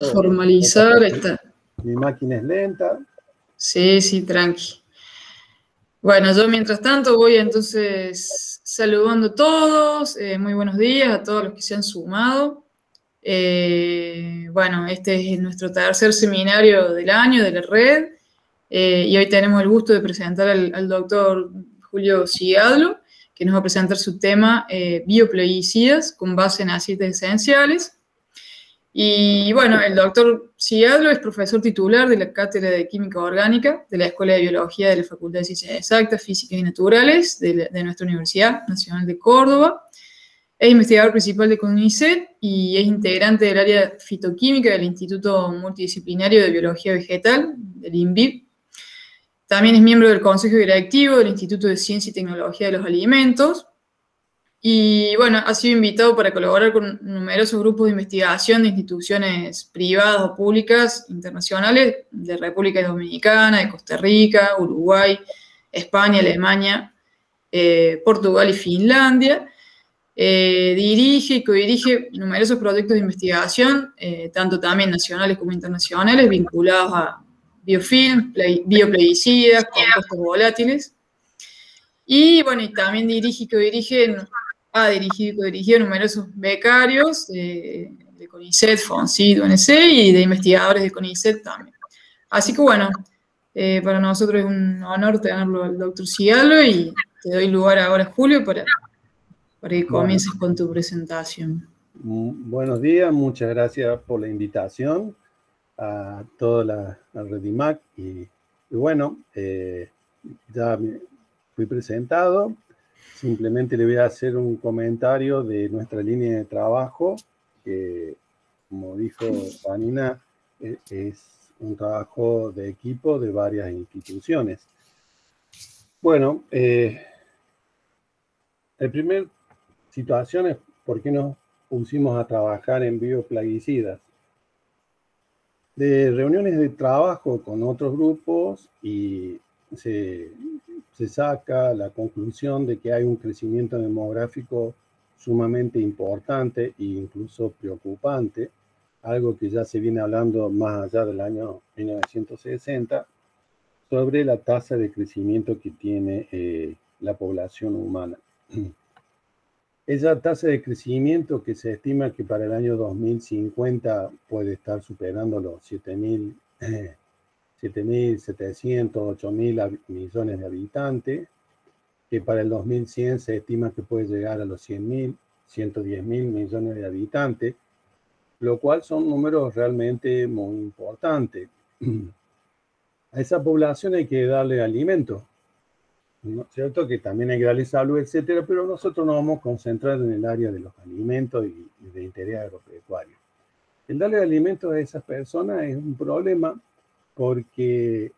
formalizar. Esta. Mi máquina es lenta. Sí, sí, tranqui. Bueno, yo mientras tanto voy entonces saludando a todos, eh, muy buenos días a todos los que se han sumado. Eh, bueno, este es nuestro tercer seminario del año de la red eh, y hoy tenemos el gusto de presentar al, doctor Julio Cigadlo, que nos va a presentar su tema bioplaguicidas con base en aceites esenciales. Y bueno, el doctor Ciadlo es profesor titular de la Cátedra de Química Orgánica de la Escuela de Biología de la Facultad de Ciencias Exactas, Físicas y Naturales de, nuestra Universidad Nacional de Córdoba. Es investigador principal de CONICET y es integrante del área fitoquímica del Instituto Multidisciplinario de Biología Vegetal, del INVIP. También es miembro del Consejo Directivo del Instituto de Ciencia y Tecnología de los Alimentos y bueno, ha sido invitado para colaborar con numerosos grupos de investigación de instituciones privadas o públicas internacionales de República Dominicana, de Costa Rica, Uruguay, España, Alemania, eh, Portugal y Finlandia. Eh, dirige y codirige numerosos proyectos de investigación, eh, tanto también nacionales como internacionales, vinculados a biofilm, bioplaguicidas, compuestos volátiles. Y bueno, también dirige y codirige ha dirigido, dirigido numerosos becarios de, CONICET, FONCIT, UNC y de investigadores de CONICET también. Así que bueno, eh, para nosotros es un honor tenerlo al doctor Cialo y te doy lugar ahora, Julio, para, para que comiences con tu presentación. Mm, buenos días, muchas gracias por la invitación a toda la, Redimac y, bueno, eh, ya fui presentado, Simplemente le voy a hacer un comentario de nuestra línea de trabajo, que como dijo Vanina, e, es un trabajo de equipo de varias instituciones. Bueno, eh, la primera situación es por qué nos pusimos a trabajar en bioplaguicidas. De reuniones de trabajo con otros grupos y se se saca la conclusión de que hay un crecimiento demográfico sumamente importante e incluso preocupante, algo que ya se viene hablando más allá del año 1960, sobre la tasa de crecimiento que tiene eh, la población humana. Esa tasa de crecimiento que se estima que para el año 2050 puede estar superando los 7.000 7.700, 8.000 millones de habitantes, que para el 2100 se estima que puede llegar a los 100.000, 110.000 millones de habitantes, lo cual son números realmente muy importantes. A esa población hay que darle alimento, ¿no cierto? Que también hay que darle salud, etcétera, pero nosotros nos vamos a concentrar en el área de los alimentos y, de interés agropecuario. El darle alimento a esas personas es un problema porque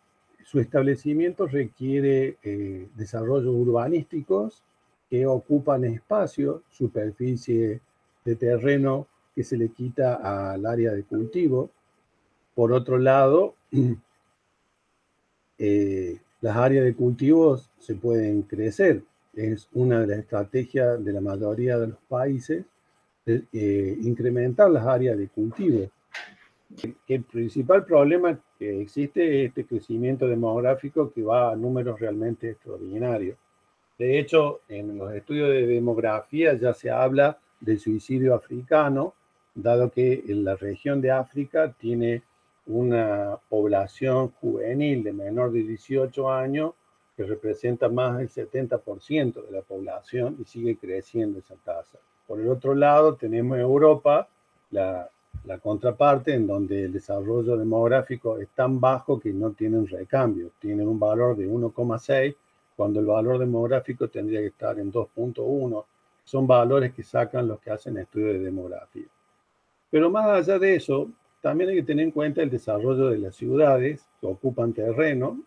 su establecimiento requiere eh, desarrollos urbanísticos que ocupan espacio, superficie de terreno que se le quita al área de cultivo. Por otro lado, eh, las áreas de cultivos se pueden crecer. Es una de las estrategias de la mayoría de los países eh, incrementar las áreas de cultivo el principal problema que existe es este crecimiento demográfico que va a números realmente extraordinarios. De hecho, en los estudios de demografía ya se habla del suicidio africano, dado que en la región de África tiene una población juvenil de menor de 18 años que representa más del 70% de la población y sigue creciendo esa tasa. Por el otro lado, tenemos Europa, la la contraparte en donde el desarrollo demográfico es tan bajo que no tienen recambio, tienen un valor de 1,6 cuando el valor demográfico tendría que estar en 2.1. Son valores que sacan los que hacen estudios de demografía. Pero más allá de eso, también hay que tener en cuenta el desarrollo de las ciudades que ocupan terreno.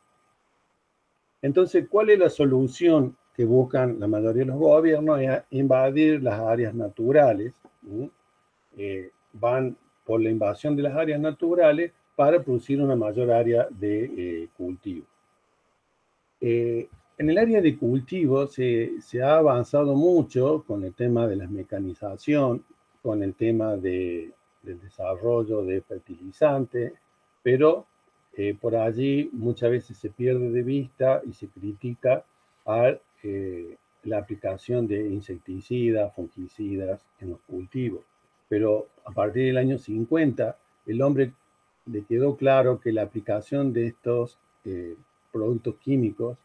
Entonces, ¿cuál es la solución que buscan la mayoría de los gobiernos? Es invadir las áreas naturales. Eh, van por la invasión de las áreas naturales para producir una mayor área de eh, cultivo. Eh, en el área de cultivo se, ha avanzado mucho con el tema de la mecanización, con el tema de, del desarrollo de fertilizantes, pero eh, por allí muchas veces se pierde de vista y se critica a eh, la aplicación de insecticidas, fungicidas en los cultivos. Pero a partir del año 50, el hombre le quedó claro que la aplicación de estos eh, productos químicos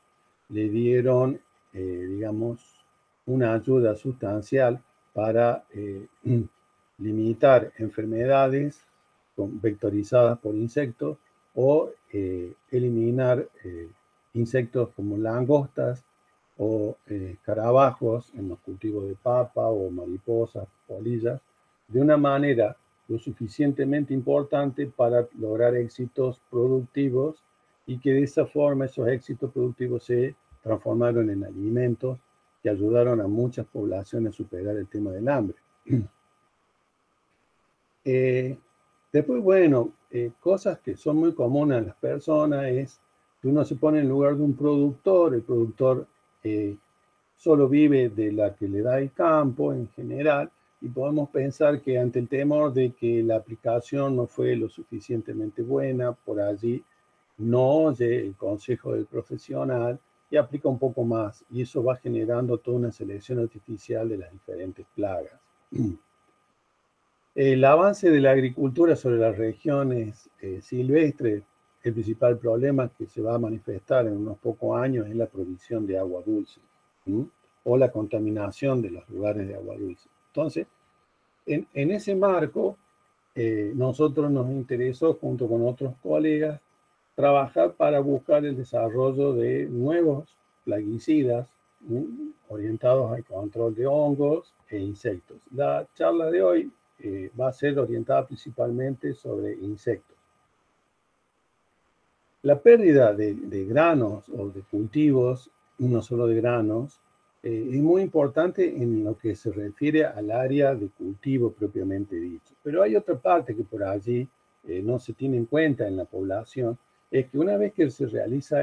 le dieron, digamos, una ayuda sustancial para limitar enfermedades vectorizadas por insectos o eh, eliminar eh, insectos como langostas o eh, escarabajos en los cultivos de papa o mariposas, polillas, de una manera lo suficientemente importante para lograr éxitos productivos y que de esa forma esos éxitos productivos se transformaron en alimentos que ayudaron a muchas poblaciones a superar el tema del hambre. después, bueno, eh, cosas que son muy comunes a las personas es que uno se pone en lugar de un productor, el productor eh, solo vive de la que le da el campo en general, y podemos pensar que ante el temor de que la aplicación no fue lo suficientemente buena, por allí no oye el consejo del profesional y aplica un poco más, y eso va generando toda una selección artificial de las diferentes plagas. El avance de la agricultura sobre las regiones eh, silvestres, el principal problema que se va a manifestar en unos pocos años es la provisión de agua dulce o la contaminación de los lugares de agua dulce. Entonces, en, ese marco, eh, nosotros nos interesó, junto con otros colegas, trabajar para buscar el desarrollo de nuevos plaguicidas orientados al control de hongos e insectos. La charla de hoy eh, va a ser orientada principalmente sobre insectos. La pérdida de, granos o de cultivos, no solo de granos, eh, es muy importante en lo que se refiere al área de cultivo propiamente dicho. Pero hay otra parte que por allí eh, no se tiene en cuenta en la población, es que una vez que se realiza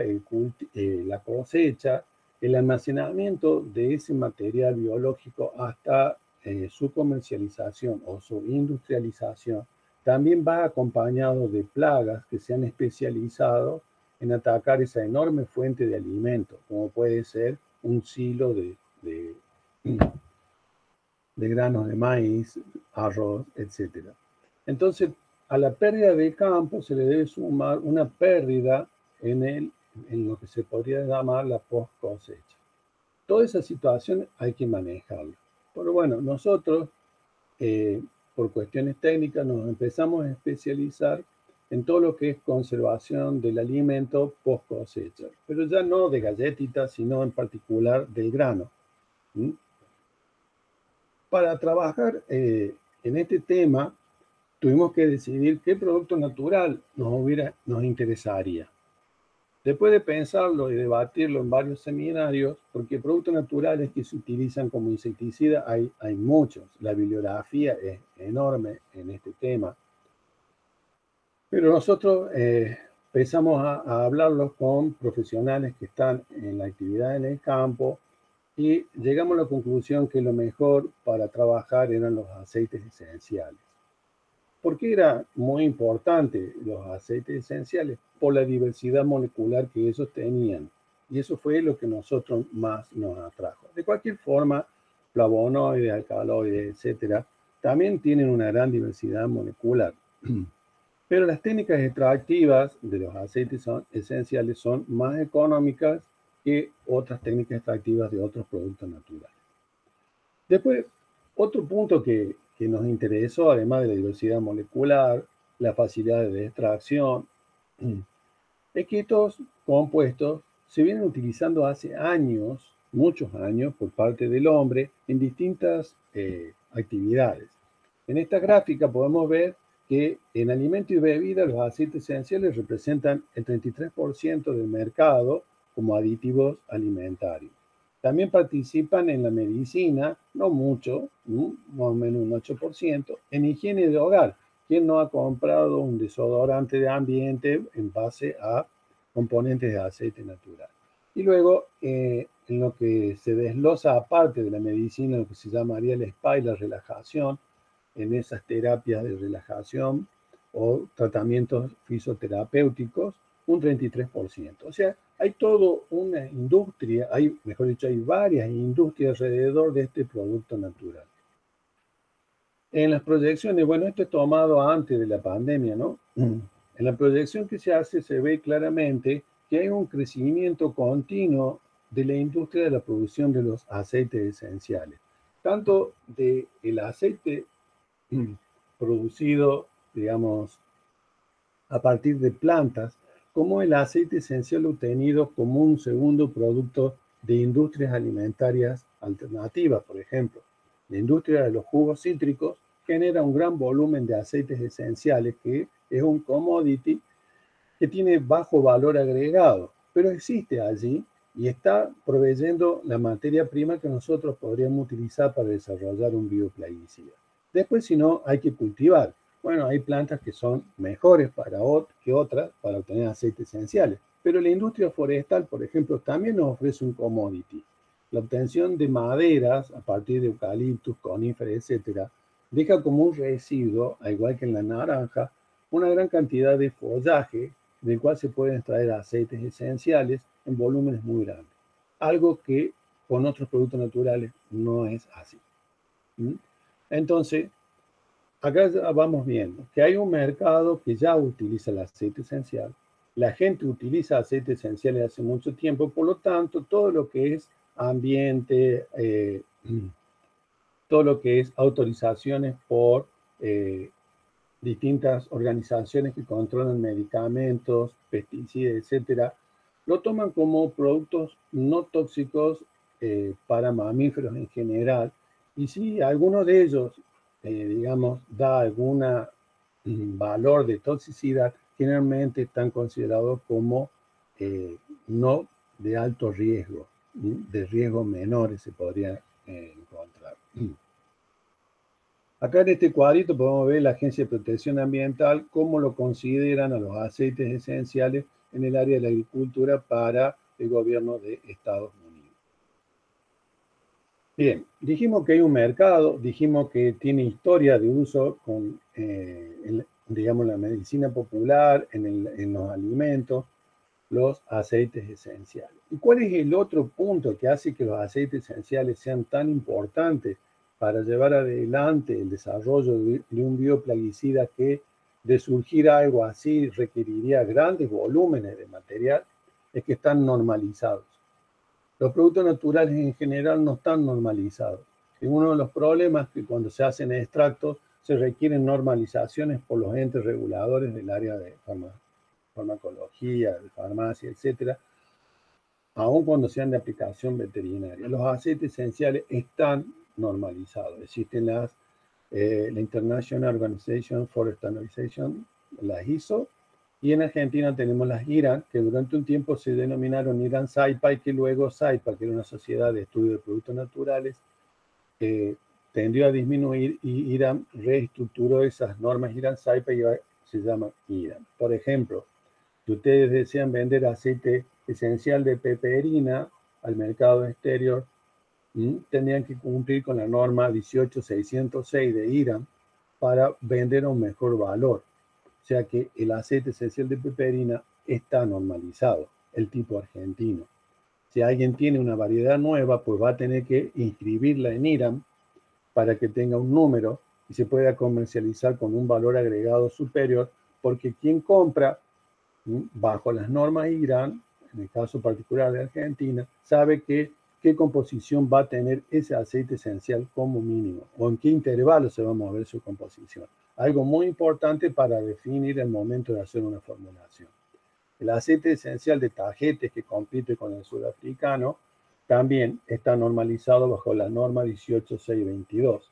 la cosecha, el almacenamiento de ese material biológico hasta eh, su comercialización o su industrialización también va acompañado de plagas que se han especializado en atacar esa enorme fuente de alimento, como puede ser un silo de, de, granos de maíz, arroz, etc. Entonces, a la pérdida de campo se le debe sumar una pérdida en, el, en lo que se podría llamar la post cosecha. Toda esa situación hay que manejarla. Pero bueno, nosotros, eh, por cuestiones técnicas, nos empezamos a especializar en todo lo que es conservación del alimento post cosecha, pero ya no de galletitas, sino en particular del grano. Para trabajar eh, en este tema, tuvimos que decidir qué producto natural nos, hubiera, nos interesaría. Después de pensarlo y debatirlo en varios seminarios, porque productos naturales que se utilizan como insecticida hay, hay muchos, la bibliografía es enorme en este tema. Pero nosotros eh, empezamos a, a hablarlos con profesionales que están en la actividad en el campo y llegamos a la conclusión que lo mejor para trabajar eran los aceites esenciales. ¿Por qué era muy importante los aceites esenciales? Por la diversidad molecular que ellos tenían. Y eso fue lo que nosotros más nos atrajo. De cualquier forma, flavonoides, alcaloides, etcétera, también tienen una gran diversidad molecular. Pero las técnicas extractivas de los aceites esenciales son más económicas que otras técnicas extractivas de otros productos naturales. Después, otro punto que, que nos interesó, además de la diversidad molecular, la facilidad de extracción, es que estos compuestos se vienen utilizando hace años, muchos años, por parte del hombre en distintas eh, actividades. En esta gráfica podemos ver que en alimento y bebida los aceites esenciales representan el 33% del mercado como aditivos alimentarios. También participan en la medicina, no mucho, más o menos un 8%, en higiene de hogar. ¿Quién no ha comprado un desodorante de ambiente en base a componentes de aceite natural? Y luego, eh, en lo que se desglosa aparte de la medicina, lo que se llamaría el spa y la relajación, en esas terapias de relajación o tratamientos fisioterapéuticos, un 33%. O sea, hay toda una industria, hay, mejor dicho, hay varias industrias alrededor de este producto natural. En las proyecciones, bueno, esto es tomado antes de la pandemia, ¿no? En la proyección que se hace se ve claramente que hay un crecimiento continuo de la industria de la producción de los aceites esenciales, tanto del el aceite producido, digamos, a partir de plantas, como el aceite esencial obtenido como un segundo producto de industrias alimentarias alternativas, por ejemplo. La industria de los jugos cítricos genera un gran volumen de aceites esenciales que es un commodity que tiene bajo valor agregado, pero existe allí y está proveyendo la materia prima que nosotros podríamos utilizar para desarrollar un bioplaguicida. Después, si no, hay que cultivar. Bueno, hay plantas que son mejores para que otras para obtener aceites esenciales, pero la industria forestal, por ejemplo, también nos ofrece un commodity. La obtención de maderas a partir de eucaliptus, coníferas, etcétera, deja como un residuo, al igual que en la naranja, una gran cantidad de follaje del cual se pueden extraer aceites esenciales en volúmenes muy grandes. Algo que con otros productos naturales no es así. ¿Mm? Entonces, acá vamos viendo que hay un mercado que ya utiliza el aceite esencial. La gente utiliza aceite esencial hace mucho tiempo, por lo tanto, todo lo que es ambiente, eh, todo lo que es autorizaciones por eh, distintas organizaciones que controlan medicamentos, pesticidas, etcétera, lo toman como productos no tóxicos eh, para mamíferos en general. Y si alguno de ellos, eh, digamos, da algún mm, valor de toxicidad, generalmente están considerados como no de alto riesgo, de riesgo menores se podría encontrar. Acá en este cuadrito podemos ver la Agencia de Protección Ambiental, cómo lo consideran a los aceites esenciales en el área de la agricultura para el gobierno de Estados Unidos. Bien, dijimos que hay un mercado, dijimos que tiene historia de uso con, eh, digamos, la medicina popular, en, en los alimentos, los aceites esenciales. ¿Y cuál es el otro punto que hace que los aceites esenciales sean tan importantes para llevar adelante el desarrollo de un bioplaguicida que de surgir algo así requeriría grandes volúmenes de material, es que están normalizados. Los productos naturales en general no están normalizados. Y uno de los problemas que cuando se hacen extractos se requieren normalizaciones por los entes reguladores del área de farmacología, de farmacia, etcétera, aun cuando sean de aplicación veterinaria. Los aceites esenciales están normalizado. Existen las, eh, la International Organization for Standardization, las ISO, y en Argentina tenemos las IRAN, que durante un tiempo se denominaron IRAN SAIPA y que luego SAIPA, que era una sociedad de estudio de productos naturales, eh, tendió a disminuir y IRAN reestructuró esas normas IRAN SAIPA y se llama IRAN. Por ejemplo, si ustedes desean vender aceite esencial de peperina al mercado exterior, tendrían que cumplir con la norma 18606 de IRAM para vender a un mejor valor. O sea que el aceite esencial de peperina está normalizado, el tipo argentino. Si alguien tiene una variedad nueva, pues va a tener que inscribirla en IRAM para que tenga un número y se pueda comercializar con un valor agregado superior, porque quien compra bajo las normas IRAM, en el caso particular de Argentina, sabe que qué composición va a tener ese aceite esencial como mínimo o en qué intervalo se va a mover su composición. Algo muy importante para definir el momento de hacer una formulación. El aceite esencial de tajetes que compite con el sudafricano también está normalizado bajo la norma 18622.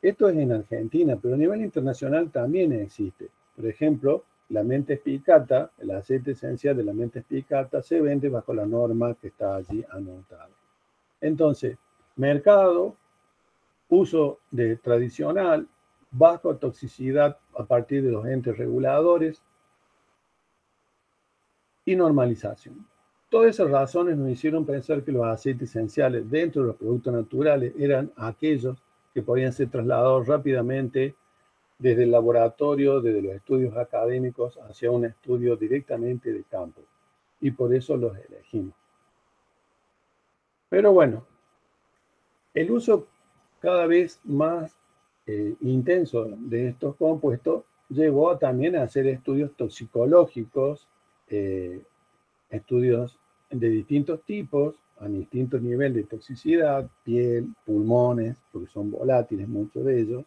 Esto es en Argentina, pero a nivel internacional también existe. Por ejemplo, la mente espicata, el aceite esencial de la mente espicata, se vende bajo la norma que está allí anotada. Entonces, mercado, uso de tradicional, bajo toxicidad a partir de los entes reguladores y normalización. Todas esas razones nos hicieron pensar que los aceites esenciales dentro de los productos naturales eran aquellos que podían ser trasladados rápidamente desde el laboratorio, desde los estudios académicos, hacia un estudio directamente de campo. Y por eso los elegimos. Pero bueno, el uso cada vez más eh, intenso de estos compuestos llevó también a hacer estudios toxicológicos, eh, estudios de distintos tipos, a distintos niveles de toxicidad, piel, pulmones, porque son volátiles muchos de ellos.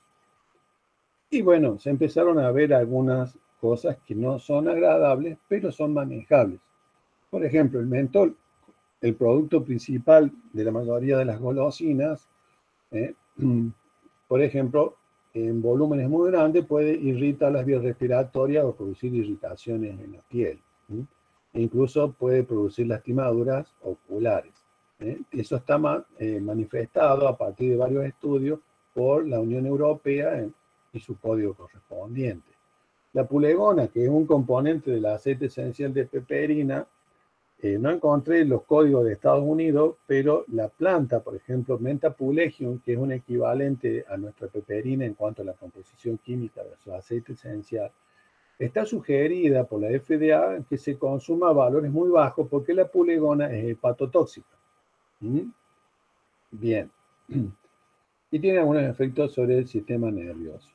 Y bueno, se empezaron a ver algunas cosas que no son agradables, pero son manejables. Por ejemplo, el mentol, el producto principal de la mayoría de las golosinas, eh, por ejemplo, en volúmenes muy grandes puede irritar las vías respiratorias o producir irritaciones en la piel. E incluso puede producir lastimaduras oculares. ¿eh? Eso está eh, manifestado a partir de varios estudios por la Unión Europea y su código correspondiente. La pulegona, que es un componente del aceite esencial de peperina, eh, no encontré los códigos de Estados Unidos, pero la planta, por ejemplo, Menta pulegium, que es un equivalente a nuestra peperina en cuanto a la composición química de su aceite esencial, está sugerida por la FDA que se consuma a valores muy bajos porque la pulegona es hepatotóxica. ¿Mm? Bien. Y tiene algunos efectos sobre el sistema nervioso.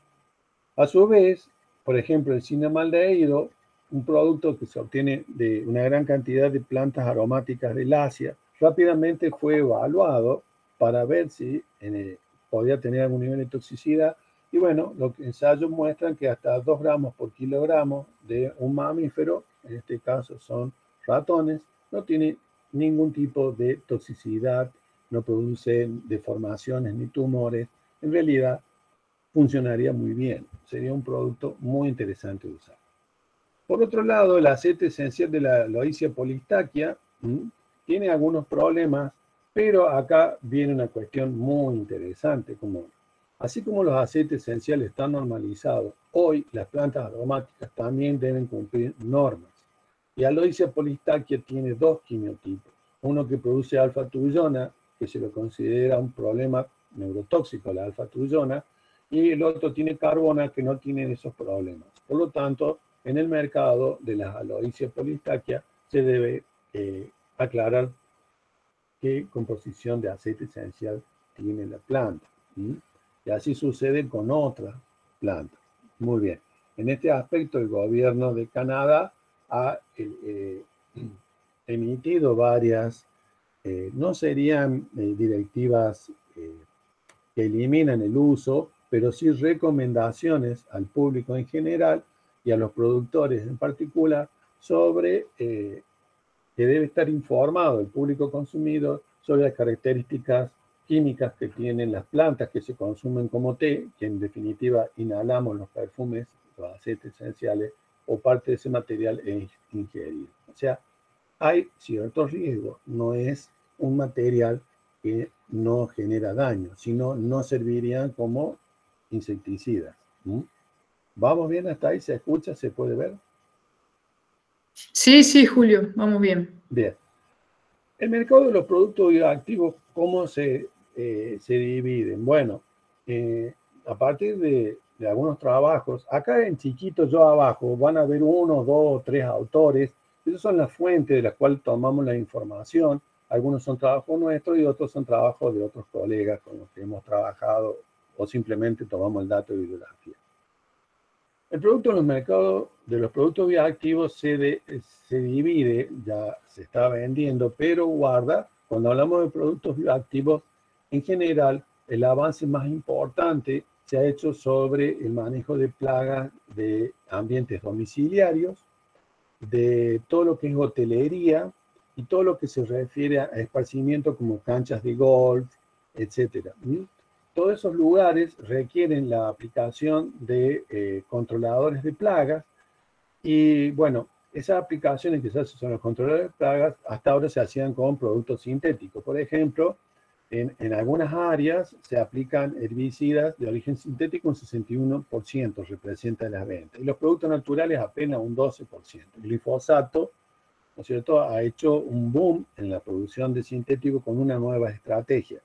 A su vez, por ejemplo, el cinemaldehido un producto que se obtiene de una gran cantidad de plantas aromáticas del Asia, rápidamente fue evaluado para ver si podía tener algún nivel de toxicidad. Y bueno, los ensayos muestran que hasta 2 gramos por kilogramo de un mamífero, en este caso son ratones, no tiene ningún tipo de toxicidad, no produce deformaciones ni tumores. En realidad, funcionaría muy bien. Sería un producto muy interesante de usar. Por otro lado, el aceite esencial de la loicia polistaquia tiene algunos problemas, pero acá viene una cuestión muy interesante, como así como los aceites esenciales están normalizados, hoy las plantas aromáticas también deben cumplir normas. Y aloisia polistaquia tiene dos quimiotipos, uno que produce alfa-tullona, que se lo considera un problema neurotóxico, la alfa-tullona, y el otro tiene carbona, que no tiene esos problemas. Por lo tanto, en el mercado de las aloisia polistaquia se debe eh, aclarar qué composición de aceite esencial tiene la planta. Y así sucede con otras plantas. Muy bien. En este aspecto, el gobierno de Canadá ha eh, emitido varias, eh, no serían directivas que eliminan el uso, pero sí recomendaciones al público en general y a los productores en particular sobre eh, que debe estar informado el público consumidor sobre las características químicas que tienen las plantas que se consumen como té, que en definitiva inhalamos los perfumes, los aceites esenciales o parte de ese material es ingerido. O sea, hay cierto riesgo, no es un material que no genera daño, sino no servirían como insecticidas. ¿Vamos bien hasta ahí? ¿Se escucha? ¿Se puede ver? Sí, sí, Julio, vamos bien. Bien. El mercado de los productos bioactivos, ¿cómo se, eh, se dividen? Bueno, eh, a partir de, algunos trabajos, acá en chiquito yo abajo van a ver uno, dos, tres autores. Esas son las fuentes de las cuales tomamos la información. Algunos son trabajos nuestros y otros son trabajos de otros colegas con los que hemos trabajado o simplemente tomamos el dato de bibliografía. El producto en los mercados de los productos bioactivos se, se divide, ya se está vendiendo, pero guarda, cuando hablamos de productos bioactivos, en general, el avance más importante se ha hecho sobre el manejo de plagas de ambientes domiciliarios, de todo lo que es hotelería y todo lo que se refiere a esparcimiento como canchas de golf, etc todos esos lugares requieren la aplicación de eh, controladores de plagas y bueno, esas aplicaciones que se hacen son los controladores de plagas, hasta ahora se hacían con productos sintéticos. Por ejemplo, en, en algunas áreas se aplican herbicidas de origen sintético, un 61% representa las ventas. Y los productos naturales apenas un 12%. El glifosato, ¿no es cierto?, ha hecho un boom en la producción de sintético con una nueva estrategia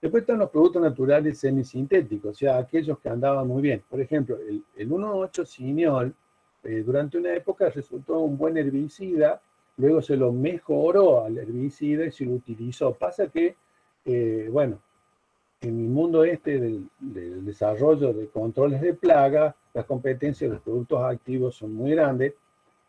Después están los productos naturales semisintéticos, o sea, aquellos que andaban muy bien. Por ejemplo, el, el 1,8 cineol eh, durante una época resultó un buen herbicida, luego se lo mejoró al herbicida y se lo utilizó. Pasa que, eh, bueno, en el mundo este del, desarrollo de controles de plaga, las competencias de los productos activos son muy grandes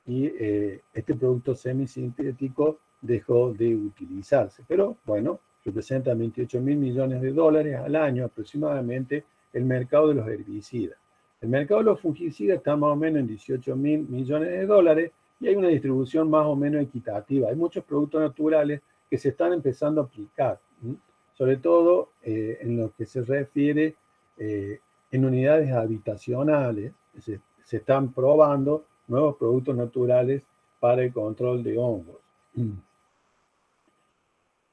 y eh, este producto semisintético dejó de utilizarse. Pero bueno, representa 28 mil millones de dólares al año aproximadamente el mercado de los herbicidas. El mercado de los fungicidas está más o menos en 18 mil millones de dólares y hay una distribución más o menos equitativa. Hay muchos productos naturales que se están empezando a aplicar, sobre todo eh, en lo que se refiere eh, en unidades habitacionales. Se, están probando nuevos productos naturales para el control de hongos.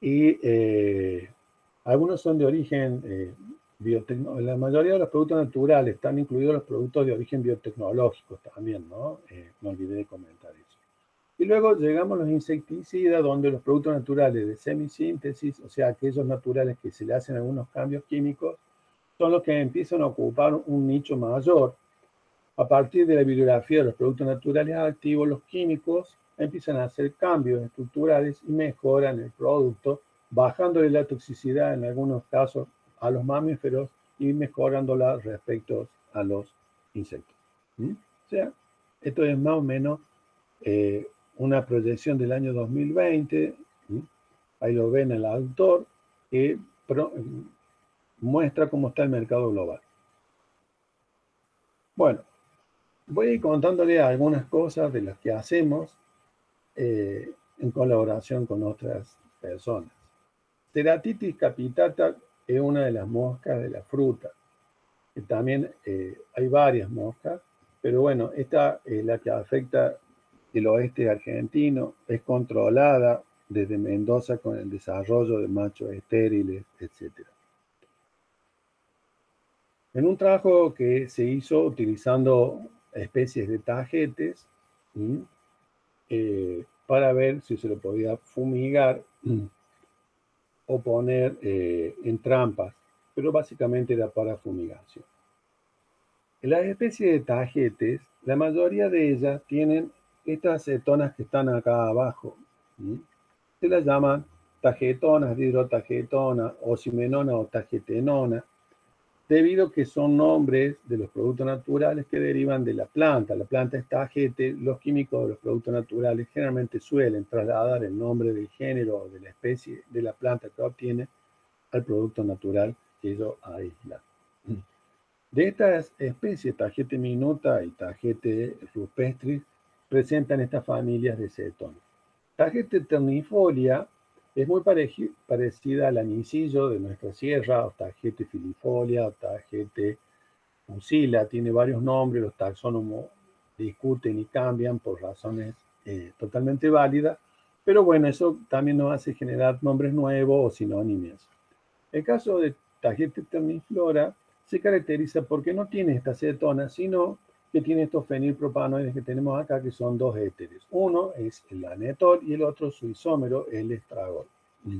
Y eh, algunos son de origen la mayoría de los productos naturales están incluidos los productos de origen biotecnológico también, ¿no? Eh, no olvidé de comentar eso. Y luego llegamos a los insecticidas, donde los productos naturales de semisíntesis, o sea, aquellos naturales que se le hacen algunos cambios químicos, son los que empiezan a ocupar un nicho mayor. A partir de la bibliografía de los productos naturales activos, los químicos empiezan a hacer cambios estructurales y mejoran el producto, bajándole la toxicidad en algunos casos a los mamíferos y mejorándola respecto a los insectos. ¿Mm? O sea, esto es más o menos eh, una proyección del año 2020. ¿Mm? Ahí lo ven el autor, que muestra cómo está el mercado global. Bueno, voy a ir contándole algunas cosas de las que hacemos eh, en colaboración con otras personas. Teratitis capitata es una de las moscas de la fruta. Y también eh, hay varias moscas, pero bueno, esta es la que afecta el oeste argentino, es controlada desde Mendoza con el desarrollo de machos estériles, etc. En un trabajo que se hizo utilizando especies de tajetes eh, para ver si se lo podía fumigar o poner eh, en trampas, pero básicamente era para fumigación. En las especies de tajetes, la mayoría de ellas tienen estas cetonas que están acá abajo. Se las llaman tajetonas, dihidrotagetona, osimenona o tagetenona debido a que son nombres de los productos naturales que derivan de la planta. La planta es tajete, los químicos de los productos naturales generalmente suelen trasladar el nombre del género o de la especie de la planta que obtiene al producto natural que ellos aíslan. De estas especies, tajete minuta y tajete rupestris, presentan estas familias de cetonas. Tajete ternifolia es muy parecida al anicillo de nuestra sierra, o tajete filifolia, o tajete fusila, tiene varios nombres, los taxónomos discuten y cambian por razones eh, totalmente válidas, pero bueno, eso también nos hace generar nombres nuevos o sinónimos. El caso de tajete terniflora se caracteriza porque no tiene esta cetona, sino que tiene estos fenilpropanoides que tenemos acá, que son dos éteres. Uno es el anetol y el otro su isómero, el estragol. Mm.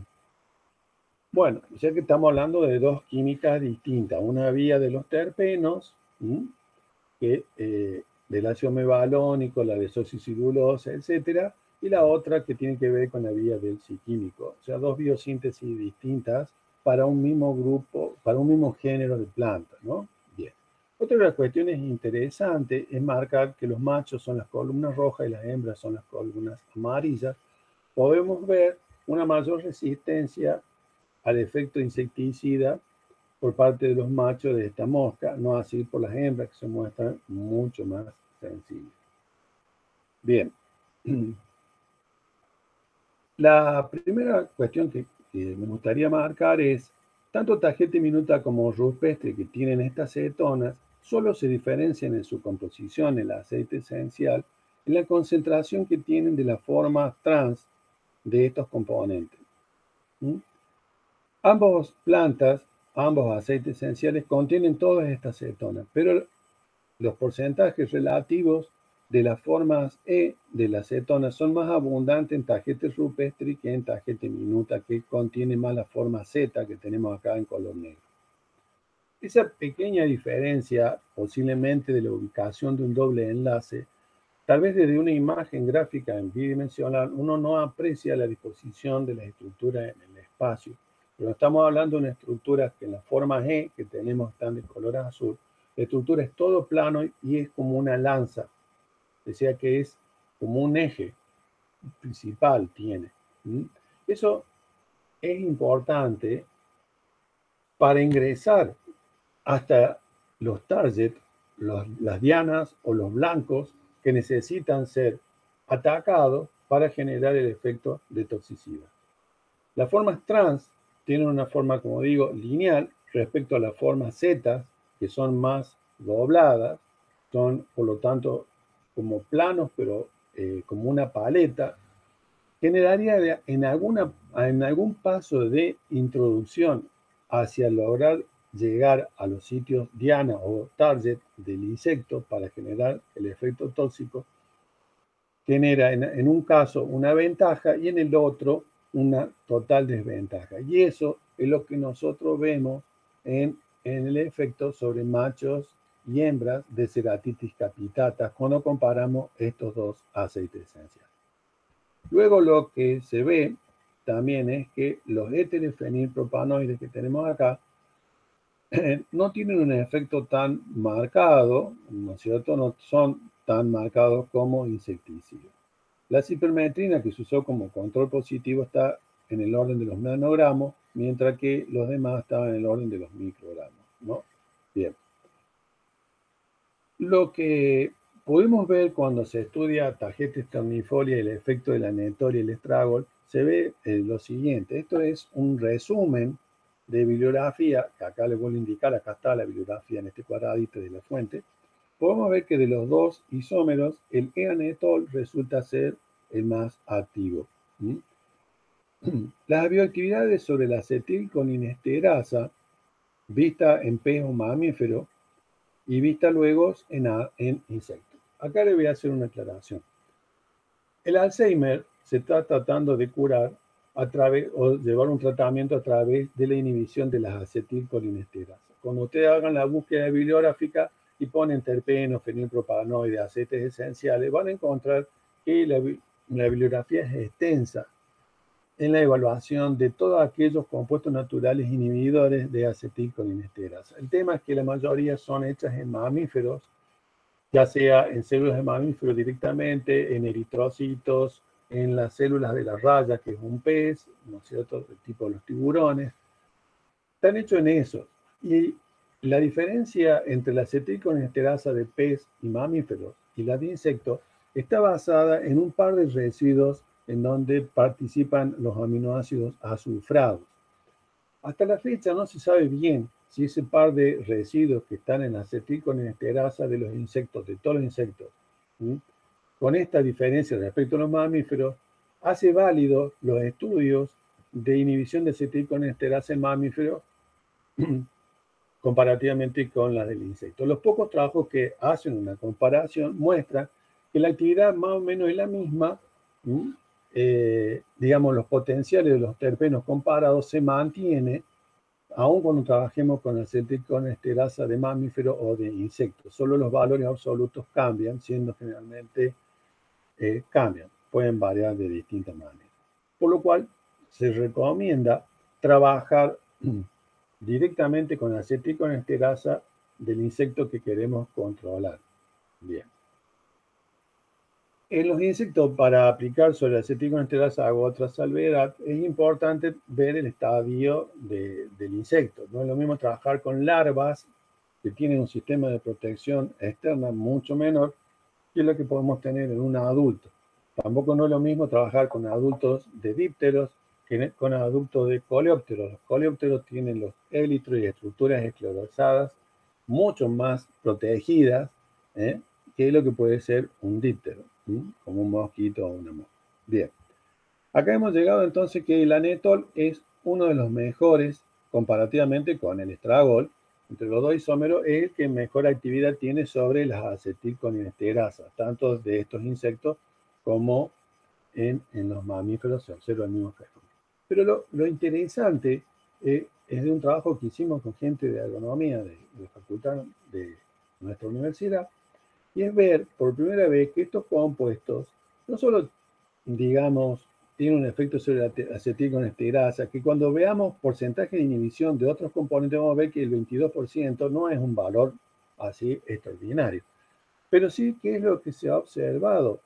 Bueno, ya que estamos hablando de dos químicas distintas, una vía de los terpenos, que, eh, del ácido mevalónico, la desoxicilulosa, etcétera, y la otra que tiene que ver con la vía del psiquímico. O sea, dos biosíntesis distintas para un mismo grupo, para un mismo género de plantas, ¿no? Otra de las cuestiones interesantes es marcar que los machos son las columnas rojas y las hembras son las columnas amarillas. Podemos ver una mayor resistencia al efecto insecticida por parte de los machos de esta mosca, no así por las hembras que se muestran mucho más sensibles. Bien. La primera cuestión que, me gustaría marcar es, tanto Tajete Minuta como Rupestre que tienen estas cetonas solo se diferencian en su composición, el aceite esencial, en la concentración que tienen de la forma trans de estos componentes. Ambos plantas, ambos aceites esenciales contienen todas estas cetonas, pero los porcentajes relativos de las formas E de la acetona son más abundantes en tajete rupestre que en tajete minuta, que contiene más la forma Z que tenemos acá en color negro. Esa pequeña diferencia, posiblemente de la ubicación de un doble enlace, tal vez desde una imagen gráfica en bidimensional, uno no aprecia la disposición de la estructura en el espacio. Pero estamos hablando de una estructura que en la forma G que tenemos están de color azul, la estructura es todo plano y es como una lanza decía que es como un eje principal tiene. Eso es importante para ingresar hasta los targets, las dianas o los blancos que necesitan ser atacados para generar el efecto de toxicidad. Las formas trans tienen una forma, como digo, lineal respecto a las formas Z, que son más dobladas, son por lo tanto como planos, pero eh, como una paleta, generaría en, en algún paso de introducción hacia lograr llegar a los sitios diana o target del insecto para generar el efecto tóxico, genera en, un caso una ventaja y en el otro una total desventaja. Y eso es lo que nosotros vemos en, en el efecto sobre machos y hembras de ceratitis capitata cuando comparamos estos dos aceites esenciales. Luego lo que se ve también es que los propanoides que tenemos acá no tienen un efecto tan marcado, ¿no es cierto? No son tan marcados como insecticidas. La cipermetrina que se usó como control positivo está en el orden de los nanogramos, mientras que los demás estaban en el orden de los microgramos, ¿no? Bien. Lo que podemos ver cuando se estudia tarjeta esternifolia y el efecto de la netor y el estragol, se ve eh, lo siguiente. Esto es un resumen de bibliografía, que acá les voy a indicar, acá está la bibliografía en este cuadradito de la fuente. Podemos ver que de los dos isómeros, el eanetol resulta ser el más activo. Las bioactividades sobre la acetilcolinesterasa, vista en pez o mamífero, y vista luego en, en insectos. Acá le voy a hacer una aclaración. El Alzheimer se está tratando de curar a través o llevar un tratamiento a través de la inhibición de las acetilcolinesterasas. Cuando ustedes hagan la búsqueda bibliográfica y ponen terpenos, fenilpropanoides, aceites esenciales, van a encontrar que la, la bibliografía es extensa en la evaluación de todos aquellos compuestos naturales inhibidores de acetilcolinesterasa. El tema es que la mayoría son hechas en mamíferos, ya sea en células de mamíferos directamente, en eritrocitos, en las células de la raya, que es un pez, ¿no es cierto?, el tipo de los tiburones. Están hechos en eso. Y la diferencia entre la acetilcolinesterasa de pez y mamíferos y la de insectos está basada en un par de residuos en donde participan los aminoácidos azufrados. Hasta la fecha no se sabe bien si ese par de residuos que están en la acetilcolinesterasa de los insectos, de todos los insectos, con esta diferencia respecto a los mamíferos, hace válido los estudios de inhibición de acetilcolinesterasa en mamíferos comparativamente con la del insecto. Los pocos trabajos que hacen una comparación muestran que la actividad más o menos es la misma eh, digamos, los potenciales de los terpenos comparados se mantiene aun cuando trabajemos con esterasa de mamífero o de insectos. Solo los valores absolutos cambian, siendo generalmente eh, cambian, pueden variar de distintas maneras. Por lo cual, se recomienda trabajar directamente con esterasa del insecto que queremos controlar. Bien. En los insectos, para aplicar sobre la acetilcolinesterasa o otra salvedad, es importante ver el estadio del insecto. No es lo mismo trabajar con larvas que tienen un sistema de protección externa mucho menor que lo que podemos tener en un adulto. Tampoco no es lo mismo trabajar con adultos de dípteros que con adultos de coleópteros. Los coleópteros tienen los élitros y estructuras esclerosadas mucho más protegidas ¿eh? que lo que puede ser un díptero como un mosquito o una mosca. Bien, acá hemos llegado entonces que el anetol es uno de los mejores comparativamente con el estragol entre los dos isómeros es el que mejor actividad tiene sobre las acetilcolinesterasas, tanto de estos insectos como en, los mamíferos se observa el mismo. Pero lo, interesante eh, es de un trabajo que hicimos con gente de agronomía de, de facultad de nuestra universidad, y es ver por primera vez que estos compuestos no solo, digamos, tienen un efecto sobre la acetilcolesterasa, que cuando veamos porcentaje de inhibición de otros componentes vamos a ver que el 22% no es un valor así extraordinario. Pero sí, ¿qué es lo que se ha observado?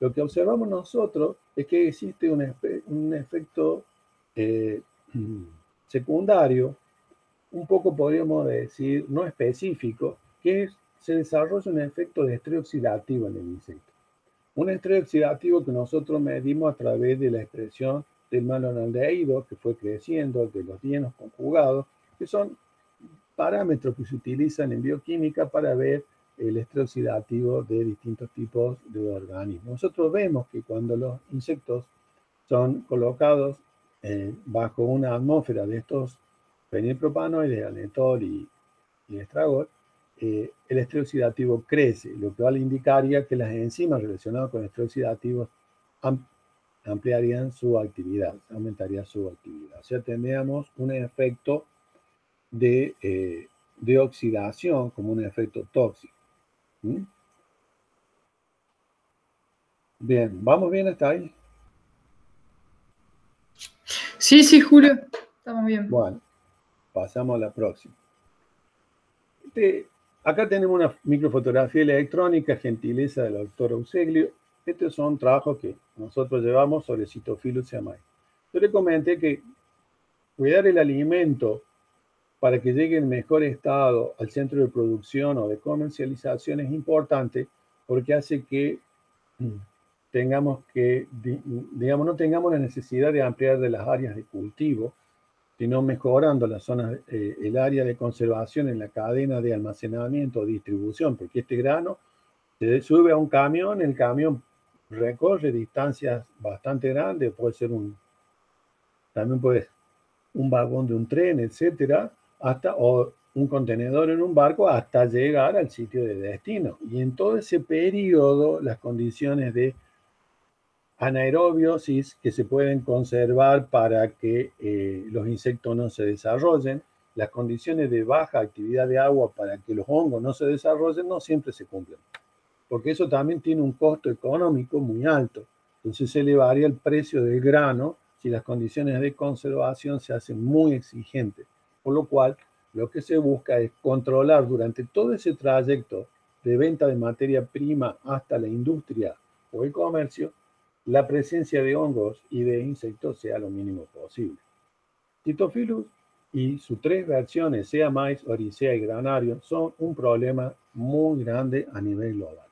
Lo que observamos nosotros es que existe un, un efecto eh, secundario, un poco podríamos decir no específico, que es, se desarrolla un efecto de estrés oxidativo en el insecto. Un estrés oxidativo que nosotros medimos a través de la expresión del malonaldehído que fue creciendo, de los dienos conjugados, que son parámetros que se utilizan en bioquímica para ver el estrés oxidativo de distintos tipos de organismos. Nosotros vemos que cuando los insectos son colocados eh, bajo una atmósfera de estos fenilpropanoides, anetol y, y estragol, eh, el estrés oxidativo crece, lo cual indicaría que las enzimas relacionadas con el estrés oxidativo ampliarían su actividad, aumentaría su actividad. O sea, tendríamos un efecto de, eh, de oxidación como un efecto tóxico. ¿Mm? Bien, ¿vamos bien hasta ahí? Sí, sí, Julio, estamos bien. Bueno, pasamos a la próxima. Este, acá tenemos una microfotografía electrónica, gentileza del doctor Auxilio. Estos son trabajos que nosotros llevamos sobre Cytophilus amai. Yo le comenté que cuidar el alimento para que llegue en mejor estado al centro de producción o de comercialización es importante porque hace que tengamos que, digamos, no tengamos la necesidad de ampliar de las áreas de cultivo, sino mejorando las zonas, eh, el área de conservación en la cadena de almacenamiento o distribución, porque este grano se sube a un camión, el camión recorre distancias bastante grandes, puede ser un, también puede un vagón de un tren, etcétera, hasta, o un contenedor en un barco hasta llegar al sitio de destino. Y en todo ese periodo, las condiciones de anaerobiosis que se pueden conservar para que eh, los insectos no se desarrollen, las condiciones de baja actividad de agua para que los hongos no se desarrollen, no siempre se cumplen. Porque eso también tiene un costo económico muy alto. Entonces se elevaría el precio del grano si las condiciones de conservación se hacen muy exigentes. Por lo cual, lo que se busca es controlar durante todo ese trayecto de venta de materia prima hasta la industria o el comercio la presencia de hongos y de insectos sea lo mínimo posible. Cytophilus y sus tres versiones, sea maíz, oricea y granario, son un problema muy grande a nivel global.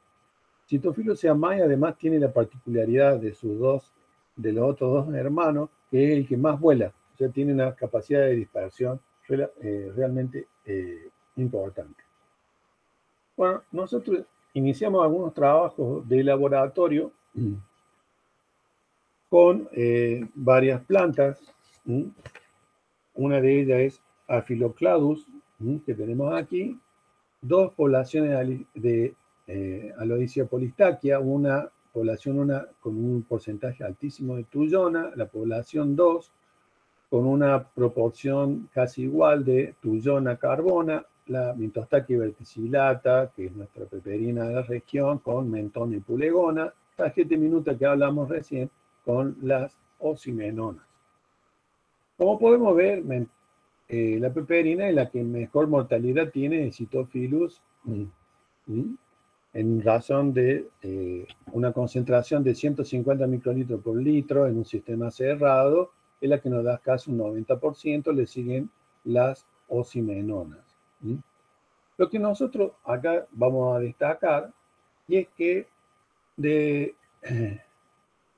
Cytophilus sea maíz además tiene la particularidad de sus dos, de los otros dos hermanos, que es el que más vuela, o sea, tiene una capacidad de dispersión eh, realmente eh, importante. Bueno, nosotros iniciamos algunos trabajos de laboratorio con eh, varias plantas. Una de ellas es Aphilocladus, que tenemos aquí, dos poblaciones de eh, Aloysia polistaquia, una población una, con un porcentaje altísimo de tuyona, la población 2 con una proporción casi igual de tuyona carbona, la Mintostaquia verticillata, que es nuestra peperina de la región, con mentón y pulegona, tarjeta minuta que hablamos recién, con las osimenonas. Como podemos ver, eh, la peperina es la que mejor mortalidad tiene de Cytophilus en razón de eh, una concentración de 150 microlitros por litro en un sistema cerrado, es la que nos da casi un 90%, le siguen las osimenonas. Lo que nosotros acá vamos a destacar y es que de,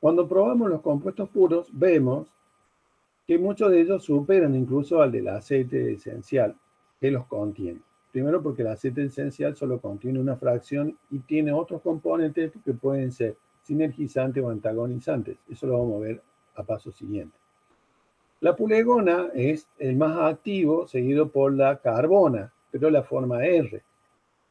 Cuando probamos los compuestos puros, vemos que muchos de ellos superan incluso al del aceite esencial que los contiene. Primero porque el aceite esencial solo contiene una fracción y tiene otros componentes que pueden ser sinergizantes o antagonizantes. Eso lo vamos a ver a paso siguiente. La pulegona es el más activo, seguido por la carbona, pero la forma R.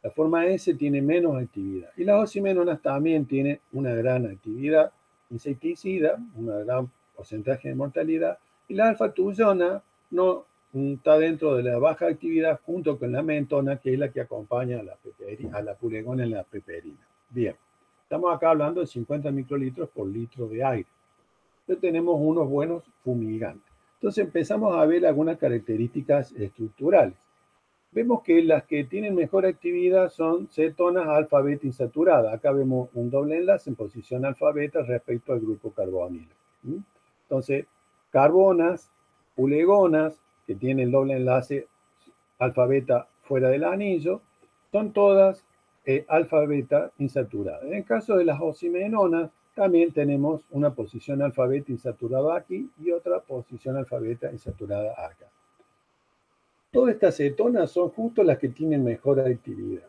La forma S tiene menos actividad. Y las oximenonas también tienen una gran actividad insecticida, un gran porcentaje de mortalidad, y la alfa-tuyona no está dentro de la baja actividad junto con la mentona, que es la que acompaña a la, a la pulegona en la peperina. Bien, estamos acá hablando de 50 microlitros por litro de aire. Entonces tenemos unos buenos fumigantes. Entonces empezamos a ver algunas características estructurales. Vemos que las que tienen mejor actividad son cetonas alfa beta insaturadas. Acá vemos un doble enlace en posición alfa beta respecto al grupo carbonilo. Entonces, carbonas, pulegonas, que tienen doble enlace alfa beta fuera del anillo, son todas eh, alfa beta insaturadas. En el caso de las oximenonas, también tenemos una posición alfa beta insaturada aquí y otra posición alfa beta insaturada acá. Todas estas cetonas son justo las que tienen mejor actividad.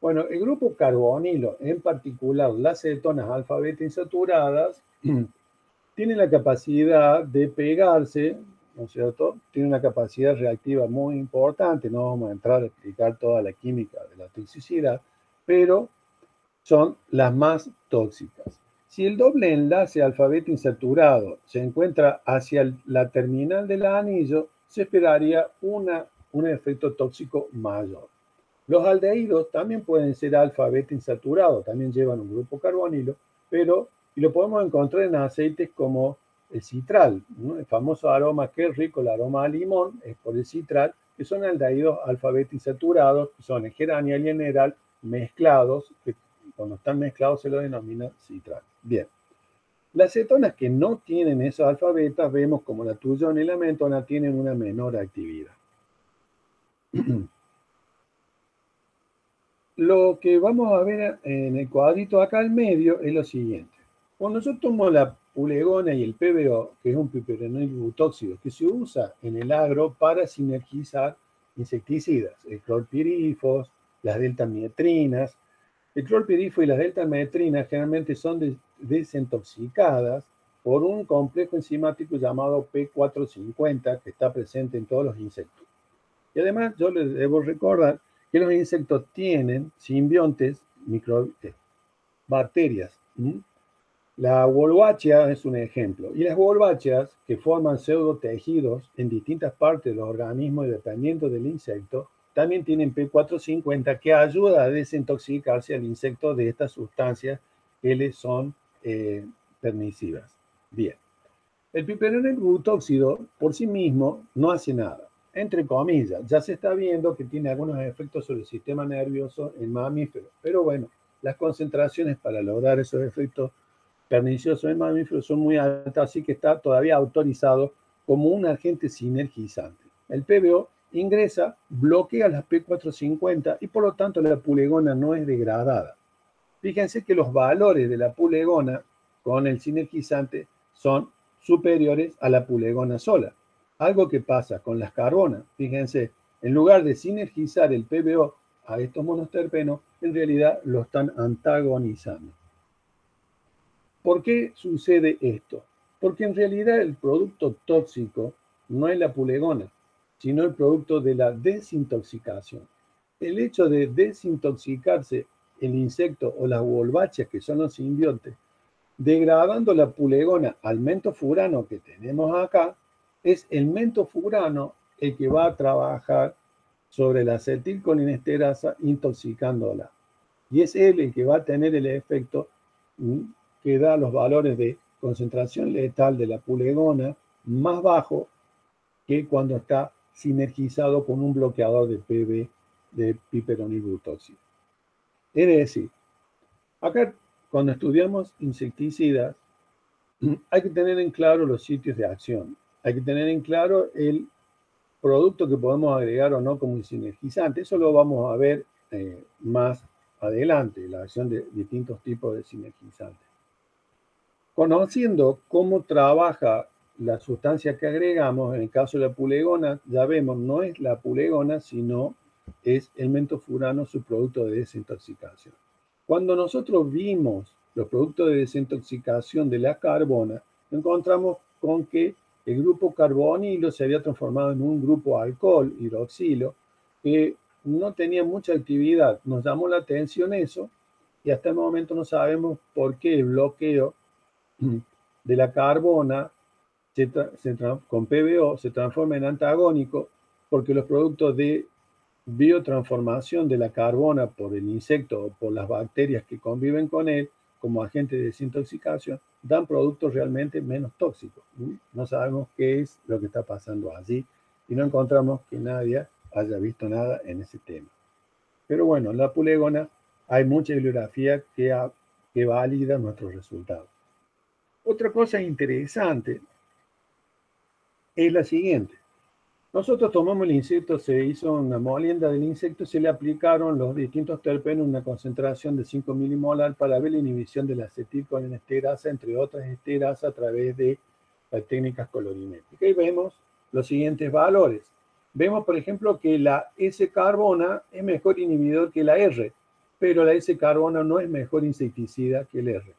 Bueno, el grupo carbonilo, en particular las cetonas alfa beta insaturadas, tienen la capacidad de pegarse, ¿no es cierto? Tiene una capacidad reactiva muy importante, no vamos a entrar a explicar toda la química de la toxicidad, pero son las más tóxicas. Si el doble enlace alfa beta insaturado se encuentra hacia la terminal del anillo, se esperaría un efecto tóxico mayor. Los aldehídos también pueden ser alfa beta insaturado, también llevan un grupo carbonilo, pero y lo podemos encontrar en aceites como el citral, el famoso aroma que es rico, el aroma a limón, es por el citral, que son aldehídos alfa beta insaturados, que son en gerania y general mezclados, que cuando están mezclados se lo denomina citral. Bien. Las cetonas que no tienen esos alfabetas, vemos como la tuyona y la mentona tienen una menor actividad. Lo que vamos a ver en el cuadrito acá al medio es lo siguiente. Cuando yo tomo la pulegona y el PBO, que es un piperonil butóxido, que se usa en el agro para sinergizar insecticidas, el clorpirifos, las deltamietrinas, el clorpirifo y las deltametrinas generalmente son desintoxicadas por un complejo enzimático llamado P450 que está presente en todos los insectos. Y además yo les debo recordar que los insectos tienen simbiontes, micro, eh, bacterias. La Wolbachia es un ejemplo. Y las Wolbachias, que forman pseudotejidos en distintas partes del organismo y dependiendo del insecto, también tienen P450 que ayuda a desintoxicarse al insecto de estas sustancias que le son eh, permisivas. Bien. El piperonil butóxido por sí mismo no hace nada. Entre comillas, ya se está viendo que tiene algunos efectos sobre el sistema nervioso en mamíferos. Pero bueno, las concentraciones para lograr esos efectos perniciosos en mamíferos son muy altas, así que está todavía autorizado como un agente sinergizante. El PBO ingresa, bloquea las P450 y por lo tanto la pulegona no es degradada. Fíjense que los valores de la pulegona con el sinergizante son superiores a la pulegona sola. Algo que pasa con las carbonas. Fíjense, en lugar de sinergizar el PBO a estos monosterpenos, en realidad lo están antagonizando. ¿Por qué sucede esto? Porque en realidad el producto tóxico no es la pulegona, sino el producto de la desintoxicación. El hecho de desintoxicarse el insecto o las wolbáceas, que son los simbiontes, degradando la pulegona al mentofurano que tenemos acá, es el mentofurano el que va a trabajar sobre la acetilcolinesterasa intoxicándola. Y es él el que va a tener el efecto mm, que da los valores de concentración letal de la pulegona más bajo que cuando está sinergizado con un bloqueador de PB de piperonilbutóxido. Es decir, acá cuando estudiamos insecticidas, hay que tener en claro los sitios de acción, hay que tener en claro el producto que podemos agregar o no como sinergizante. Eso lo vamos a ver eh, más adelante, la acción de distintos tipos de sinergizantes. Conociendo cómo trabaja la sustancia que agregamos, en el caso de la pulegona, ya vemos, no es la pulegona, sino es el mentofurano, su producto de desintoxicación. Cuando nosotros vimos los productos de desintoxicación de la carbona, encontramos con que el grupo carbonilo se había transformado en un grupo alcohol, hidroxilo, que no tenía mucha actividad. Nos llamó la atención eso y hasta el momento no sabemos por qué el bloqueo de la carbona con PBO se transforma en antagónico porque los productos de biotransformación de la carbona por el insecto o por las bacterias que conviven con él como agente de desintoxicación dan productos realmente menos tóxicos. No sabemos qué es lo que está pasando allí y no encontramos que nadie haya visto nada en ese tema. Pero bueno, en la pulegona hay mucha bibliografía que, que valida nuestros resultados. Otra cosa interesante es la siguiente. Nosotros tomamos el insecto, se hizo una molienda del insecto, se le aplicaron los distintos terpenos una concentración de 5 milimolar para ver la inhibición de la acetilcolinesterasa, entre otras esterasas, a través de las técnicas colorimétricas. Y vemos los siguientes valores. Vemos, por ejemplo, que la S-carbona es mejor inhibidor que la R, pero la S-carbona no es mejor insecticida que el R.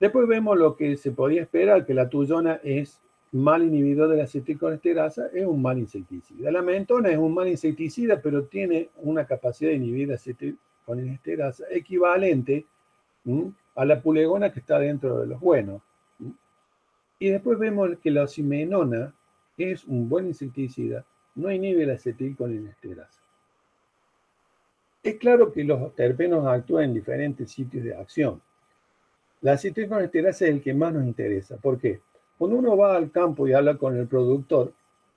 Después vemos lo que se podía esperar, que la tuyona es mal inhibidor de la acetilcolesterasa, es un mal insecticida. La mentona es un mal insecticida, pero tiene una capacidad de inhibir la acetilcolesterasa equivalente a la pulegona que está dentro de los buenos. Y después vemos que la osimenona, es un buen insecticida, no inhibe la acetilcolesterasa. Es claro que los terpenos actúan en diferentes sitios de acción. La acetilcolesterasa es el que más nos interesa. ¿Por qué? Cuando uno va al campo y habla con el productor,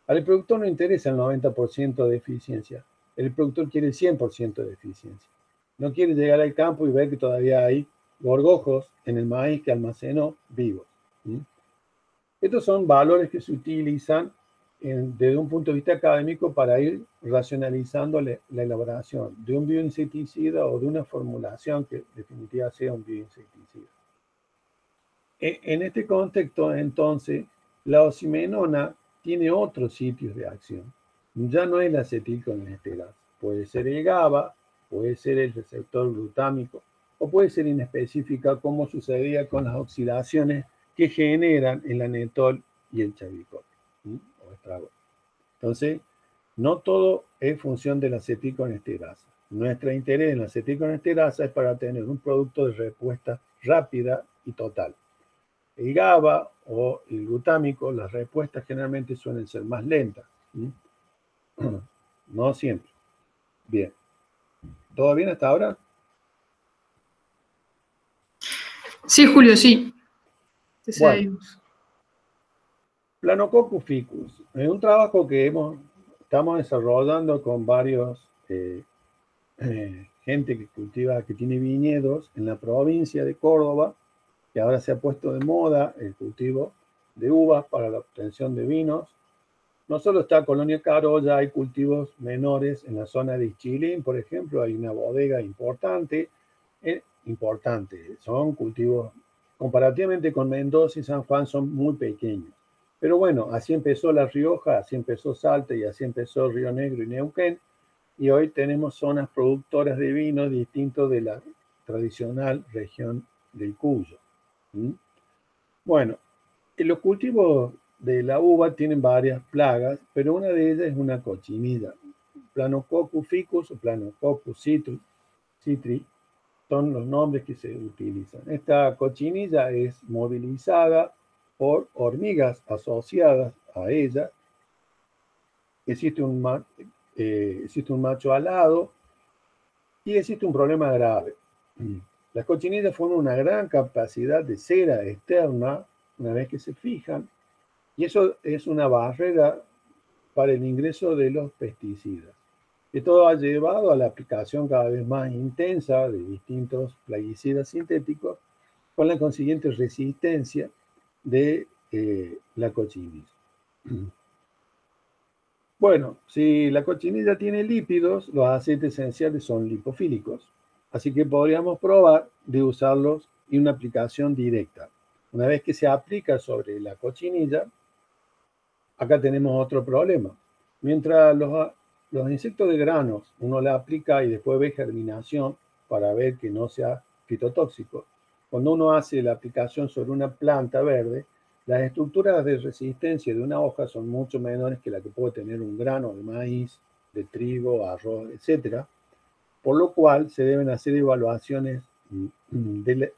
al productor no interesa el 90% de eficiencia. El productor quiere el 100% de eficiencia. No quiere llegar al campo y ver que todavía hay gorgojos en el maíz que almacenó vivos. Estos son valores que se utilizan desde un punto de vista académico para ir racionalizando la, elaboración de un bioinsecticida o de una formulación que definitivamente sea un bioinsecticida. E, en este contexto, entonces, la osimenona tiene otros sitios de acción. Ya no es la acetilcolinesterasa. Puede ser el GABA, puede ser el receptor glutámico, o puede ser inespecífica, como sucedía con las oxidaciones que generan el anetol y el chavicol. Entonces, no todo es función de la acetilcolinesterasa. Nuestro interés en la acetilcolinesterasa es para tener un producto de respuesta rápida y total el GABA o el glutámico, las respuestas generalmente suelen ser más lentas. No siempre. Bien. ¿Todo bien hasta ahora? Sí, Julio, sí. Bueno, Planococcus ficus. Es un trabajo que hemos, estamos desarrollando con varios eh, eh, gente que cultiva, que tiene viñedos en la provincia de Córdoba que ahora se ha puesto de moda el cultivo de uvas para la obtención de vinos. No solo está Colonia Caro, ya hay cultivos menores en la zona de Chilín, por ejemplo, hay una bodega importante, eh, importante, son cultivos comparativamente con Mendoza y San Juan son muy pequeños. Pero bueno, así empezó La Rioja, así empezó Salta y así empezó Río Negro y Neuquén. Y hoy tenemos zonas productoras de vino distintos de la tradicional región del Cuyo. ¿Mm? Bueno, los cultivos de la uva tienen varias plagas, pero una de ellas es una cochinilla. Planococcus ficus o Planococcus citri son los nombres que se utilizan. Esta cochinilla es movilizada por hormigas asociadas a ella. Existe un, eh, existe un macho alado y existe un problema grave. Las cochinillas forman una gran capacidad de cera externa una vez que se fijan, y eso es una barrera para el ingreso de los pesticidas. Esto ha llevado a la aplicación cada vez más intensa de distintos plaguicidas sintéticos con la consiguiente resistencia de eh, la cochinilla. Bueno, si la cochinilla tiene lípidos, los aceites esenciales son lipofílicos. Así que podríamos probar de usarlos en una aplicación directa. Una vez que se aplica sobre la cochinilla, acá tenemos otro problema. Mientras los, insectos de granos uno le aplica y después ve germinación para ver que no sea fitotóxico, cuando uno hace la aplicación sobre una planta verde, las estructuras de resistencia de una hoja son mucho menores que la que puede tener un grano de maíz de trigo, arroz, etc. Por lo cual se deben hacer evaluaciones de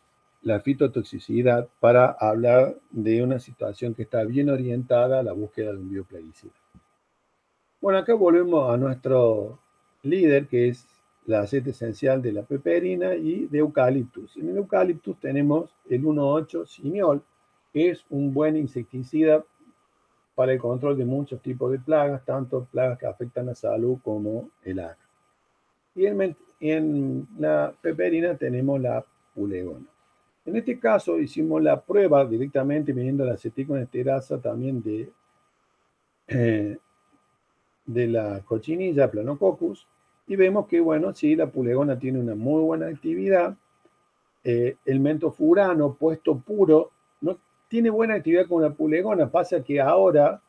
la fitotoxicidad para hablar de una situación que está bien orientada a la búsqueda de un bioplaguicida. Bueno, acá volvemos a nuestro líder, que es la aceite esencial de la peperina y de eucaliptus. En el eucaliptus tenemos el 1,8 cineol, que es un buen insecticida para el control de muchos tipos de plagas, tanto plagas que afectan la salud como el agro. Y en, la peperina tenemos la pulegona. En este caso hicimos la prueba directamente midiendo la aceticonesterasa también de, eh, de la cochinilla Planococcus y vemos que, bueno, sí, la pulegona tiene una muy buena actividad. Eh, el mentofurano puesto puro no tiene buena actividad con la pulegona. Pasa que ahora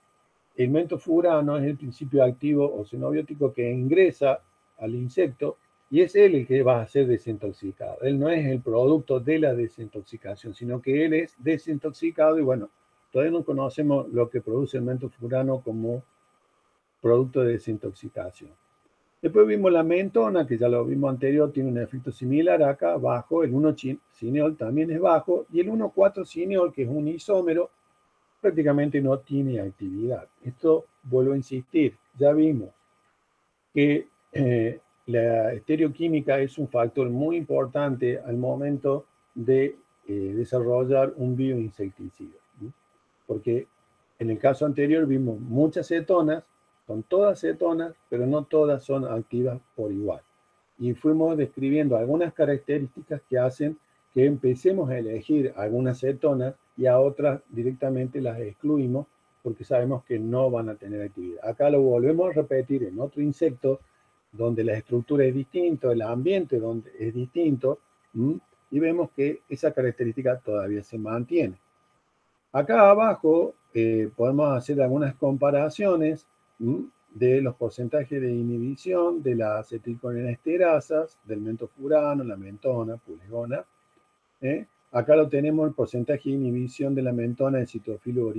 el mentofurano es el principio activo o xenobiótico que ingresa al insecto y es él el que va a ser desintoxicado. Él no es el producto de la desintoxicación, sino que él es desintoxicado y bueno, todavía no conocemos lo que produce el mentofurano como producto de desintoxicación. Después vimos la mentona, que ya lo vimos anterior, tiene un efecto similar acá, bajo. El 1-cineol también es bajo. Y el 1,4-cineol, que es un isómero, prácticamente no tiene actividad. Esto, vuelvo a insistir, ya vimos que eh, la estereoquímica es un factor muy importante al momento de eh, desarrollar un bioinsecticida. Porque en el caso anterior vimos muchas cetonas son todas cetonas, pero no todas son activas por igual. Y fuimos describiendo algunas características que hacen que empecemos a elegir algunas cetonas y a otras directamente las excluimos porque sabemos que no van a tener actividad. Acá lo volvemos a repetir en otro insecto donde la estructura es distinta, el ambiente donde es distinto, y vemos que esa característica todavía se mantiene. Acá abajo eh, podemos hacer algunas comparaciones de los porcentajes de inhibición de las acetilcolinesterasas, del mentofurano, la mentona, pulegona. ¿eh? Acá lo tenemos el porcentaje de inhibición de la mentona en citofilo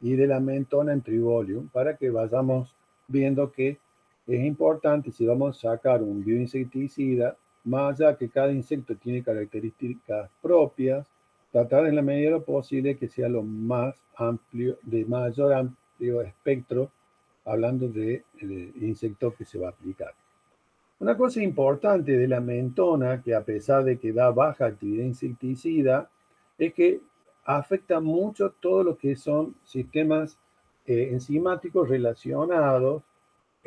y de la mentona en tribolium, para que vayamos viendo que es importante si vamos a sacar un bioinsecticida, más allá que cada insecto tiene características propias, tratar en la medida de lo posible que sea lo más amplio, de mayor amplio espectro, hablando de, insectos que se va a aplicar. Una cosa importante de la mentona, que a pesar de que da baja actividad insecticida, es que afecta mucho todo lo que son sistemas eh, enzimáticos relacionados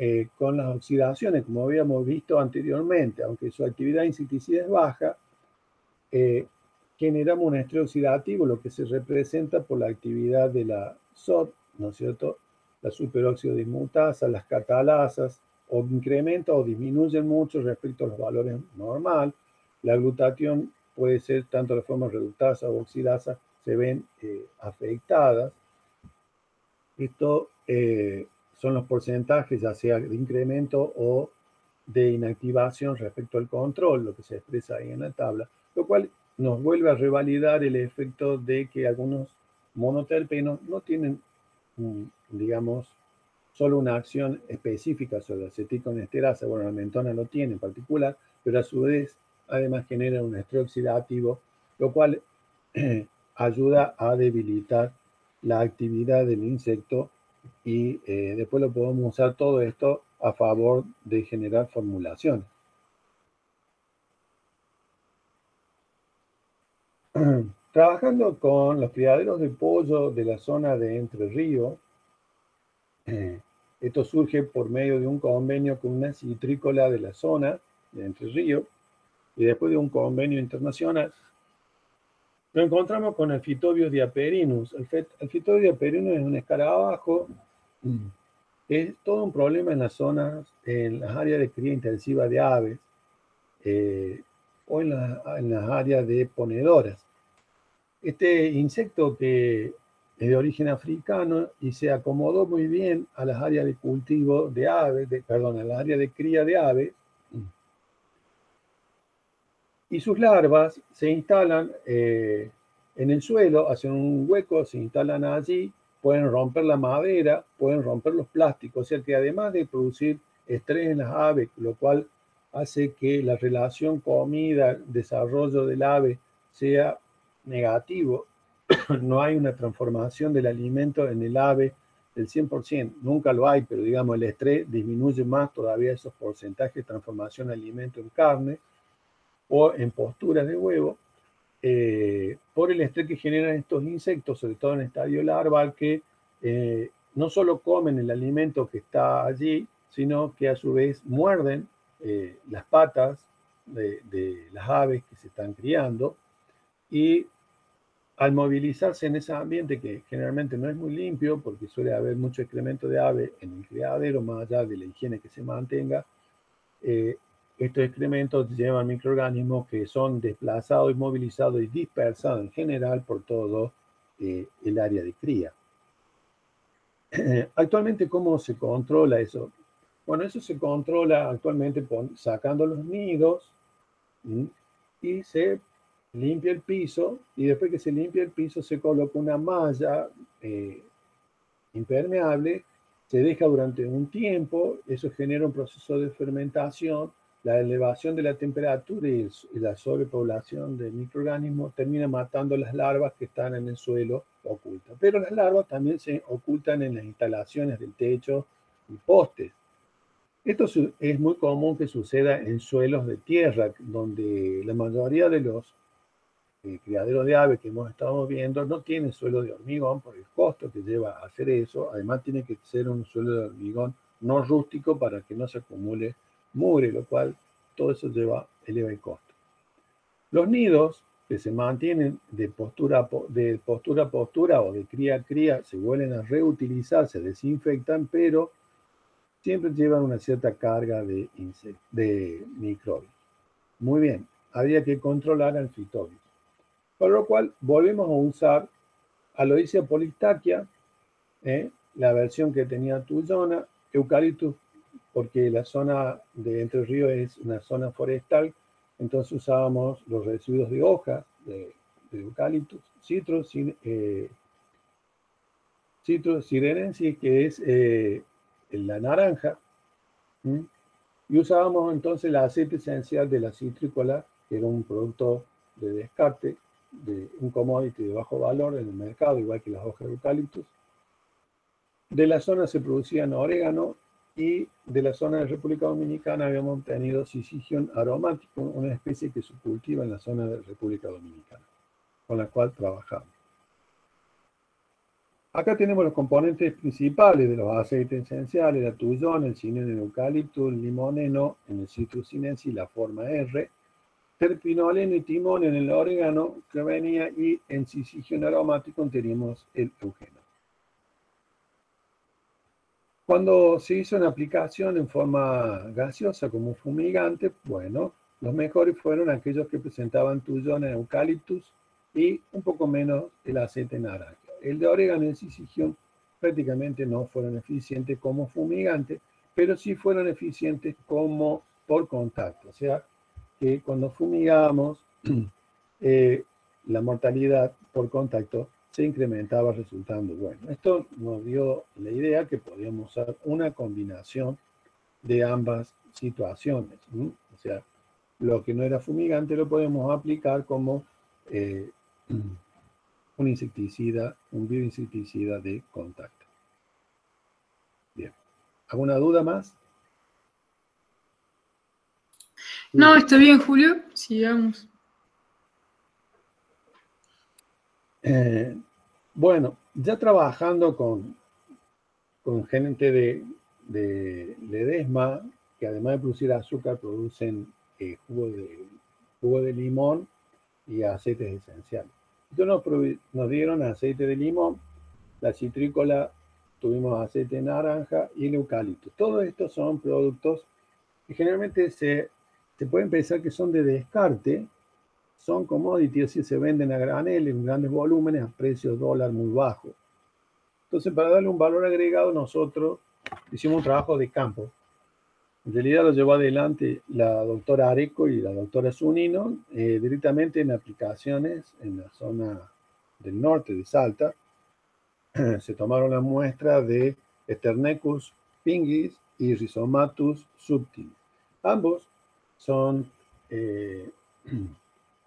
eh, con las oxidaciones, como habíamos visto anteriormente, aunque su actividad insecticida es baja, eh, generamos un estrés oxidativo, lo que se representa por la actividad de la SOT, ¿no es cierto? La superóxido dismutasa, las catalasas, o incrementan o disminuyen mucho respecto a los valores normal. La glutatión puede ser tanto de forma reductasa o oxidasa, se ven eh, afectadas. Esto eh, son los porcentajes, ya sea de incremento o de inactivación respecto al control, lo que se expresa ahí en la tabla, lo cual nos vuelve a revalidar el efecto de que algunos monoterpenos no tienen digamos, solo una acción específica sobre la aceticonesterasa, bueno, la mentona lo tiene en particular, pero a su vez además genera un estrés oxidativo, lo cual ayuda a debilitar la actividad del insecto y eh, después lo podemos usar todo esto a favor de generar formulaciones. Trabajando con los criaderos de pollo de la zona de Entre Ríos, esto surge por medio de un convenio con una citrícola de la zona de Entre Ríos y después de un convenio internacional. Nos encontramos con el Fitobio diaperinus. El, el Fitobio diaperinus es un escarabajo. Es todo un problema en las zonas, en las áreas de cría intensiva de aves eh, o en, en las áreas de ponedoras. Este insecto que es de origen africano y se acomodó muy bien a las áreas de cultivo de aves, perdón, a las áreas de cría de aves. Y sus larvas se instalan eh, en el suelo, hacen un hueco, se instalan allí pueden romper la madera, pueden romper los plásticos, o sea que además de producir estrés en las aves, lo cual hace que la relación comida-desarrollo del ave sea negativo, no hay una transformación del alimento en el ave del 100%, nunca lo hay, pero digamos el estrés disminuye más todavía esos porcentajes de transformación de alimento en carne o en posturas de huevo, eh, por el estrés que generan estos insectos, sobre todo en estadio larval, que eh, no solo comen el alimento que está allí, sino que a su vez muerden eh, las patas de, de, las aves que se están criando. Y al movilizarse en ese ambiente que generalmente no es muy limpio porque suele haber mucho excremento de ave en el criadero más allá de la higiene que se mantenga, estos excrementos llevan microorganismos que son desplazados y movilizados y dispersados en general por todo eh, el área de cría. Actualmente, ¿cómo se controla eso? Bueno, eso se controla actualmente sacando los nidos y se limpia el piso y después que se limpia el piso se coloca una malla eh, impermeable, se deja durante un tiempo, eso genera un proceso de fermentación la elevación de la temperatura y, la sobrepoblación de microorganismos termina matando las larvas que están en el suelo ocultas. Pero las larvas también se ocultan en las instalaciones del techo y postes. Esto es muy común que suceda en suelos de tierra, donde la mayoría de los eh, criaderos de aves que hemos estado viendo no tienen suelo de hormigón por el costo que lleva a hacer eso. Además tiene que ser un suelo de hormigón no rústico para que no se acumule mugre, lo cual todo eso lleva, eleva el costo. Los nidos que se mantienen de postura, de postura a postura o de cría a cría se vuelven a reutilizar, se desinfectan, pero siempre llevan una cierta carga de, de microbios. Muy bien, había que controlar al fitovirus. Por lo cual volvemos a usar Aloysia polistachia, ¿eh? la versión que tenía Tuyona, Eucalyptus porque la zona de Entre Ríos es una zona forestal, entonces usábamos los residuos de hojas de, eucaliptus, citrus, eh, citrus sirenensis, que es eh, la naranja, y usábamos entonces el aceite esencial de la citrícola, que era un producto de descarte, de un commodity de bajo valor en el mercado, igual que las hojas de eucaliptus. De la zona se producían orégano y de la zona de República Dominicana habíamos obtenido Syzygium aromático, una especie que se cultiva en la zona de República Dominicana, con la cual trabajamos. Acá tenemos los componentes principales de los aceites esenciales, la tuyón, el cine el eucalipto, el limoneno, en el citrus y la forma R, terpinoleno y timón en el orégano que venía y en Syzygium aromático teníamos el eugeno. Cuando se hizo una aplicación en forma gaseosa como fumigante, bueno, los mejores fueron aquellos que presentaban tuyón en eucaliptus y un poco menos el aceite naranja. El de orégano y el prácticamente no fueron eficientes como fumigante, pero sí fueron eficientes como por contacto. O sea, que cuando fumigamos, eh, la mortalidad por contacto se incrementaba resultando bueno. Esto nos dio la idea que podíamos usar una combinación de ambas situaciones. O sea, lo que no era fumigante lo podemos aplicar como eh, un insecticida, un bioinsecticida de contacto. Bien. ¿Alguna duda más? No, está bien, Julio. Sigamos. Eh, bueno, ya trabajando con, con gente de, de Ledesma, que además de producir azúcar, producen eh, jugo, de, jugo de limón y aceites esenciales. Entonces nos, dieron aceite de limón, la citrícola, tuvimos aceite de naranja y el eucalipto. Todos estos son productos que generalmente se, se pueden pensar que son de descarte, son commodities y se venden a granel en grandes volúmenes a precios dólar muy bajos. Entonces, para darle un valor agregado, nosotros hicimos un trabajo de campo. En realidad lo llevó adelante la doctora Areco y la doctora Zunino eh, directamente en aplicaciones en la zona del norte de Salta. se tomaron la muestra de Sternecus pingis y Rhizomatus subtilis. Ambos son eh,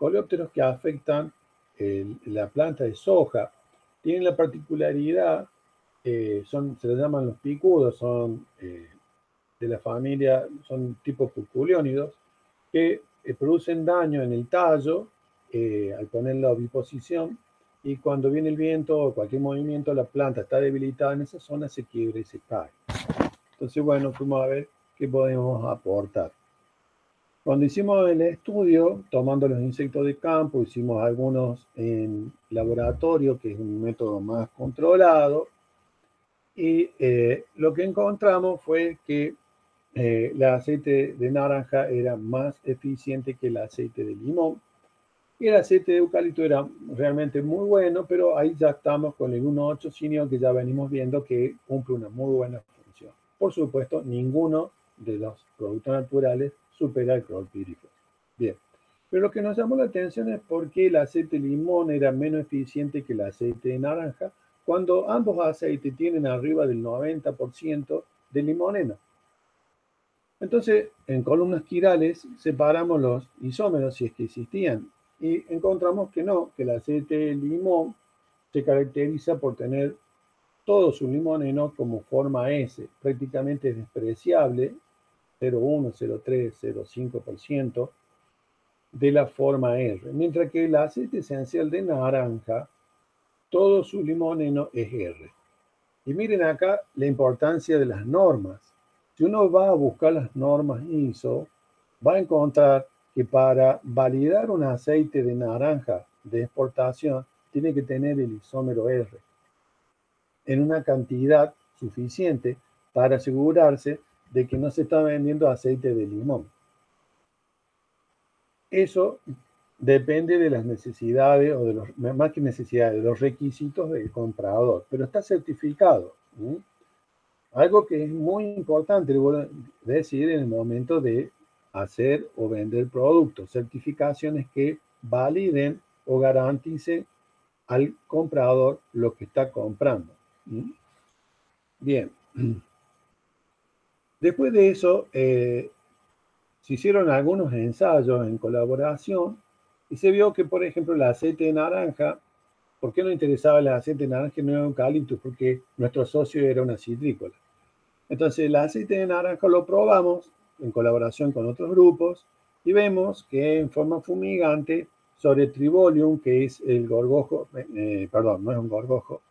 coleópteros que afectan la planta de soja. Tienen la particularidad, eh, se les llaman los picudos, son eh, de la familia, son tipos puculiónidos, que producen daño en el tallo al ponerlo a biposición y cuando viene el viento o cualquier movimiento, la planta está debilitada en esa zona, se quiebra y se cae. Entonces, bueno, fuimos a ver qué podemos aportar. Cuando hicimos el estudio, tomando los insectos de campo, hicimos algunos en laboratorio, que es un método más controlado, y eh, lo que encontramos fue que eh, el aceite de naranja era más eficiente que el aceite de limón. Y el aceite de eucalipto era realmente muy bueno, pero ahí ya estamos con el 1.8 cinio que ya venimos viendo que cumple una muy buena función. Por supuesto, ninguno de los productos naturales supera el clorpírico. Bien, pero lo que nos llamó la atención es por qué el aceite de limón era menos eficiente que el aceite de naranja, cuando ambos aceites tienen arriba del 90% de limoneno. Entonces, en columnas quirales separamos los isómeros si es que existían y encontramos que no, que el aceite de limón se caracteriza por tener todo su limoneno como forma S, prácticamente despreciable 0,1, 0,3, 0,5% de la forma R, mientras que el aceite esencial de naranja, todo su limoneno es R. Y miren acá la importancia de las normas. Si uno va a buscar las normas ISO, va a encontrar que para validar un aceite de naranja de exportación, tiene que tener el isómero R en una cantidad suficiente para asegurarse de que no se está vendiendo aceite de limón. Eso depende de las necesidades, o de los, más que necesidades, de los requisitos del comprador, pero está certificado. Algo que es muy importante decir en el momento de hacer o vender productos, certificaciones que validen o garanticen al comprador lo que está comprando. Bien. Después de eso, eh, se hicieron algunos ensayos en colaboración y se vio que, por ejemplo, el aceite de naranja, ¿por qué no interesaba el aceite de naranja y no el eucalipto? Porque nuestro socio era una citrícola. Entonces, el aceite de naranja lo probamos en colaboración con otros grupos y vemos que en forma fumigante sobre tribolium, que es el gorgojo, eh, perdón, no es un gorgojo,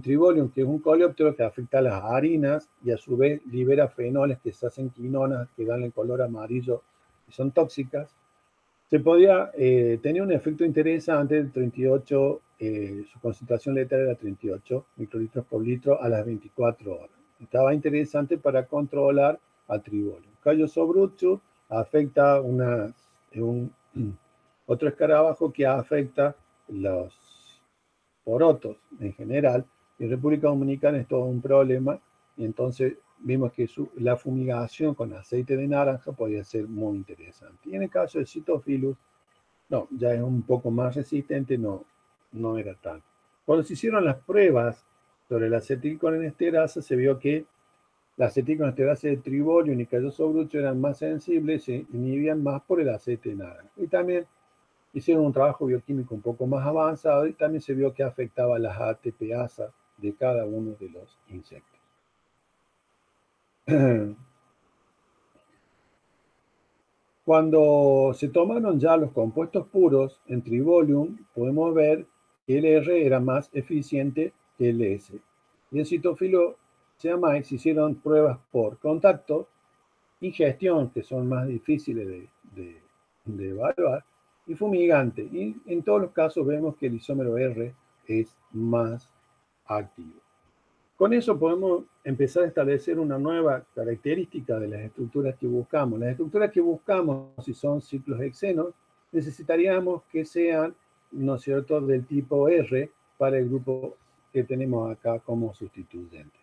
Tribolium, que es un coleóptero que afecta a las harinas y a su vez libera fenoles que se hacen quinonas que dan el color amarillo y son tóxicas, se podía eh, un efecto interesante del 38, eh, su concentración letal era 38 microlitros por litro a las 24 horas. Estaba interesante para controlar a Tribolium. Cayo Sobrucho afecta una, un, otro escarabajo que afecta los porotos en general en República Dominicana es todo un problema y entonces vimos que la fumigación con aceite de naranja podía ser muy interesante. Y en el caso del Cytophilus, no, ya es un poco más resistente, no, no era tal. Cuando se hicieron las pruebas sobre la esterasa, se vio que la esterasa de Tribolium y Calloso Brucho eran más sensibles, se inhibían más por el aceite de naranja. Y también hicieron un trabajo bioquímico un poco más avanzado y también se vio que afectaba las ATPasas de cada uno de los insectos. Cuando se tomaron ya los compuestos puros en Tribolium, podemos ver que el R era más eficiente que el S. Y en citofilo se hicieron pruebas por contacto, ingestión, que son más difíciles de, de evaluar, y fumigante. Y en todos los casos vemos que el isómero R es más activo. Con eso podemos empezar a establecer una nueva característica de las estructuras que buscamos. Las estructuras que buscamos, si son ciclos hexenos, necesitaríamos que sean, ¿no es cierto?, del tipo R para el grupo que tenemos acá como sustituyente.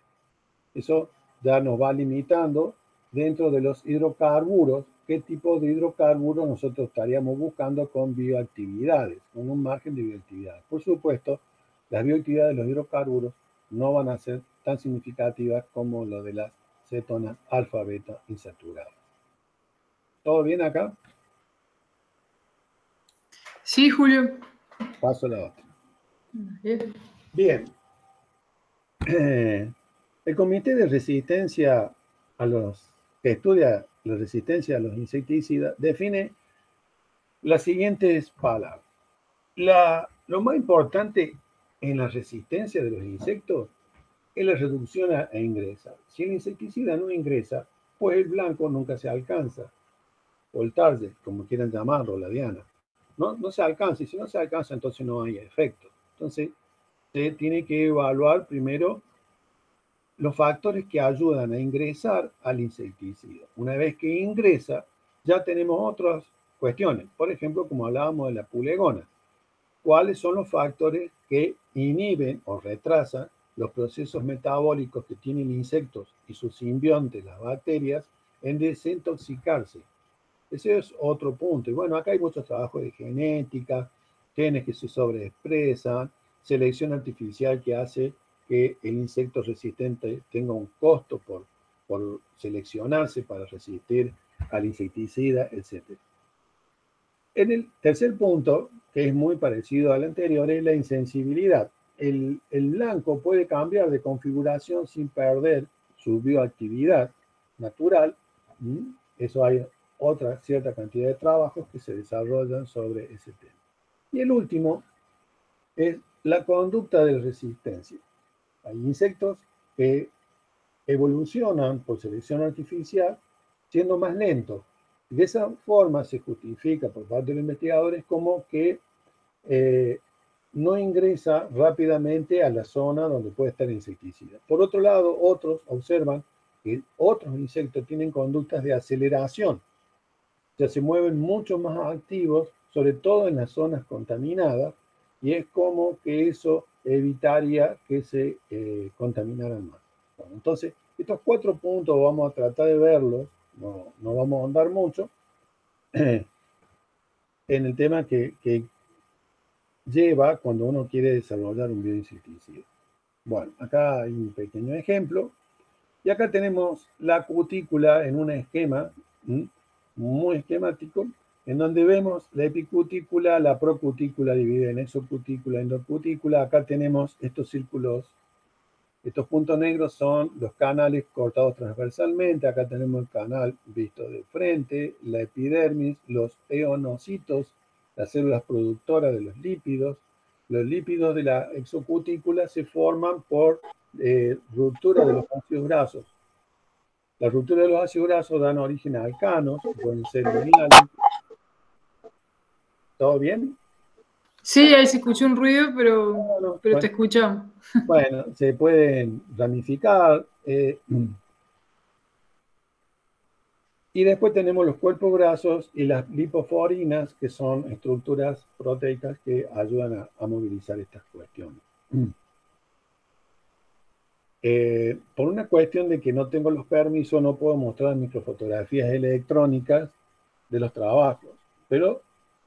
Eso ya nos va limitando dentro de los hidrocarburos, qué tipo de hidrocarburos nosotros estaríamos buscando con bioactividades, con un margen de bioactividad. Por supuesto, la bioactividad de los hidrocarburos no van a ser tan significativas como lo de las cetonas alfa-beta insaturadas. ¿Todo bien acá? Sí, Julio. Paso a la otra. Bien. el Comité de Resistencia a los que estudia la resistencia a los insecticidas define las siguientes palabras. La, lo más importante en la resistencia de los insectos es la reducción a, ingresar. Si el insecticida no ingresa, pues el blanco nunca se alcanza, o el target, como quieran llamarlo, la diana. No, no se alcanza, y si no se alcanza, entonces no hay efecto. Entonces, se tiene que evaluar primero los factores que ayudan a ingresar al insecticida. Una vez que ingresa, ya tenemos otras cuestiones. Por ejemplo, como hablábamos de la pulegona. ¿Cuáles son los factores que inhiben o retrasan los procesos metabólicos que tienen insectos y sus simbiontes, las bacterias, en desintoxicarse? Ese es otro punto. Y bueno, acá hay mucho trabajo de genética, genes que se sobreexpresan, selección artificial que hace que el insecto resistente tenga un costo por, por seleccionarse para resistir al insecticida, etc. En el tercer punto, que es muy parecido al anterior, es la insensibilidad. El, blanco puede cambiar de configuración sin perder su bioactividad natural. Eso hay otra cierta cantidad de trabajos que se desarrollan sobre ese tema. Y el último es la conducta de resistencia. Hay insectos que evolucionan por selección artificial siendo más lentos. De esa forma se justifica por parte de los investigadores como que eh, no ingresa rápidamente a la zona donde puede estar insecticida. Por otro lado, otros observan que otros insectos tienen conductas de aceleración, o sea, se mueven mucho más activos, sobre todo en las zonas contaminadas, y es como que eso evitaría que se eh, contaminaran más. entonces, estos cuatro puntos vamos a tratar de verlos, no, no vamos a ahondar mucho, en el tema que, que, lleva cuando uno quiere desarrollar un bioinsecticida. Bueno, acá hay un pequeño ejemplo. Y acá tenemos la cutícula en un esquema muy esquemático en donde vemos la epicutícula, la procutícula dividida en exocutícula, endocutícula. Acá tenemos estos círculos, estos puntos negros son los canales cortados transversalmente. Acá tenemos el canal visto de frente, la epidermis, los eonocitos, las células productoras de los lípidos. Los lípidos de la exocutícula se forman por eh, ruptura de los ácidos grasos. La ruptura de los ácidos grasos dan origen a alcanos, pueden ser lineales, ¿Todo bien? Sí, ahí se escuchó un ruido, pero, pero te escuchamos. Bueno, se pueden ramificar. Eh, y después tenemos los cuerpos grasos y las lipoforinas, que son estructuras proteicas que ayudan a, movilizar estas cuestiones. Eh, por una cuestión de que no tengo los permisos, no puedo mostrar microfotografías electrónicas de los trabajos, pero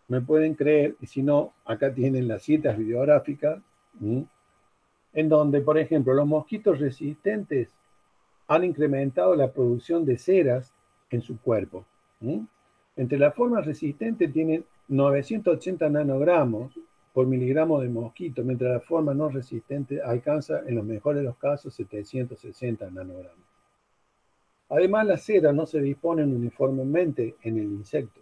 me pueden creer, y si no, acá tienen las citas videográficas, en donde, por ejemplo, los mosquitos resistentes han incrementado la producción de ceras en su cuerpo. Entre las formas resistentes tienen 980 nanogramos por miligramo de mosquito, mientras la forma no resistente alcanza en los mejores de los casos 760 nanogramos. Además, las ceras no se disponen uniformemente en el insecto.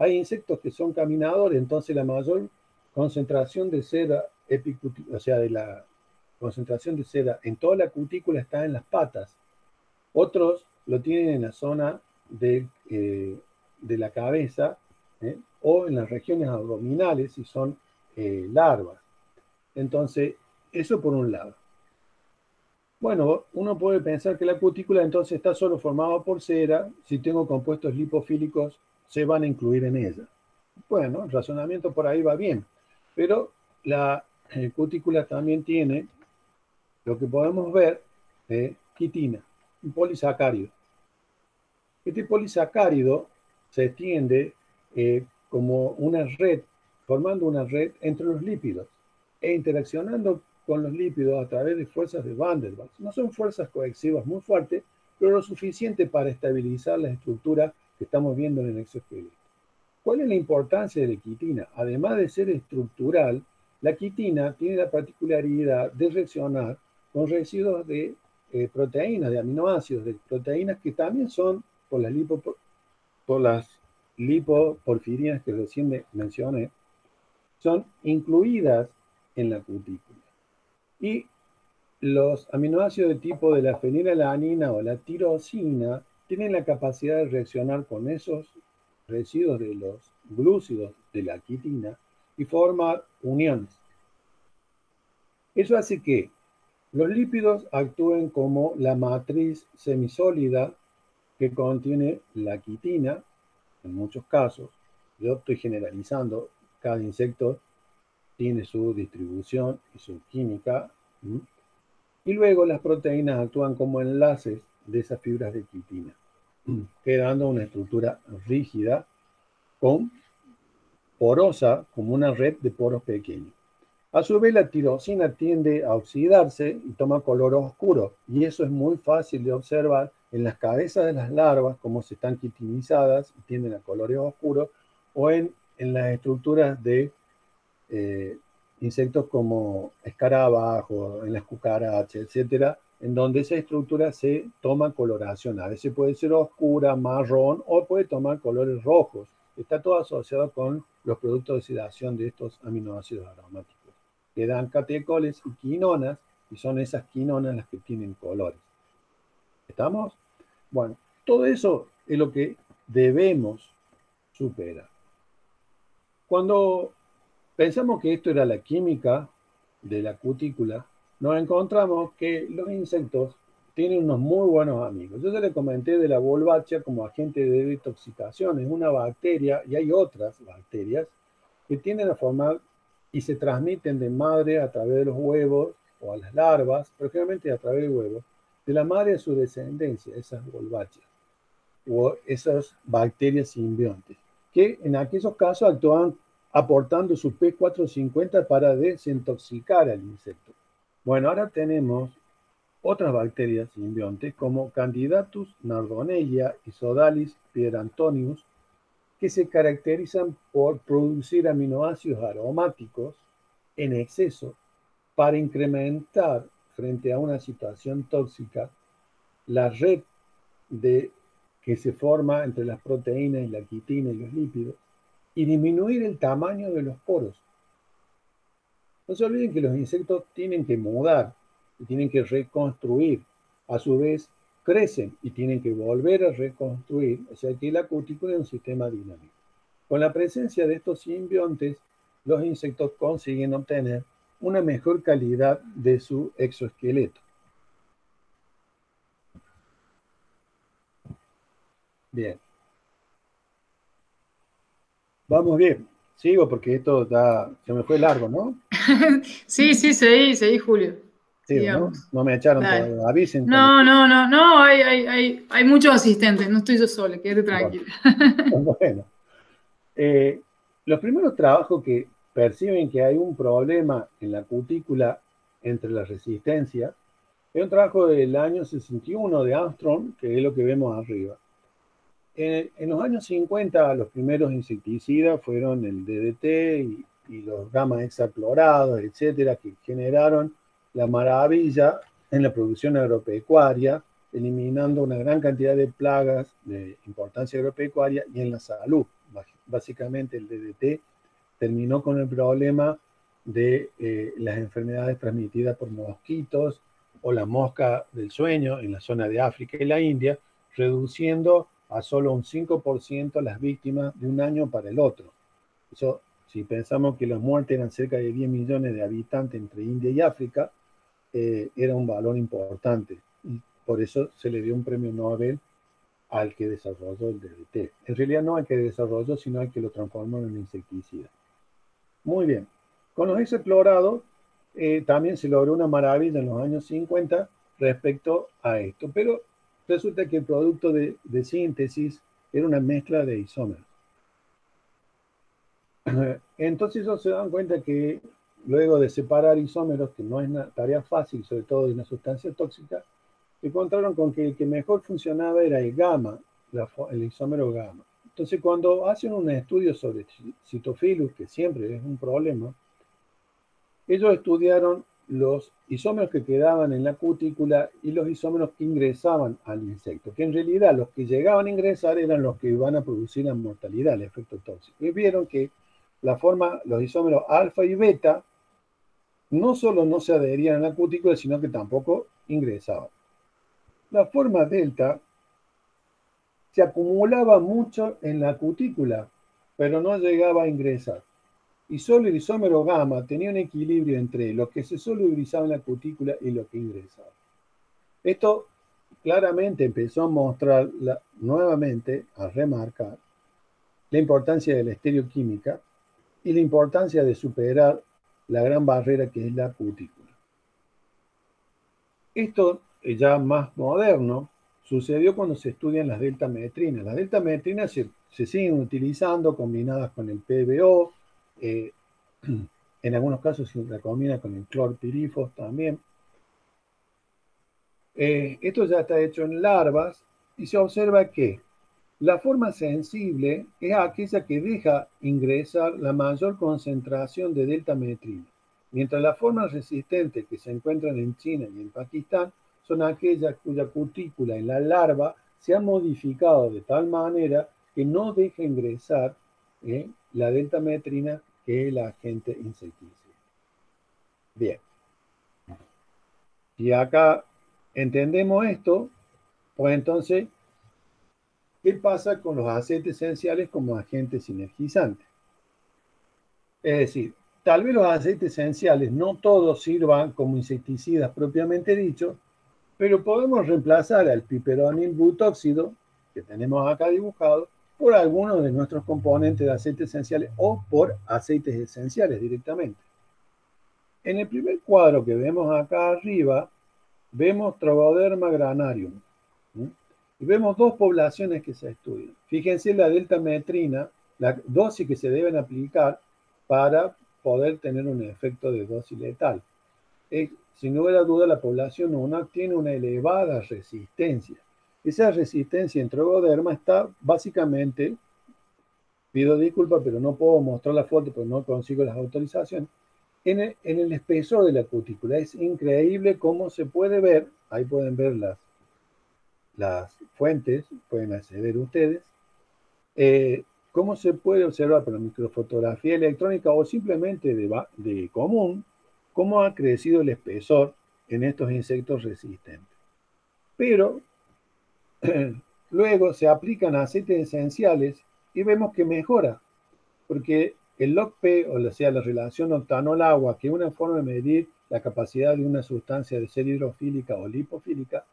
Hay insectos que son caminadores, entonces la mayor concentración de seda o sea, de la concentración de seda en toda la cutícula está en las patas. Otros lo tienen en la zona de, eh, la cabeza ¿eh? o en las regiones abdominales si son eh, larvas. Entonces, eso por un lado. Bueno, uno puede pensar que la cutícula entonces está solo formada por cera si tengo compuestos lipofílicos se van a incluir en ella. Bueno, el razonamiento por ahí va bien, pero la eh, cutícula también tiene lo que podemos ver, eh, quitina, un polisacárido. Este polisacárido se extiende eh, como una red, formando una red entre los lípidos e interaccionando con los lípidos a través de fuerzas de Van der Waals. No son fuerzas coexivas muy fuertes, pero lo suficiente para estabilizar la estructura que estamos viendo en el exoesqueleto. ¿Cuál es la importancia de la quitina? Además de ser estructural, la quitina tiene la particularidad de reaccionar con residuos de eh, proteínas, de aminoácidos, de proteínas que también son por las, lipo, por las lipoporfirinas que recién mencioné, son incluidas en la cutícula. Y los aminoácidos de tipo de la fenilalanina o la tirosina tienen la capacidad de reaccionar con esos residuos de los glúcidos de la quitina y formar uniones. Eso hace que los lípidos actúen como la matriz semisólida que contiene la quitina, en muchos casos. Yo estoy generalizando, cada insecto tiene su distribución y su química. Y luego las proteínas actúan como enlaces de esas fibras de quitina, quedando una estructura rígida con porosa como una red de poros pequeños. A su vez, la tirosina tiende a oxidarse y toma color oscuro, y eso es muy fácil de observar en las cabezas de las larvas, como se están quitinizadas y tienden a colores oscuros, o en, en las estructuras de eh, insectos como escarabajos, en las cucarachas, etcétera, en donde esa estructura se toma coloración. A veces puede ser oscura, marrón, o puede tomar colores rojos. Está todo asociado con los productos de oxidación de estos aminoácidos aromáticos que dan catecoles y quinonas, y son esas quinonas las que tienen colores. ¿Estamos? Bueno, todo eso es lo que debemos superar. Cuando pensamos que esto era la química de la cutícula, nos encontramos que los insectos tienen unos muy buenos amigos. Yo ya le comenté de la volvacha como agente de detoxicación, es una bacteria y hay otras bacterias que tienden a formar y se transmiten de madre a través de los huevos o a las larvas, pero generalmente a través de huevos, de la madre a su descendencia, esas volvachas o esas bacterias simbiontes, que en aquellos casos actúan aportando su P450 para desintoxicar al insecto. Bueno, ahora tenemos otras bacterias simbiontes como Candidatus nardonella y Sodalis pierantonius, que se caracterizan por producir aminoácidos aromáticos en exceso para incrementar frente a una situación tóxica la red que se forma entre las proteínas y la quitina y los lípidos y disminuir el tamaño de los poros. No se olviden que los insectos tienen que mudar y tienen que reconstruir. A su vez, crecen y tienen que volver a reconstruir, o sea que la cutícula es un sistema dinámico. Con la presencia de estos simbiontes, los insectos consiguen obtener una mejor calidad de su exoesqueleto. Bien. Vamos bien. Sigo porque esto se me fue largo, ¿no? sí, sí, seguí, seguí, Julio. ¿no? me echaron, avisen. No, no, no, no, hay, hay, hay, muchos asistentes, no estoy yo sola, quédate tranquila. Bueno, eh, los primeros trabajos que perciben que hay un problema en la cutícula entre las resistencias es un trabajo del año 61 de Armstrong, que es lo que vemos arriba. En, los años 50 los primeros insecticidas fueron el DDT y, y los gamma hexaclorados, etcétera, que generaron la maravilla en la producción agropecuaria, eliminando una gran cantidad de plagas de importancia agropecuaria y en la salud. Básicamente el DDT terminó con el problema de eh, las enfermedades transmitidas por mosquitos o la mosca del sueño en la zona de África y la India, reduciendo a solo un 5% las víctimas de un año para el otro. Eso, si pensamos que las muertes eran cerca de 10 millones de habitantes entre India y África, eh, era un valor importante. Y por eso se le dio un premio Nobel al que desarrolló el DDT. En realidad no al que desarrolló, sino al que lo transformó en insecticida. Muy bien. Con los hexaclorados eh, también se logró una maravilla en los años 50 respecto a esto, pero resulta que el producto de, de síntesis era una mezcla de isómeros. Entonces ellos se dan cuenta que luego de separar isómeros, que no es una tarea fácil, sobre todo de una sustancia tóxica, encontraron con que el que mejor funcionaba era el gamma, el isómero gamma. Entonces, cuando hacen un estudio sobre citofilus, que siempre es un problema, ellos estudiaron los isómeros que quedaban en la cutícula y los isómeros que ingresaban al insecto, que en realidad los que llegaban a ingresar eran los que iban a producir la mortalidad, el efecto tóxico. Y vieron que la forma, los isómeros alfa y beta, no solo no se adherían a la cutícula, sino que tampoco ingresaban. La forma delta se acumulaba mucho en la cutícula, pero no llegaba a ingresar. Y solo el isómero gamma tenía un equilibrio entre lo que se solubilizaba en la cutícula y lo que ingresaba. Esto claramente empezó a mostrar nuevamente, a remarcar, la importancia de la estereoquímica y la importancia de superar la gran barrera que es la cutícula. Esto ya más moderno sucedió cuando se estudian las deltametrinas. Las deltametrinas se, se siguen utilizando combinadas con el PBO, eh, en algunos casos se recomienda con el clorpirifos también. Eh, esto ya está hecho en larvas y se observa que la forma sensible es aquella que deja ingresar la mayor concentración de deltametrina, mientras las formas resistentes que se encuentran en China y en Pakistán son aquellas cuya cutícula en la larva se ha modificado de tal manera que no deja ingresar eh, la deltametrina que es el agente insecticida. Bien. Y acá entendemos esto, pues entonces ¿Qué pasa con los aceites esenciales como agentes sinergizantes? Es decir, tal vez los aceites esenciales no todos sirvan como insecticidas propiamente dicho, pero podemos reemplazar al piperonil butóxido, que tenemos acá dibujado, por algunos de nuestros componentes de aceites esenciales o por aceites esenciales directamente. En el primer cuadro que vemos acá arriba, vemos Trogoderma granarium. Y vemos dos poblaciones que se estudian. Fíjense la delta metrina, la dosis que se deben aplicar para poder tener un efecto de dosis letal. sin lugar a duda, la población 1 tiene una elevada resistencia. Esa resistencia en trogoderma está básicamente, pido disculpas, pero no puedo mostrar la foto porque no consigo las autorizaciones, en el, en el espesor de la cutícula. Es increíble cómo se puede ver, ahí pueden ver las, las fuentes, pueden acceder ustedes, eh, cómo se puede observar por la microfotografía electrónica o simplemente de, común, cómo ha crecido el espesor en estos insectos resistentes. Pero luego se aplican aceites esenciales y vemos que mejora, porque el LOCP, o sea, la relación octanol-agua, que es una forma de medir la capacidad de una sustancia de ser hidrofílica o lipofílica,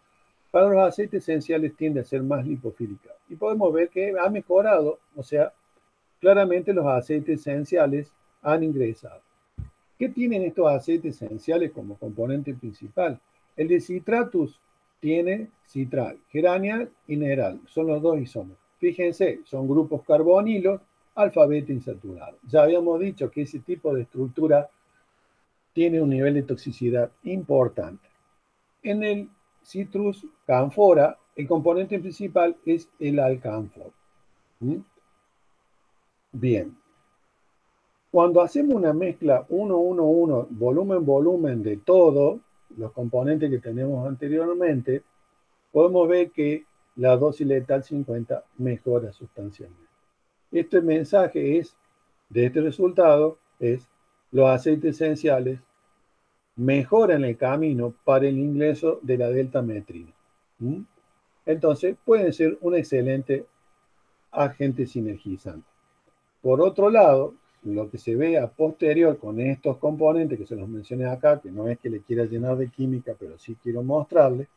para los aceites esenciales tiende a ser más lipofílica. Y podemos ver que ha mejorado, o sea, claramente los aceites esenciales han ingresado. ¿Qué tienen estos aceites esenciales como componente principal? El de citratus tiene citral, geranial y neral, son los dos isómeros. Fíjense, son grupos carbonilos, alfabeto insaturado. Ya habíamos dicho que ese tipo de estructura tiene un nivel de toxicidad importante. En el citrus canfora, el componente principal es el alcanfor. ¿Mm? Bien. Cuando hacemos una mezcla 1-1-1, volumen-volumen de todo, los componentes que tenemos anteriormente, podemos ver que la dosis letal 50 mejora sustancialmente. Este mensaje es, de este resultado, es los aceites esenciales mejoran el camino para el ingreso de la delta metrina. Entonces, pueden ser un excelente agente sinergizante. Por otro lado, lo que se ve a posterior con estos componentes que se los mencioné acá, que no es que le quiera llenar de química, pero sí quiero mostrarles,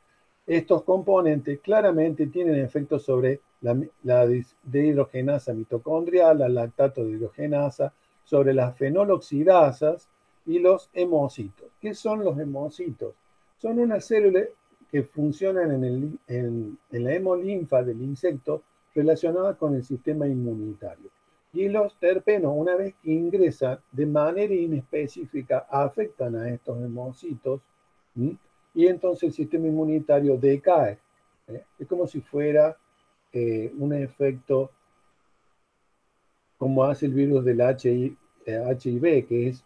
estos componentes claramente tienen efectos sobre la, la dehidrogenasa mitocondrial, la lactato de hidrogenasa, sobre las fenoloxidasas y los hemocitos. ¿Qué son los hemocitos? Son unas células que funcionan en, el, en, la hemolinfa del insecto relacionadas con el sistema inmunitario. Y los terpenos, una vez que ingresan de manera inespecífica, afectan a estos hemocitos y entonces el sistema inmunitario decae. ¿eh? Es como si fuera eh, un efecto como hace el virus del HIV, eh, que es,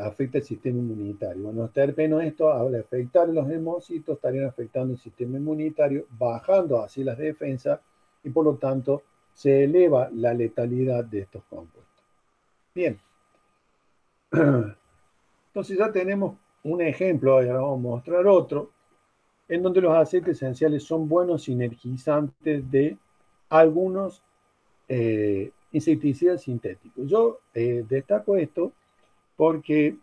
afecta el sistema inmunitario. Bueno, los terpenos, esto al afectar los hemocitos, estarían afectando el sistema inmunitario, bajando así las defensas y por lo tanto se eleva la letalidad de estos compuestos. Bien. Entonces ya tenemos un ejemplo, ahora vamos a mostrar otro, en donde los aceites esenciales son buenos sinergizantes de algunos eh, insecticidas sintéticos. Yo eh, destaco esto porque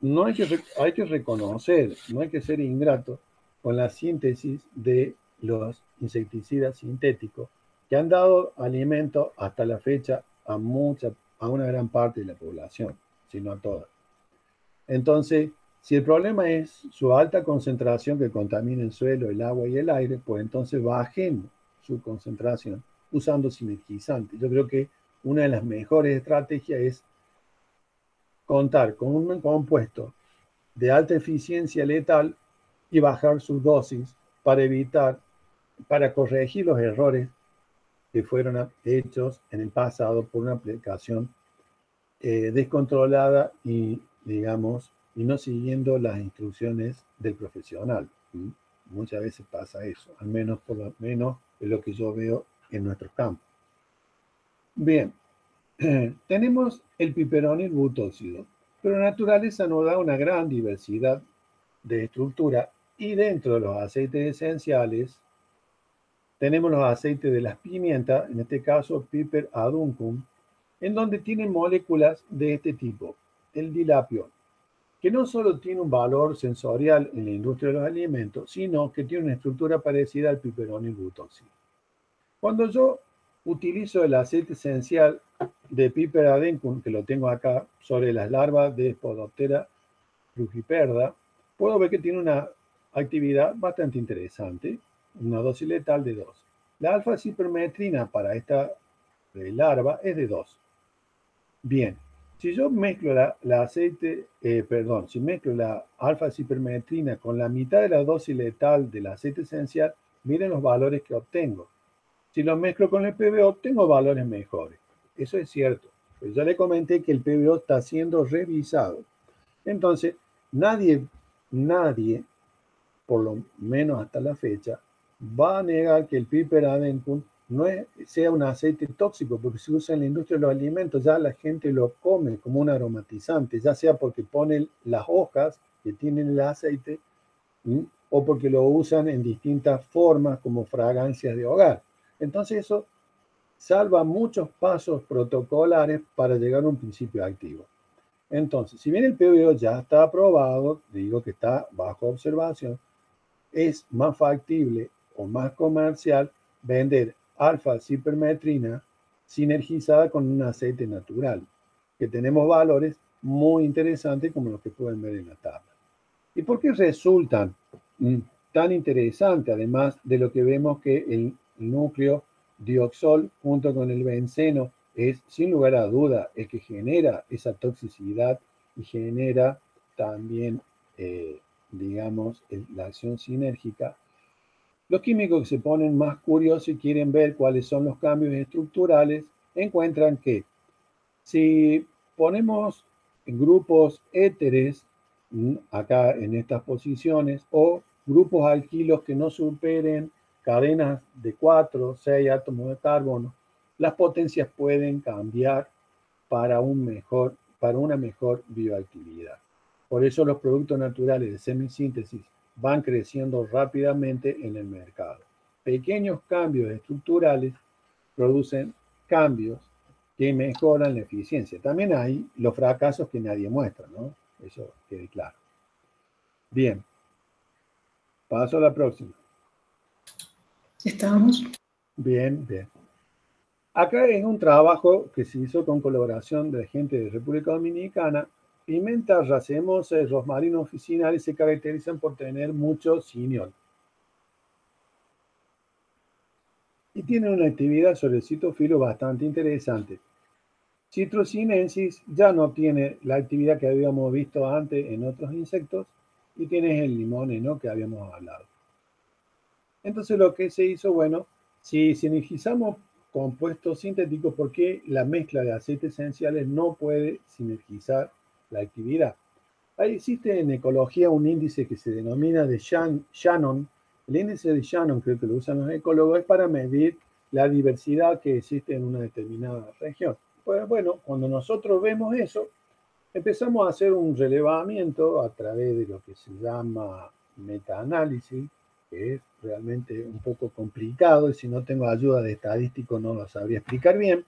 no hay que, hay que reconocer, no hay que ser ingrato con la síntesis de los insecticidas sintéticos que han dado alimento hasta la fecha a, mucha, a una gran parte de la población, si no a toda. Entonces, si el problema es su alta concentración que contamina el suelo, el agua y el aire, pues entonces bajen su concentración usando sinergizantes. Yo creo que una de las mejores estrategias es contar con un compuesto de alta eficiencia letal y bajar su dosis para evitar, para corregir los errores que fueron hechos en el pasado por una aplicación eh, descontrolada y, digamos, y no siguiendo las instrucciones del profesional. Muchas veces pasa eso, al menos por lo menos es lo que yo veo en nuestro campo. Bien, tenemos el piperonil butóxido, pero naturaleza nos da una gran diversidad de estructura y dentro de los aceites esenciales tenemos los aceites de las pimientas, en este caso Piper aduncum, en donde tienen moléculas de este tipo, el dilapio, que no solo tiene un valor sensorial en la industria de los alimentos, sino que tiene una estructura parecida al piperonil butóxido. Cuando yo utilizo el aceite esencial de Piper adencum, que lo tengo acá, sobre las larvas de Spodoptera frugiperda, puedo ver que tiene una actividad bastante interesante, una dosis letal de 2. La alfa-cipermetrina para esta larva es de 2. Bien, si yo mezclo la, aceite, eh, perdón, si mezclo la alfa-cipermetrina con la mitad de la dosis letal del aceite esencial, miren los valores que obtengo. Si lo mezclo con el PBO, obtengo valores mejores. Eso es cierto. Pues ya le comenté que el PBO está siendo revisado. Entonces, nadie, nadie, por lo menos hasta la fecha, va a negar que el piper adencum no sea un aceite tóxico, porque se usa en la industria de los alimentos, ya la gente lo come como un aromatizante, ya sea porque ponen las hojas que tienen el aceite o porque lo usan en distintas formas como fragancias de hogar. Entonces eso salva muchos pasos protocolares para llegar a un principio activo. Entonces, si bien el PBO ya está aprobado, digo que está bajo observación, es más factible o más comercial vender alfa-cipermetrina sinergizada con un aceite natural, que tenemos valores muy interesantes como los que pueden ver en la tabla. ¿Y por qué resultan mm, tan interesantes, además de lo que vemos que el núcleo dioxol junto con el benceno. Es, sin lugar a duda, el que genera esa toxicidad y genera también, eh, digamos, la acción sinérgica. Los químicos que se ponen más curiosos y quieren ver cuáles son los cambios estructurales, encuentran que si ponemos grupos éteres mm, acá en estas posiciones o grupos alquilos que no superen cadenas de 4 o 6 átomos de carbono, las potencias pueden cambiar para, un mejor, para una mejor bioactividad. Por eso los productos naturales de semisíntesis van creciendo rápidamente en el mercado. Pequeños cambios estructurales producen cambios que mejoran la eficiencia. También hay los fracasos que nadie muestra, ¿no? Eso quede claro. Bien. Paso a la próxima. Estamos. Bien, bien. Acá es un trabajo que se hizo con colaboración de gente de República Dominicana Pimientas racemosas, rosmarino oficinales se caracterizan por tener mucho cineol. Y tienen una actividad sobre el citofilo bastante interesante. Citrosinensis ya no tiene la actividad que habíamos visto antes en otros insectos y tienes el limón ¿no? que habíamos hablado. Entonces lo que se hizo, bueno, si sinergizamos compuestos sintéticos, ¿por qué la mezcla de aceites esenciales no puede sinergizar la actividad? Ahí existe en ecología un índice que se denomina de Shannon. El índice de Shannon, creo que lo usan los ecólogos, es para medir la diversidad que existe en una determinada región. Pues bueno, cuando nosotros vemos eso, empezamos a hacer un relevamiento a través de lo que se llama metaanálisis, que es realmente un poco complicado y si no tengo ayuda de estadístico no lo sabría explicar bien,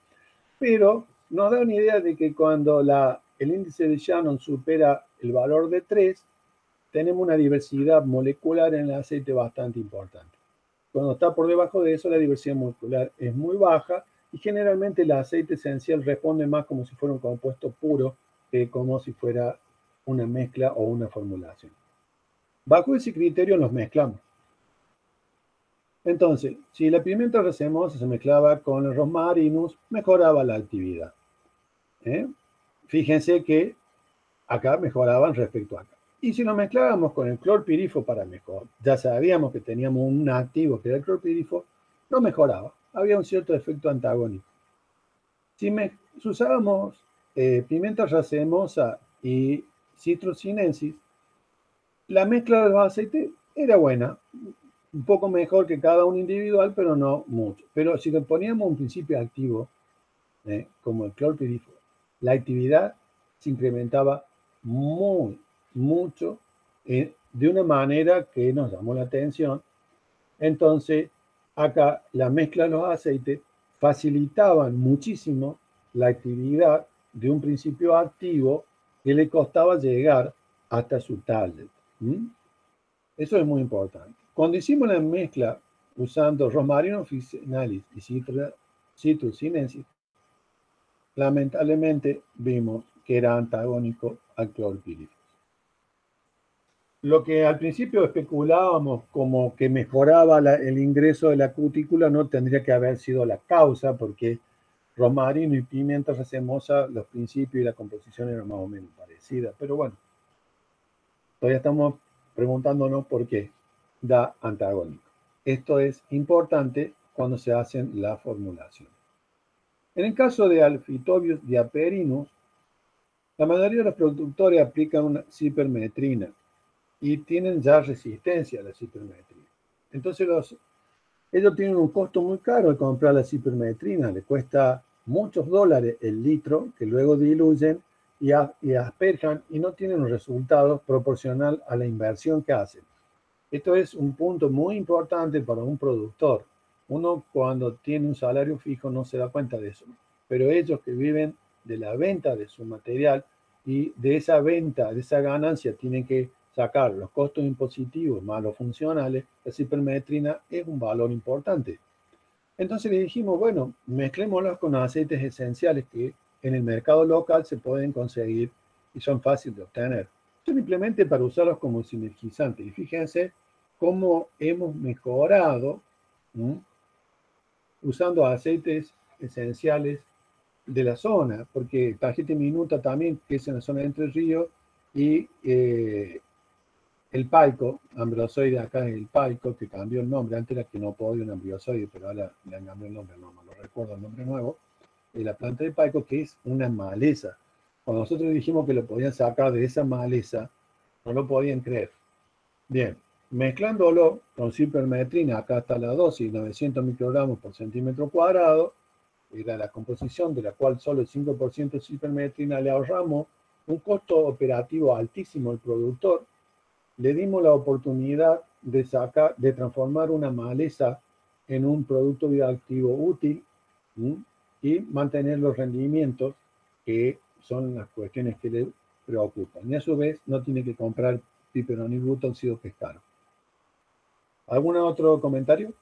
pero nos da una idea de que cuando la, el índice de Shannon supera el valor de 3, tenemos una diversidad molecular en el aceite bastante importante. Cuando está por debajo de eso, la diversidad molecular es muy baja y generalmente el aceite esencial responde más como si fuera un compuesto puro que como si fuera una mezcla o una formulación. Bajo ese criterio los mezclamos. Entonces, si la pimienta racemosa se mezclaba con el rosmarinus, mejoraba la actividad. ¿eh? Fíjense que acá mejoraban respecto a acá. Y si lo mezclábamos con el clorpirifo para mejor, ya sabíamos que teníamos un activo que era el clorpirifo, no mejoraba. Había un cierto efecto antagónico. Si, usábamos eh, pimienta racemosa y citrosinensis, la mezcla de los aceites era buena, un poco mejor que cada uno individual, pero no mucho. Pero si le poníamos un principio activo, eh, como el clorpirifo, la actividad se incrementaba muy, mucho, eh, de una manera que nos llamó la atención. Entonces, acá la mezcla de los aceites facilitaban muchísimo la actividad de un principio activo que le costaba llegar hasta su target. Eso es muy importante. Cuando hicimos la mezcla usando rosmarino officinalis y citrus sinensis, lamentablemente vimos que era antagónico al clorpirifos. Lo que al principio especulábamos como que mejoraba el ingreso de la cutícula no tendría que haber sido la causa, porque rosmarino y pimienta racemosa, los principios y la composición eran más o menos parecidas. Pero bueno, todavía estamos preguntándonos por qué da antagónico. Esto es importante cuando se hacen la formulación. En el caso de Alphitobius diaperinus, la mayoría de los productores aplican una cipermetrina y tienen ya resistencia a la cipermetrina. Entonces los, ellos tienen un costo muy caro de comprar la cipermetrina, le cuesta muchos dólares el litro que luego diluyen y asperjan y no tienen un resultado proporcional a la inversión que hacen. Esto es un punto muy importante para un productor. Uno cuando tiene un salario fijo no se da cuenta de eso, pero ellos que viven de la venta de su material y de esa venta, de esa ganancia, tienen que sacar los costos impositivos más los funcionales, la cipermetrina es un valor importante. Entonces le dijimos, bueno, mezclémoslos con aceites esenciales que en el mercado local se pueden conseguir y son fáciles de obtener. Simplemente para usarlos como sinergizantes. Y fíjense cómo hemos mejorado usando aceites esenciales de la zona, porque Tarjeta Minuta también, que es en la zona de Entre Ríos, y eh, el Paico, ambrosoide acá es el Paico, que cambió el nombre, antes era que no podía un ambrosoide, pero ahora le han cambiado el nombre, no, no lo recuerdo el nombre nuevo, de la planta de Paico, que es una maleza. Cuando nosotros dijimos que lo podían sacar de esa maleza, no lo podían creer. Bien, Mezclándolo con cipermetrina, acá está la dosis, 900 microgramos por centímetro cuadrado, era la composición de la cual solo el 5% de cipermetrina le ahorramos un costo operativo altísimo al productor, le dimos la oportunidad de, sacar, de transformar una maleza en un producto bioactivo útil y mantener los rendimientos que son las cuestiones que le preocupan. Y a su vez no tiene que comprar que es caro. ¿Algún otro comentario?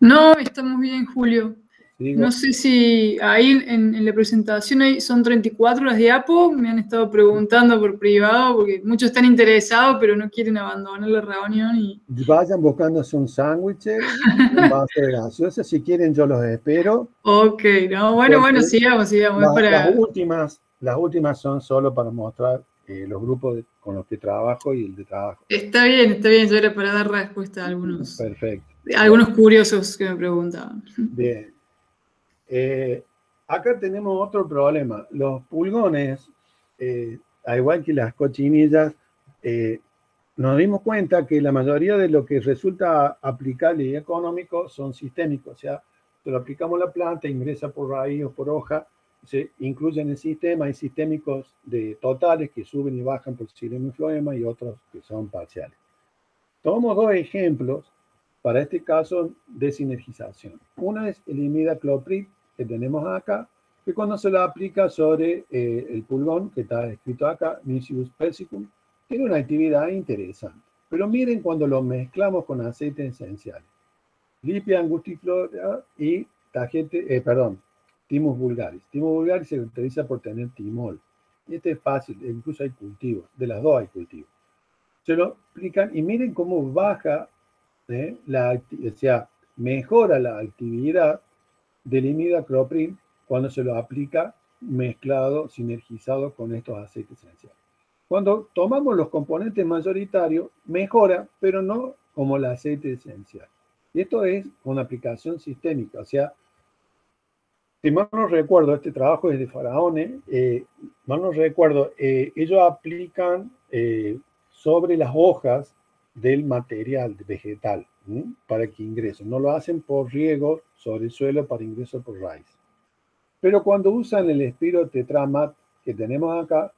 No, estamos bien, Julio. no sé si ahí en, la presentación hay, son 34 las diapos, me han estado preguntando por privado porque muchos están interesados pero no quieren abandonar la reunión. Y... Vayan buscándose un sándwich, un vaso de gaseosa, si quieren yo los espero. Ok, no, bueno, bueno, sigamos, sigamos. Las, últimas, las últimas son solo para mostrar eh, los grupos con los que trabajo y el de trabajo. Está bien, está bien, yo era para dar respuesta a algunos. Perfecto. Algunos curiosos que me preguntaban. Bien. Eh, acá tenemos otro problema. Los pulgones, eh, al igual que las cochinillas, nos dimos cuenta que la mayoría de lo que resulta aplicable y económico son sistémicos. O sea, se lo aplicamos a la planta, ingresa por raíz o por hoja, se incluye en el sistema. Hay sistémicos de totales que suben y bajan por xilema y floema y otros que son parciales. Tomamos dos ejemplos para este caso de sinergización. Una es el imidacloprid que tenemos acá, que cuando se lo aplica sobre eh, el pulgón, que está escrito acá, Nicius persicum, tiene una actividad interesante. Pero miren cuando lo mezclamos con aceite esencial. Lipia angustiflora y tajete, eh, perdón, Timus vulgaris. Timus vulgaris se utiliza por tener timol. Y este es fácil, incluso hay cultivos, de las dos hay cultivos. Se lo aplican y miren cómo baja ¿eh? la, o sea, mejora la actividad del imidacloprid cuando se lo aplica mezclado, sinergizado con estos aceites esenciales. Cuando tomamos los componentes mayoritarios, mejora, pero no como el aceite esencial. Y esto es una aplicación sistémica, o sea, si mal no recuerdo, este trabajo es de Faraones, eh, mal no recuerdo, eh, ellos aplican eh, sobre las hojas del material vegetal para que ingresen. No lo hacen por riego sobre el suelo para ingreso por raíz. Pero cuando usan el espiro tetramat que tenemos acá,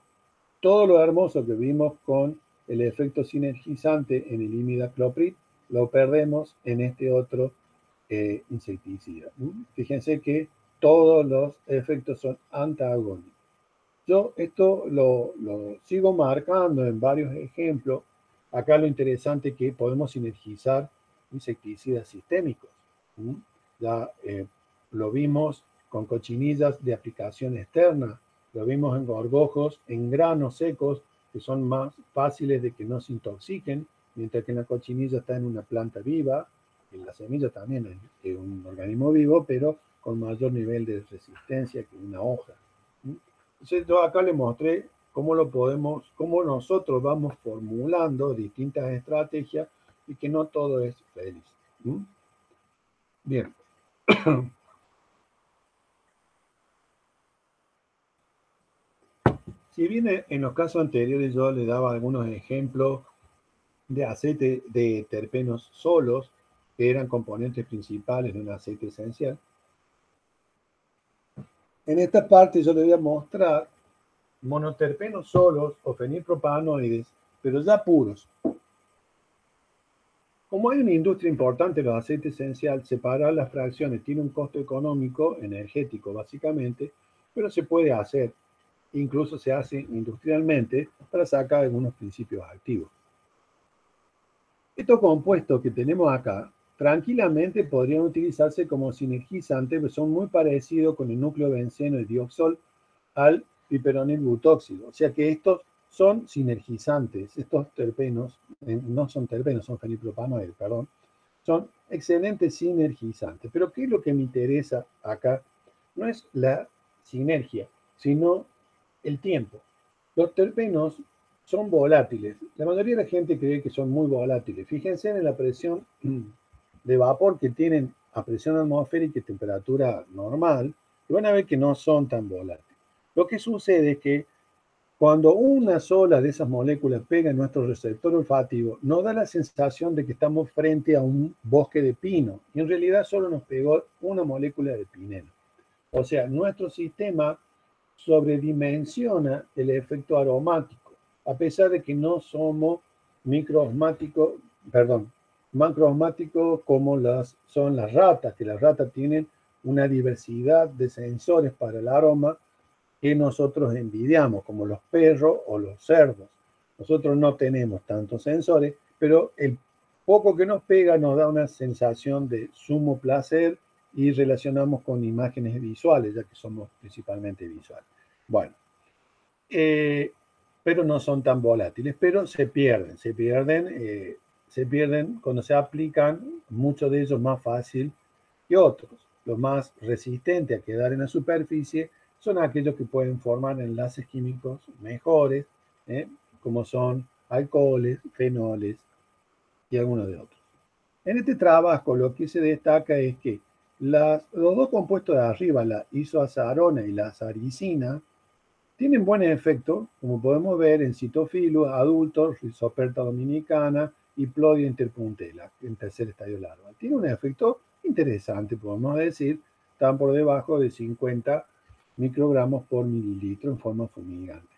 todo lo hermoso que vimos con el efecto sinergizante en el imidacloprid, lo perdemos en este otro eh, insecticida. Fíjense que todos los efectos son antagónicos. Yo esto lo, sigo marcando en varios ejemplos Acá lo interesante es que podemos sinergizar insecticidas sistémicos. Ya eh, lo vimos con cochinillas de aplicación externa, lo vimos en gorgojos, en granos secos, que son más fáciles de que no se intoxiquen, mientras que la cochinilla está en una planta viva, en la semilla también es un organismo vivo, pero con mayor nivel de resistencia que una hoja. Entonces yo acá le mostré cómo lo podemos, cómo nosotros vamos formulando distintas estrategias y que no todo es feliz. Bien. Si bien en los casos anteriores yo le daba algunos ejemplos de aceite de terpenos solos, que eran componentes principales de un aceite esencial, en esta parte yo le voy a mostrar monoterpenos solos o fenilpropanoides, pero ya puros. Como hay una industria importante de los aceites esenciales, separar las fracciones tiene un costo económico, energético básicamente, pero se puede hacer. Incluso se hace industrialmente para sacar algunos principios activos. Estos compuestos que tenemos acá tranquilamente podrían utilizarse como sinergizantes, pero son muy parecidos con el núcleo benceno y dioxol al piperonil butóxido. O sea que estos son sinergizantes, estos terpenos, eh, no son terpenos, son fenilpropanoides, perdón, son excelentes sinergizantes. Pero ¿qué es lo que me interesa acá? No es la sinergia, sino el tiempo. Los terpenos son volátiles. La mayoría de la gente cree que son muy volátiles. Fíjense en la presión de vapor que tienen a presión atmosférica y temperatura normal, y van a ver que no son tan volátiles. Lo que sucede es que cuando una sola de esas moléculas pega en nuestro receptor olfativo, nos da la sensación de que estamos frente a un bosque de pino y en realidad solo nos pegó una molécula de pineno. O sea, nuestro sistema sobredimensiona el efecto aromático, a pesar de que no somos microosmáticos, perdón, macroosmáticos como las, son las ratas, que las ratas tienen una diversidad de sensores para el aroma que nosotros envidiamos, como los perros o los cerdos. Nosotros no tenemos tantos sensores, pero el poco que nos pega nos da una sensación de sumo placer y relacionamos con imágenes visuales, ya que somos principalmente visuales. Bueno, eh, pero no son tan volátiles, pero se pierden, se pierden, eh, se pierden cuando se aplican, muchos de ellos más fácil que otros. Los más resistentes a quedar en la superficie son aquellos que pueden formar enlaces químicos mejores, ¿eh? como son alcoholes, fenoles y algunos de otros. En este trabajo lo que se destaca es que las, los dos compuestos de arriba, la isoazarona y la saricina, tienen buen efecto, como podemos ver en citofilos adultos, Rhizoperta dominicana y Plodia interpuntela, en tercer estadio larva. Tiene un efecto interesante, podemos decir, están por debajo de 50 microgramos por mililitro en forma fumigante.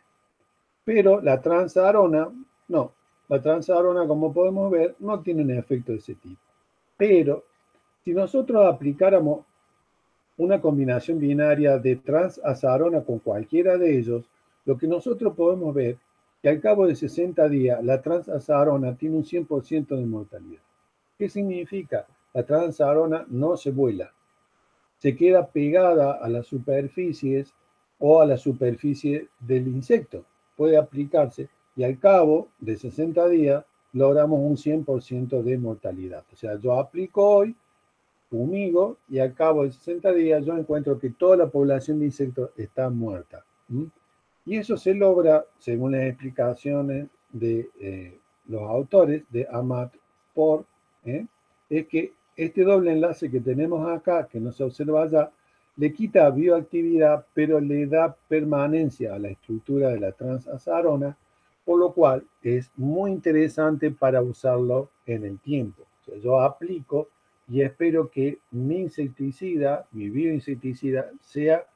Pero la transarona, no, la transarona, como podemos ver, no tiene un efecto de ese tipo. Pero si nosotros aplicáramos una combinación binaria de transazarona con cualquiera de ellos, lo que nosotros podemos ver que al cabo de 60 días la transazarona tiene un 100% de mortalidad. ¿Qué significa? La transazarona no se vuela, se queda pegada a las superficies o a la superficie del insecto. Puede aplicarse y al cabo de 60 días logramos un 100% de mortalidad. O sea, yo aplico hoy, fumigo y al cabo de 60 días yo encuentro que toda la población de insectos está muerta. Y eso se logra, según las explicaciones de eh, los autores de Amat por, ¿eh? es que este doble enlace que tenemos acá, que no se observa allá, le quita bioactividad, pero le da permanencia a la estructura de la transazarona, por lo cual es muy interesante para usarlo en el tiempo. yo aplico y espero que mi insecticida, mi bioinsecticida, sea,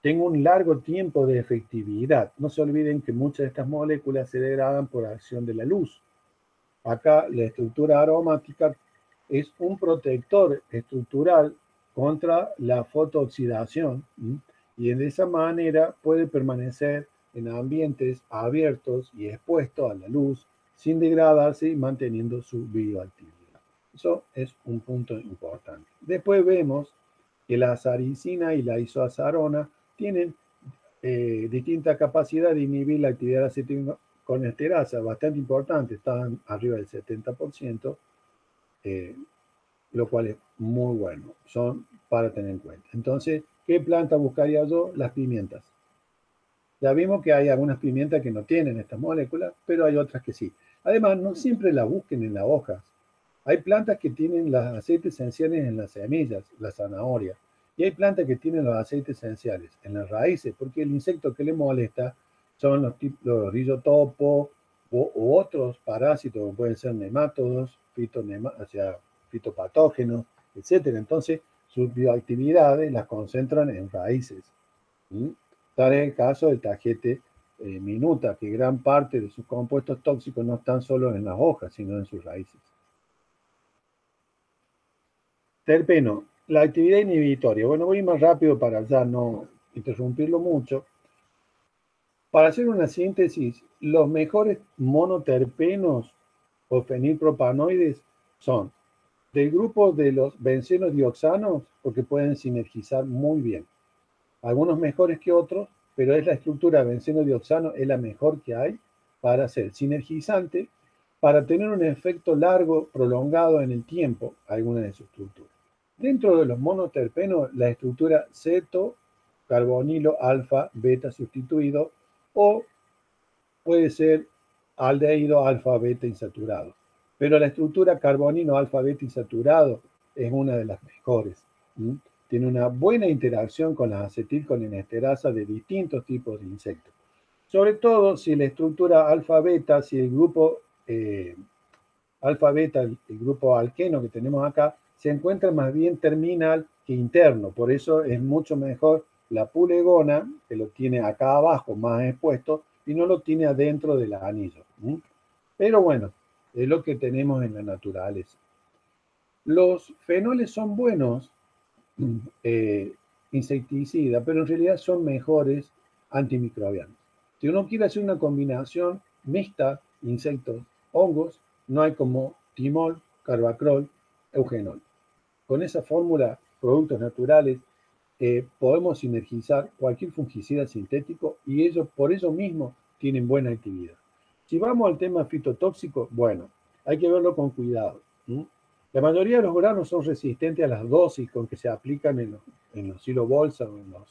tenga un largo tiempo de efectividad. No se olviden que muchas de estas moléculas se degradan por acción de la luz. Acá la estructura aromática es un protector estructural contra la fotooxidación y de esa manera puede permanecer en ambientes abiertos y expuestos a la luz sin degradarse y manteniendo su bioactividad. Eso es un punto importante. Después vemos que la saricina y la isoazarona tienen eh, distinta capacidad de inhibir la actividad con esterasa, bastante importante, están arriba del 70%, eh, lo cual es muy bueno, son para tener en cuenta. Entonces, ¿qué planta buscaría yo? Las pimientas. Ya vimos que hay algunas pimientas que no tienen estas moléculas, pero hay otras que sí. Además, no siempre la busquen en las hojas. Hay plantas que tienen los aceites esenciales en las semillas, la zanahoria, y hay plantas que tienen los aceites esenciales en las raíces, porque el insecto que le molesta son los, los rizotopos o, otros parásitos, como pueden ser nemátodos, o sea, fitopatógenos, etc. Entonces, sus bioactividades las concentran en raíces. Tal es el caso del tajete eh, minuta, que gran parte de sus compuestos tóxicos no están solo en las hojas, sino en sus raíces. Terpeno, la actividad inhibitoria. Bueno, voy más rápido para ya no interrumpirlo mucho. Para hacer una síntesis, los mejores monoterpenos o fenilpropanoides son del grupo de los bencenos dioxanos, porque pueden sinergizar muy bien. Algunos mejores que otros, pero es la estructura benceno-dioxano, es la mejor que hay para ser sinergizante, para tener un efecto largo, prolongado en el tiempo, alguna de sus estructuras. Dentro de los monoterpenos, la estructura ceto, carbonilo, alfa, beta sustituido o puede ser aldehído, alfa, beta insaturado. Pero la estructura carbonilo, alfa, beta insaturado es una de las mejores. Tiene una buena interacción con las acetilcolinesterasas de distintos tipos de insectos. Sobre todo si la estructura alfa-beta, si el grupo eh, alfa-beta, el grupo alqueno que tenemos acá, se encuentra más bien terminal que interno. Por eso es mucho mejor la pulegona, que lo tiene acá abajo más expuesto, y no lo tiene adentro del anillo. Pero bueno, es lo que tenemos en la naturaleza. Los fenoles son buenos eh, insecticidas, pero en realidad son mejores antimicrobianos. Si uno quiere hacer una combinación mixta, insectos, hongos, no hay como timol, carbacrol, eugenol. Con esa fórmula productos naturales, eh, podemos sinergizar cualquier fungicida sintético y ellos por eso mismo tienen buena actividad. Si vamos al tema fitotóxico, bueno, hay que verlo con cuidado. La mayoría de los granos son resistentes a las dosis con que se aplican en los, en los silo bolsa o en los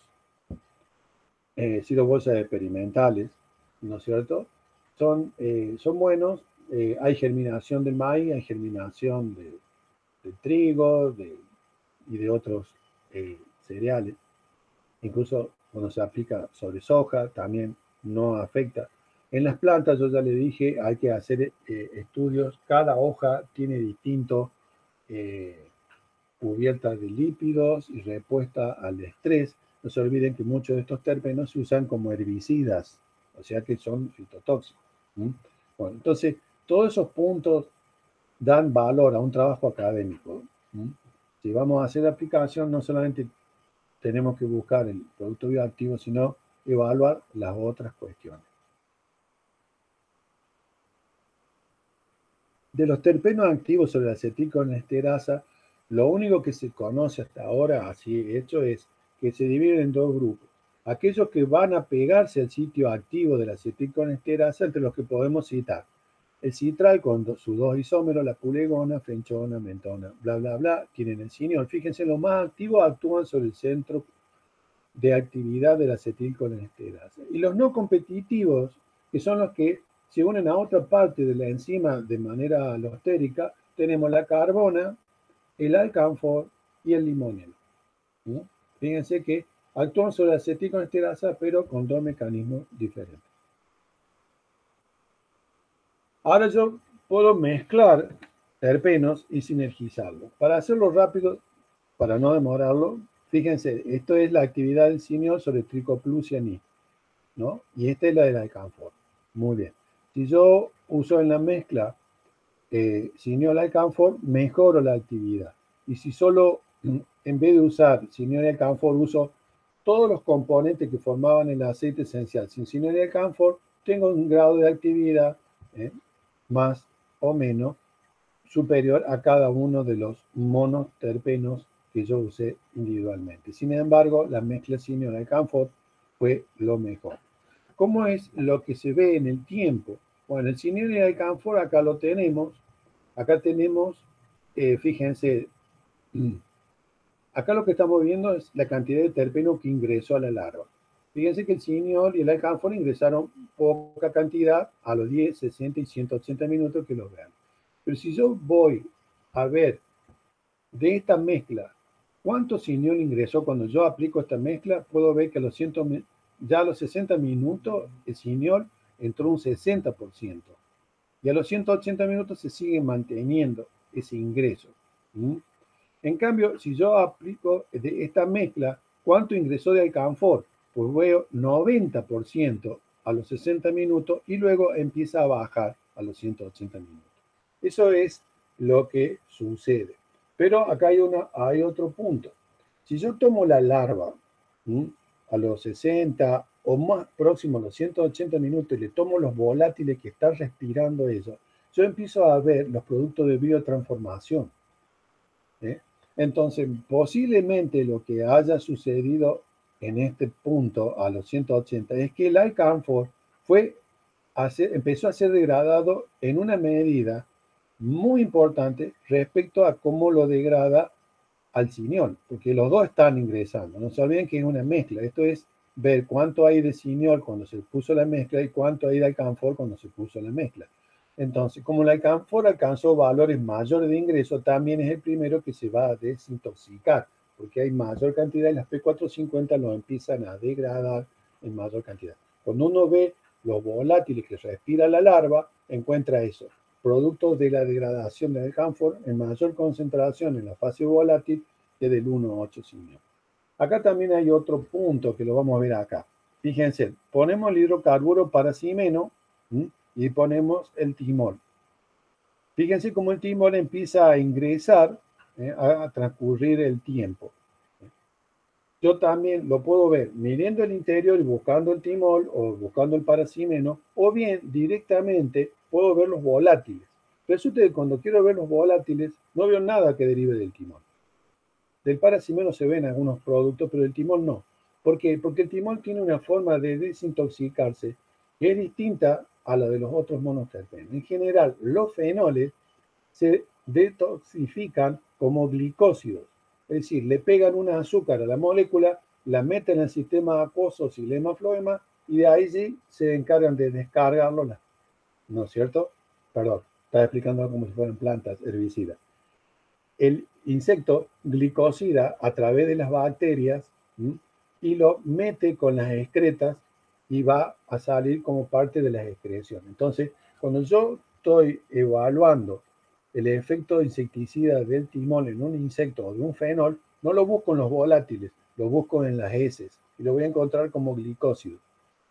eh, silo bolsa experimentales, ¿no es cierto? Son, eh, son buenos, eh, hay germinación del maíz, hay germinación de, del trigo y de otros eh, cereales. Incluso cuando se aplica sobre soja, también no afecta. En las plantas, yo ya le dije, hay que hacer estudios. Cada hoja tiene distinto eh, cubierta de lípidos y respuesta al estrés. No se olviden que muchos de estos térpenos se usan como herbicidas, o sea que son fitotóxicos. Bueno, entonces, todos esos puntos dan valor a un trabajo académico. Si vamos a hacer aplicación, no solamente tenemos que buscar el producto bioactivo, sino evaluar las otras cuestiones. De los terpenos activos sobre la acetilcolesterasa, lo único que se conoce hasta ahora, así hecho, es que se dividen en dos grupos. Aquellos que van a pegarse al sitio activo de la acetilcolesterasa, entre los que podemos citar el citral con sus dos isómeros, la pulegona, frenchona, mentona, bla, bla, bla, tienen el cineol. Fíjense, los más activos actúan sobre el centro de actividad de la acetilcolesterasa. Y los no competitivos, que son los que se unen a otra parte de la enzima de manera alostérica, tenemos la carbona, el alcanfor y el limoneno. Fíjense que actúan sobre la acetilcolesterasa, pero con dos mecanismos diferentes. Ahora yo puedo mezclar terpenos y sinergizarlos. Para hacerlo rápido, para no demorarlo, fíjense, esto es la actividad del cineol sobre tricoplus y ¿no? Y esta es la del alcanfor. Muy bien. Si yo uso en la mezcla eh, cineol alcanfor, mejoro la actividad. Y si solo, en vez de usar cineol alcanfor, uso todos los componentes que formaban el aceite esencial sin cineol alcanfor, tengo un grado de actividad eh, más o menos superior a cada uno de los monoterpenos que yo usé individualmente. Sin embargo, la mezcla cineol alcanfor fue lo mejor. ¿Cómo es lo que se ve en el tiempo? Bueno, el cineol y el canfor acá lo tenemos. Acá tenemos, eh, fíjense, acá lo que estamos viendo es la cantidad de terpeno que ingresó a la larva. Fíjense que el cineol y el alcanfor ingresaron poca cantidad a los 10, 60 y 180 minutos que lo vean. Pero si yo voy a ver de esta mezcla cuánto cineol ingresó cuando yo aplico esta mezcla, puedo ver que a los 100, ya a los 60 minutos el cineol entró un 60%. Y a los 180 minutos se sigue manteniendo ese ingreso. En cambio, si yo aplico de esta mezcla, ¿cuánto ingresó de alcanfor? Pues veo 90% a los 60 minutos y luego empieza a bajar a los 180 minutos. Eso es lo que sucede. Pero acá hay, una, hay otro punto. Si yo tomo la larva a los 60 o más próximo a los 180 minutos y le tomo los volátiles que está respirando eso, yo empiezo a ver los productos de biotransformación. ¿eh? Entonces, posiblemente lo que haya sucedido en este punto a los 180 es que el alcanfor fue empezó a ser degradado en una medida muy importante respecto a cómo lo degrada al cineol, porque los dos están ingresando. No se olviden que es una mezcla. Esto es ver cuánto hay de cineol cuando se puso la mezcla y cuánto hay de alcanfor cuando se puso la mezcla. Entonces, como el alcanfor alcanzó valores mayores de ingreso, también es el primero que se va a desintoxicar, porque hay mayor cantidad y las P450 lo empiezan a degradar en mayor cantidad. Cuando uno ve los volátiles que respira la larva, encuentra eso, productos de la degradación del alcanfor en mayor concentración en la fase volátil que del 1,8 cineol. Acá también hay otro punto que lo vamos a ver acá. Fíjense, ponemos el hidrocarburo para cimeno y ponemos el timol. Fíjense cómo el timol empieza a ingresar ¿eh? a transcurrir el tiempo. Yo también lo puedo ver midiendo el interior y buscando el timol o buscando el paracimeno, o bien directamente puedo ver los volátiles. Resulta que cuando quiero ver los volátiles no veo nada que derive del timol. Del paracimeno se ven algunos productos, pero el timol no. ¿Por qué? Porque el timol tiene una forma de desintoxicarse que es distinta a la de los otros monoterpenos. En general, los fenoles se detoxifican como glicósidos, es decir, le pegan una azúcar a la molécula, la meten en el sistema acuoso silema floema y de ahí se encargan de descargarlo, ¿no es cierto? Perdón, estaba explicando como si fueran plantas herbicidas. El insecto glicosida a través de las bacterias y lo mete con las excretas y va a salir como parte de las excreciones. Entonces, cuando yo estoy evaluando el efecto insecticida del timón en un insecto o de un fenol, no lo busco en los volátiles, lo busco en las heces y lo voy a encontrar como glicósido.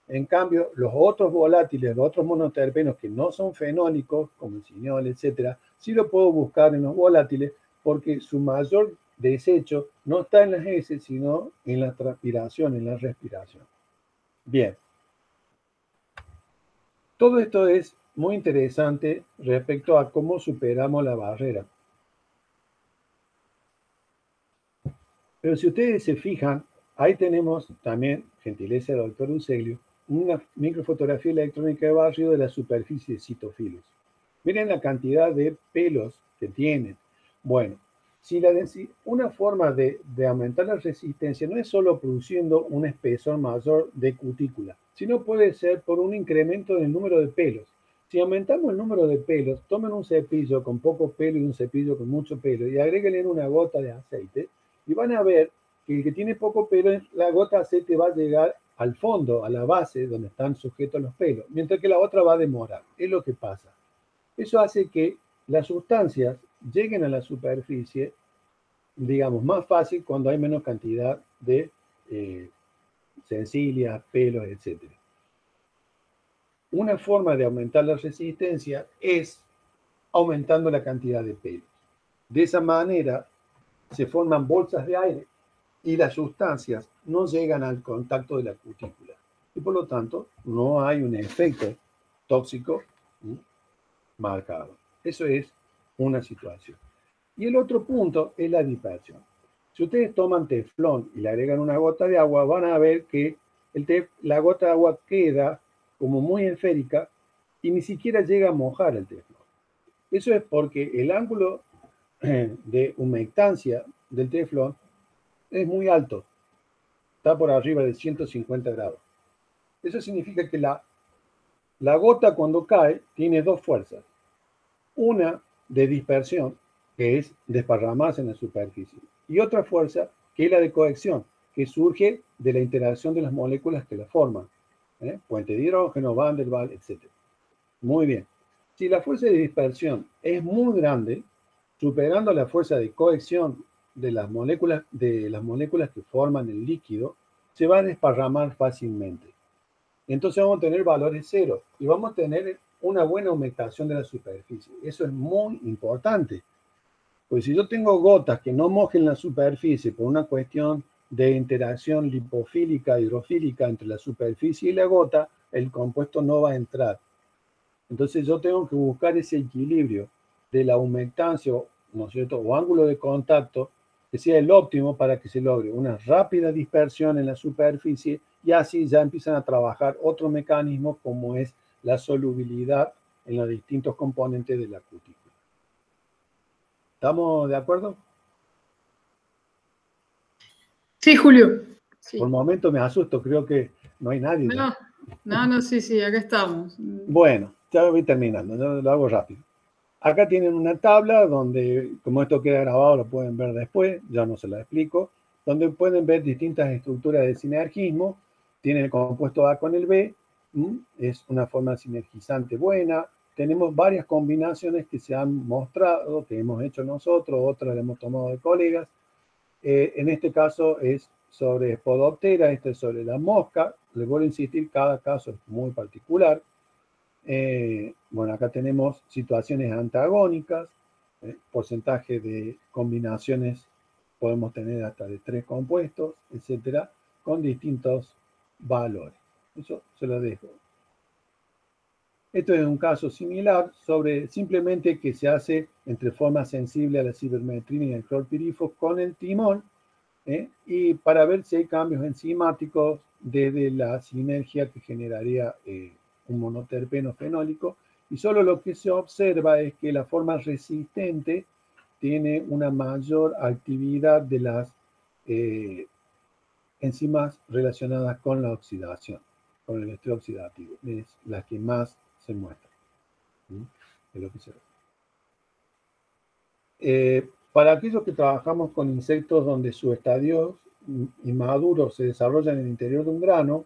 En cambio, los otros volátiles, los otros monoterpenos que no son fenólicos, como el cineol, etcétera, sí lo puedo buscar en los volátiles porque su mayor desecho no está en las heces, sino en la transpiración, en la respiración. Bien. Todo esto es muy interesante respecto a cómo superamos la barrera. Pero si ustedes se fijan, ahí tenemos también, gentileza del doctor Useglio, una microfotografía electrónica de barrio de la superficie de citofilos. Miren la cantidad de pelos que tienen. Bueno, si la una forma de, de, aumentar la resistencia no es solo produciendo un espesor mayor de cutícula, sino puede ser por un incremento del número de pelos. Si aumentamos el número de pelos, tomen un cepillo con poco pelo y un cepillo con mucho pelo y agréguenle una gota de aceite y van a ver que el que tiene poco pelo, la gota de aceite va a llegar al fondo, a la base donde están sujetos los pelos, mientras que la otra va a demorar. Es lo que pasa. Eso hace que las sustancias lleguen a la superficie, digamos, más fácil cuando hay menos cantidad de eh, pelos, etc. Una forma de aumentar la resistencia es aumentando la cantidad de pelos. De esa manera se forman bolsas de aire y las sustancias no llegan al contacto de la cutícula. Y por lo tanto, no hay un efecto tóxico marcado. Eso es una situación. Y el otro punto es la dispersión. Si ustedes toman teflón y le agregan una gota de agua, van a ver que el la gota de agua queda como muy esférica y ni siquiera llega a mojar el teflón. Eso es porque el ángulo eh, de humectancia del teflón es muy alto, está por arriba de 150 grados. Eso significa que la, la gota cuando cae tiene dos fuerzas. Una de dispersión, que es desparramarse en la superficie, y otra fuerza, que es la de cohesión, que surge de la interacción de las moléculas que la forman. ¿Eh? puente de hidrógeno, Van der Waals, etc. Muy bien. Si la fuerza de dispersión es muy grande, superando la fuerza de cohesión de las moléculas, de las moléculas que forman el líquido, se va a desparramar fácilmente. Entonces vamos a tener valores cero y vamos a tener una buena aumentación de la superficie. Eso es muy importante. Pues si yo tengo gotas que no mojen la superficie por una cuestión de interacción lipofílica, hidrofílica entre la superficie y la gota, el compuesto no va a entrar. Entonces yo tengo que buscar ese equilibrio de la humectancia, ¿no es cierto?, o ángulo de contacto que sea el óptimo para que se logre una rápida dispersión en la superficie y así ya empiezan a trabajar otros mecanismos como es la solubilidad en los distintos componentes de la cutícula. ¿Estamos de acuerdo? Sí, Julio. Por el momento me asusto, creo que no hay nadie. No, no, no, sí, sí, acá estamos. Bueno, ya voy terminando, lo hago rápido. Acá tienen una tabla donde, como esto queda grabado, lo pueden ver después, ya no se la explico, donde pueden ver distintas estructuras de sinergismo. Tiene el compuesto A con el B, es una forma sinergizante buena. Tenemos varias combinaciones que se han mostrado, que hemos hecho nosotros, otras hemos tomado de colegas eh, en este caso es sobre Spodoptera, este es sobre la mosca. Les voy a insistir, cada caso es muy particular. Eh, bueno, acá tenemos situaciones antagónicas, eh, porcentaje de combinaciones podemos tener hasta de tres compuestos, etcétera, con distintos valores. Eso se lo dejo. Esto es un caso similar sobre simplemente que se hace entre forma sensible a la cibermetrina y el clorpirifos con el timón ¿eh? y para ver si hay cambios enzimáticos desde la sinergia que generaría eh, un monoterpeno fenólico. Y solo lo que se observa es que la forma resistente tiene una mayor actividad de las eh, enzimas relacionadas con la oxidación, con el estrés oxidativo. Es la que más se muestra. Eh, para aquellos que trabajamos con insectos donde sus estadios inmaduros se desarrollan en el interior de un grano,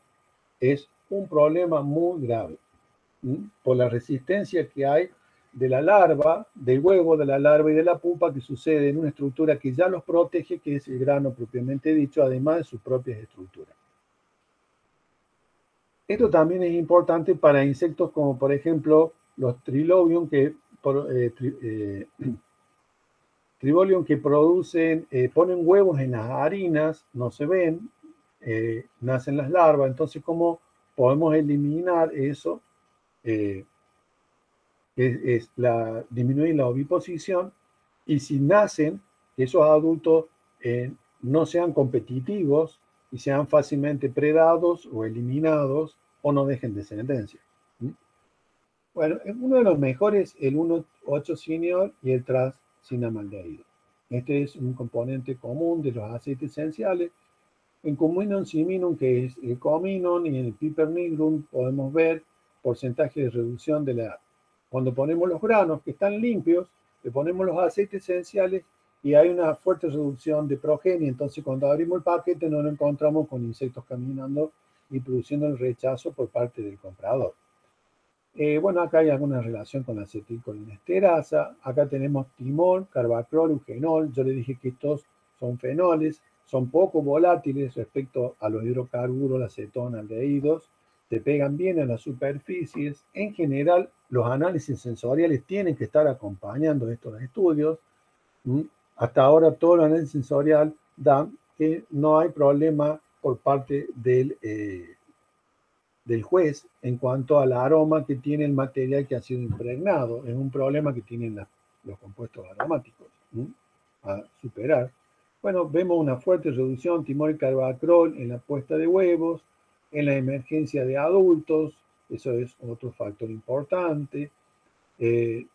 es un problema muy grave por la resistencia que hay de la larva, del huevo, de la larva y de la pupa que sucede en una estructura que ya los protege, que es el grano propiamente dicho, además de sus propias estructuras. Esto también es importante para insectos como por ejemplo los trilobium que, eh, eh, que producen, eh, ponen huevos en las harinas, no se ven, nacen las larvas, entonces cómo podemos eliminar eso, es, es, la, disminuir la oviposición. Y si nacen, esos adultos no sean competitivos y sean fácilmente predados o eliminados o no dejen descendencia. Bueno, uno de los mejores, el 1.8 senior y el tras cinamaldehído. Este es un componente común de los aceites esenciales. En Cominon Siminum, que es el Cominon, y en el Piper Nigrum podemos ver porcentaje de reducción de la... Cuando ponemos los granos que están limpios, le ponemos los aceites esenciales y hay una fuerte reducción de progenie. Entonces, cuando abrimos el paquete, no lo encontramos con insectos caminando y produciendo el rechazo por parte del comprador. Eh, bueno, acá hay alguna relación con la acetilcolinesterasa. Acá tenemos timón, carbacrol, eugenol. Yo le dije que estos son fenoles, son poco volátiles respecto a los hidrocarburos, la acetona, aldehídos. Se pegan bien en las superficies. En general, los análisis sensoriales tienen que estar acompañando estos estudios. Hasta ahora todo el análisis sensorial da que no hay problema por parte del, eh, del juez en cuanto al aroma que tiene el material que ha sido impregnado. Es un problema que tienen los compuestos aromáticos a superar. Bueno, vemos una fuerte reducción timor y carbacrol en la puesta de huevos, en la emergencia de adultos, eso es otro factor importante. Eh,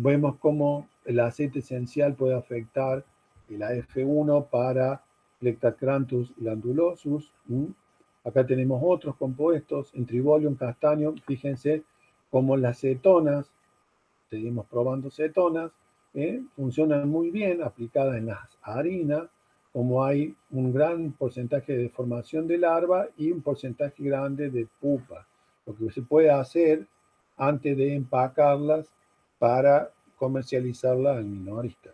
vemos cómo el aceite esencial puede afectar el AF1 para Lectacranthus glandulosus. Acá tenemos otros compuestos, en Tribolium, castaño. Fíjense cómo las cetonas, seguimos probando cetonas, ¿eh? funcionan muy bien aplicadas en las harinas, como hay un gran porcentaje de formación de larva y un porcentaje grande de pupa. Lo que se puede hacer antes de empacarlas para comercializarlas al minorista.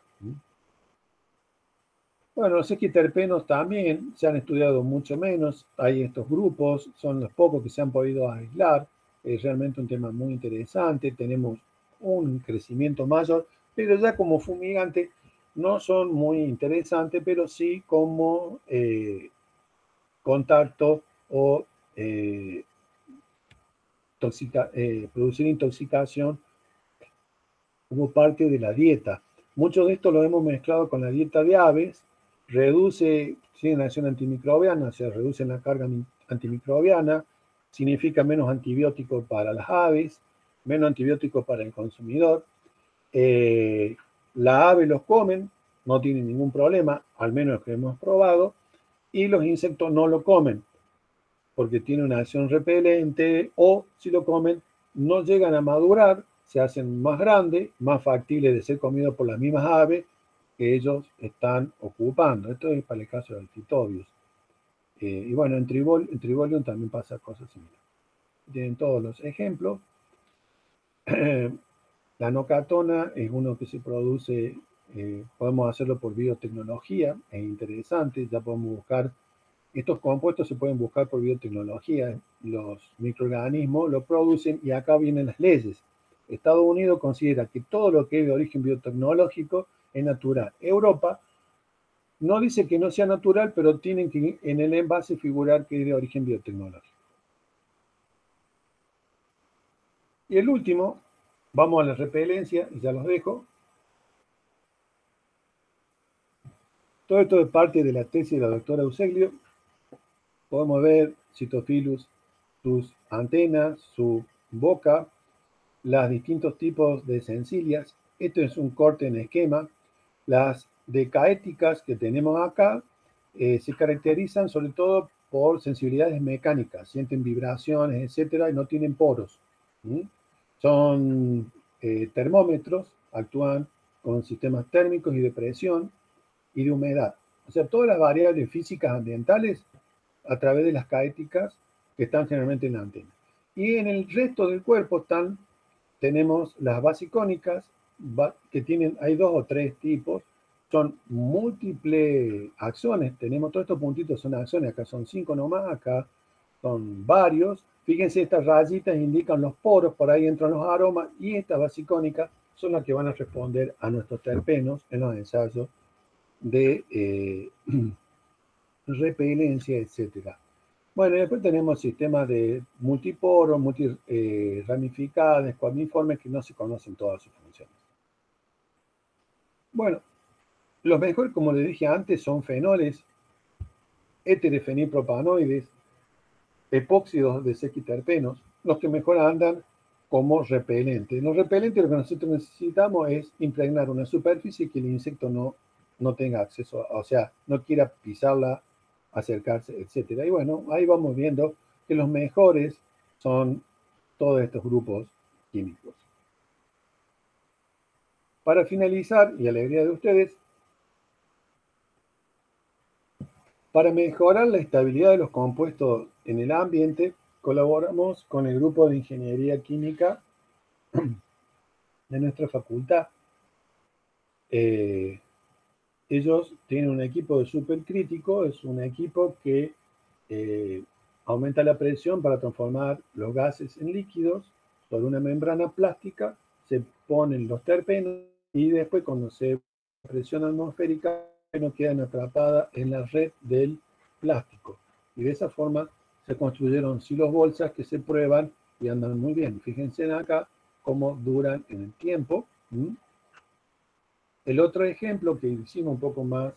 Bueno, los equiterpenos también se han estudiado mucho menos. Hay estos grupos, son los pocos que se han podido aislar. Es realmente un tema muy interesante. Tenemos un crecimiento mayor, pero ya como fumigante no son muy interesantes, pero sí como eh, contacto o eh, eh, producir intoxicación como parte de la dieta. Mucho de esto lo hemos mezclado con la dieta de aves reduce acción antimicrobiana, se reduce la carga antimicrobiana, significa menos antibióticos para las aves, menos antibióticos para el consumidor. Eh, la ave los comen, no tienen ningún problema, al menos que hemos probado, y los insectos no lo comen, porque tiene una acción repelente, o si lo comen, no llegan a madurar, se hacen más grandes, más factibles de ser comidos por las mismas aves, que ellos están ocupando. Esto es para el caso del Titobius. Eh, y bueno, en, Tribol, en Tribolium también pasa cosas similares. Tienen todos los ejemplos. La nocatona es uno que se produce, eh, podemos hacerlo por biotecnología, es interesante, ya podemos buscar, estos compuestos se pueden buscar por biotecnología, los microorganismos lo producen y acá vienen las leyes. Estados Unidos considera que todo lo que es de origen biotecnológico es natural. Europa no dice que no sea natural, pero tienen que en el envase figurar que es de origen biotecnológico. Y el último, vamos a la repelencia, y ya los dejo. Todo esto es parte de la tesis de la doctora Euseglio. Podemos ver Citophilus, sus antenas, su boca, los distintos tipos de sencillas. Esto es un corte en esquema. Las decaéticas que tenemos acá eh, se caracterizan sobre todo por sensibilidades mecánicas, sienten vibraciones, etcétera, y no tienen poros. Son eh, termómetros, actúan con sistemas térmicos y de presión y de humedad. O sea, todas las variables físicas ambientales a través de las caéticas que están generalmente en la antena. Y en el resto del cuerpo están, tenemos las basicónicas, que tienen, hay dos o tres tipos, son múltiples acciones, tenemos todos estos puntitos, son acciones, acá son cinco nomás, acá son varios. Fíjense, estas rayitas indican los poros, por ahí entran los aromas, y estas basicónicas son las que van a responder a nuestros terpenos en los ensayos de eh, repelencia, etc. Bueno, después tenemos sistemas de multiporos, multiramificadas, eh, cuadriformes que no se conocen todas sus funciones. Bueno, los mejores, como les dije antes, son fenoles, eterefenilpropanoides, epóxidos de sequiterpenos, los que mejor andan como repelentes. Los repelentes lo que nosotros necesitamos es impregnar una superficie que el insecto no, no tenga acceso, o sea, no quiera pisarla, acercarse, etc. Y bueno, ahí vamos viendo que los mejores son todos estos grupos químicos. Para finalizar, y alegría de ustedes, Para mejorar la estabilidad de los compuestos en el ambiente, colaboramos con el grupo de ingeniería química de nuestra facultad. Eh, ellos tienen un equipo de supercrítico, es un equipo que eh, aumenta la presión para transformar los gases en líquidos sobre una membrana plástica, se ponen los terpenos y después cuando se presión atmosférica no quedan atrapadas en la red del plástico. Y de esa forma se construyeron silos bolsas que se prueban y andan muy bien. Fíjense acá cómo duran en el tiempo. El otro ejemplo que hicimos un poco más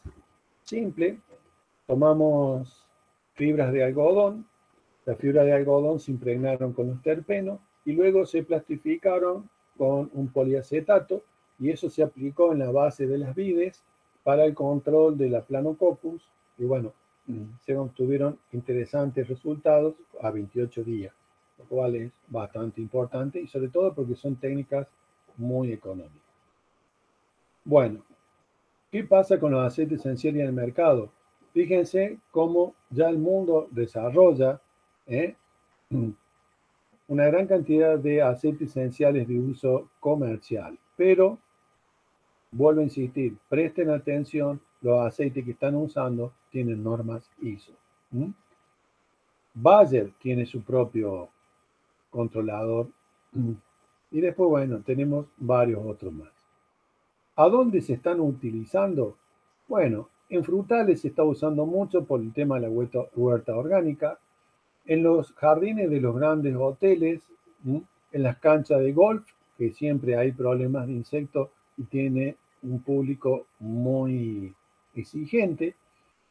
simple, tomamos fibras de algodón, las fibras de algodón se impregnaron con los terpenos y luego se plastificaron con un poliacetato y eso se aplicó en la base de las vides para el control de la Planococcus y bueno, mm. se obtuvieron interesantes resultados a 28 días, lo cual es bastante importante y sobre todo porque son técnicas muy económicas. Bueno, ¿qué pasa con los aceites esenciales en el mercado? Fíjense cómo ya el mundo desarrolla ¿eh? una gran cantidad de aceites esenciales de uso comercial, pero Vuelvo a insistir, presten atención, los aceites que están usando tienen normas ISO. Bayer tiene su propio controlador. Y después, bueno, tenemos varios otros más. ¿A dónde se están utilizando? Bueno, en frutales se está usando mucho por el tema de la huerta, orgánica, en los jardines de los grandes hoteles, en las canchas de golf, que siempre hay problemas de insectos y tiene un público muy exigente.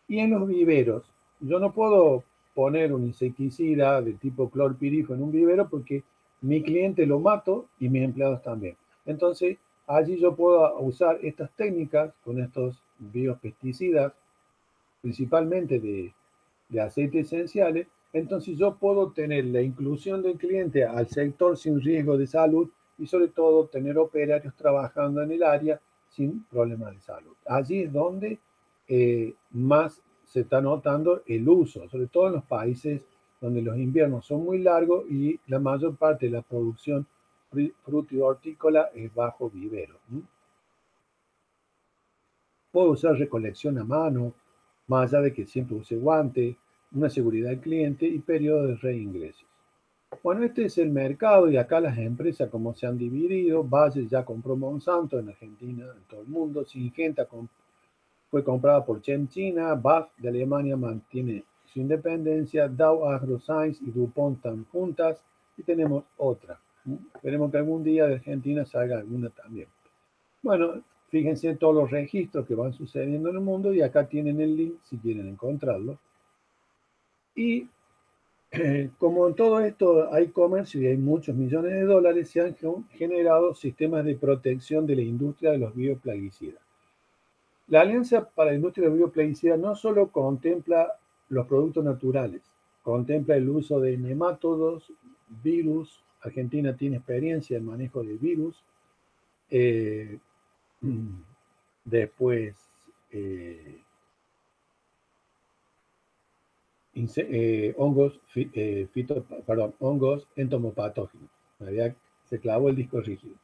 Y en los viveros, yo no puedo poner un insecticida de tipo clorpirifo en un vivero porque mi cliente lo mato y mis empleados también. Entonces, allí yo puedo usar estas técnicas con estos biopesticidas, principalmente de, de aceites esenciales. Entonces, yo puedo tener la inclusión del cliente al sector sin riesgo de salud y sobre todo tener operarios trabajando en el área sin problemas de salud. Allí es donde eh, más se está notando el uso, sobre todo en los países donde los inviernos son muy largos y la mayor parte de la producción hortícola es bajo vivero. Puedo usar recolección a mano, más allá de que siempre use guante, una seguridad del cliente y periodo de reingresos. Bueno, este es el mercado y acá las empresas como se han dividido. Valle ya compró Monsanto en Argentina, en todo el mundo. Singenta fue comprada por Chem China. BAF de Alemania mantiene su independencia. Dow AgroScience y DuPont están juntas. Y tenemos otra. Esperemos que algún día de Argentina salga alguna también. Bueno, fíjense en todos los registros que van sucediendo en el mundo y acá tienen el link si quieren encontrarlo. Y como en todo esto hay comercio y hay muchos millones de dólares, se han generado sistemas de protección de la industria de los bioplaguicidas. La Alianza para la Industria de Bioplaguicidas no solo contempla los productos naturales, contempla el uso de nemátodos, virus. Argentina tiene experiencia en manejo de virus. Eh, después, eh, eh, hongos, perdón, hongos entomopatógenos. Se clavó el disco rígido.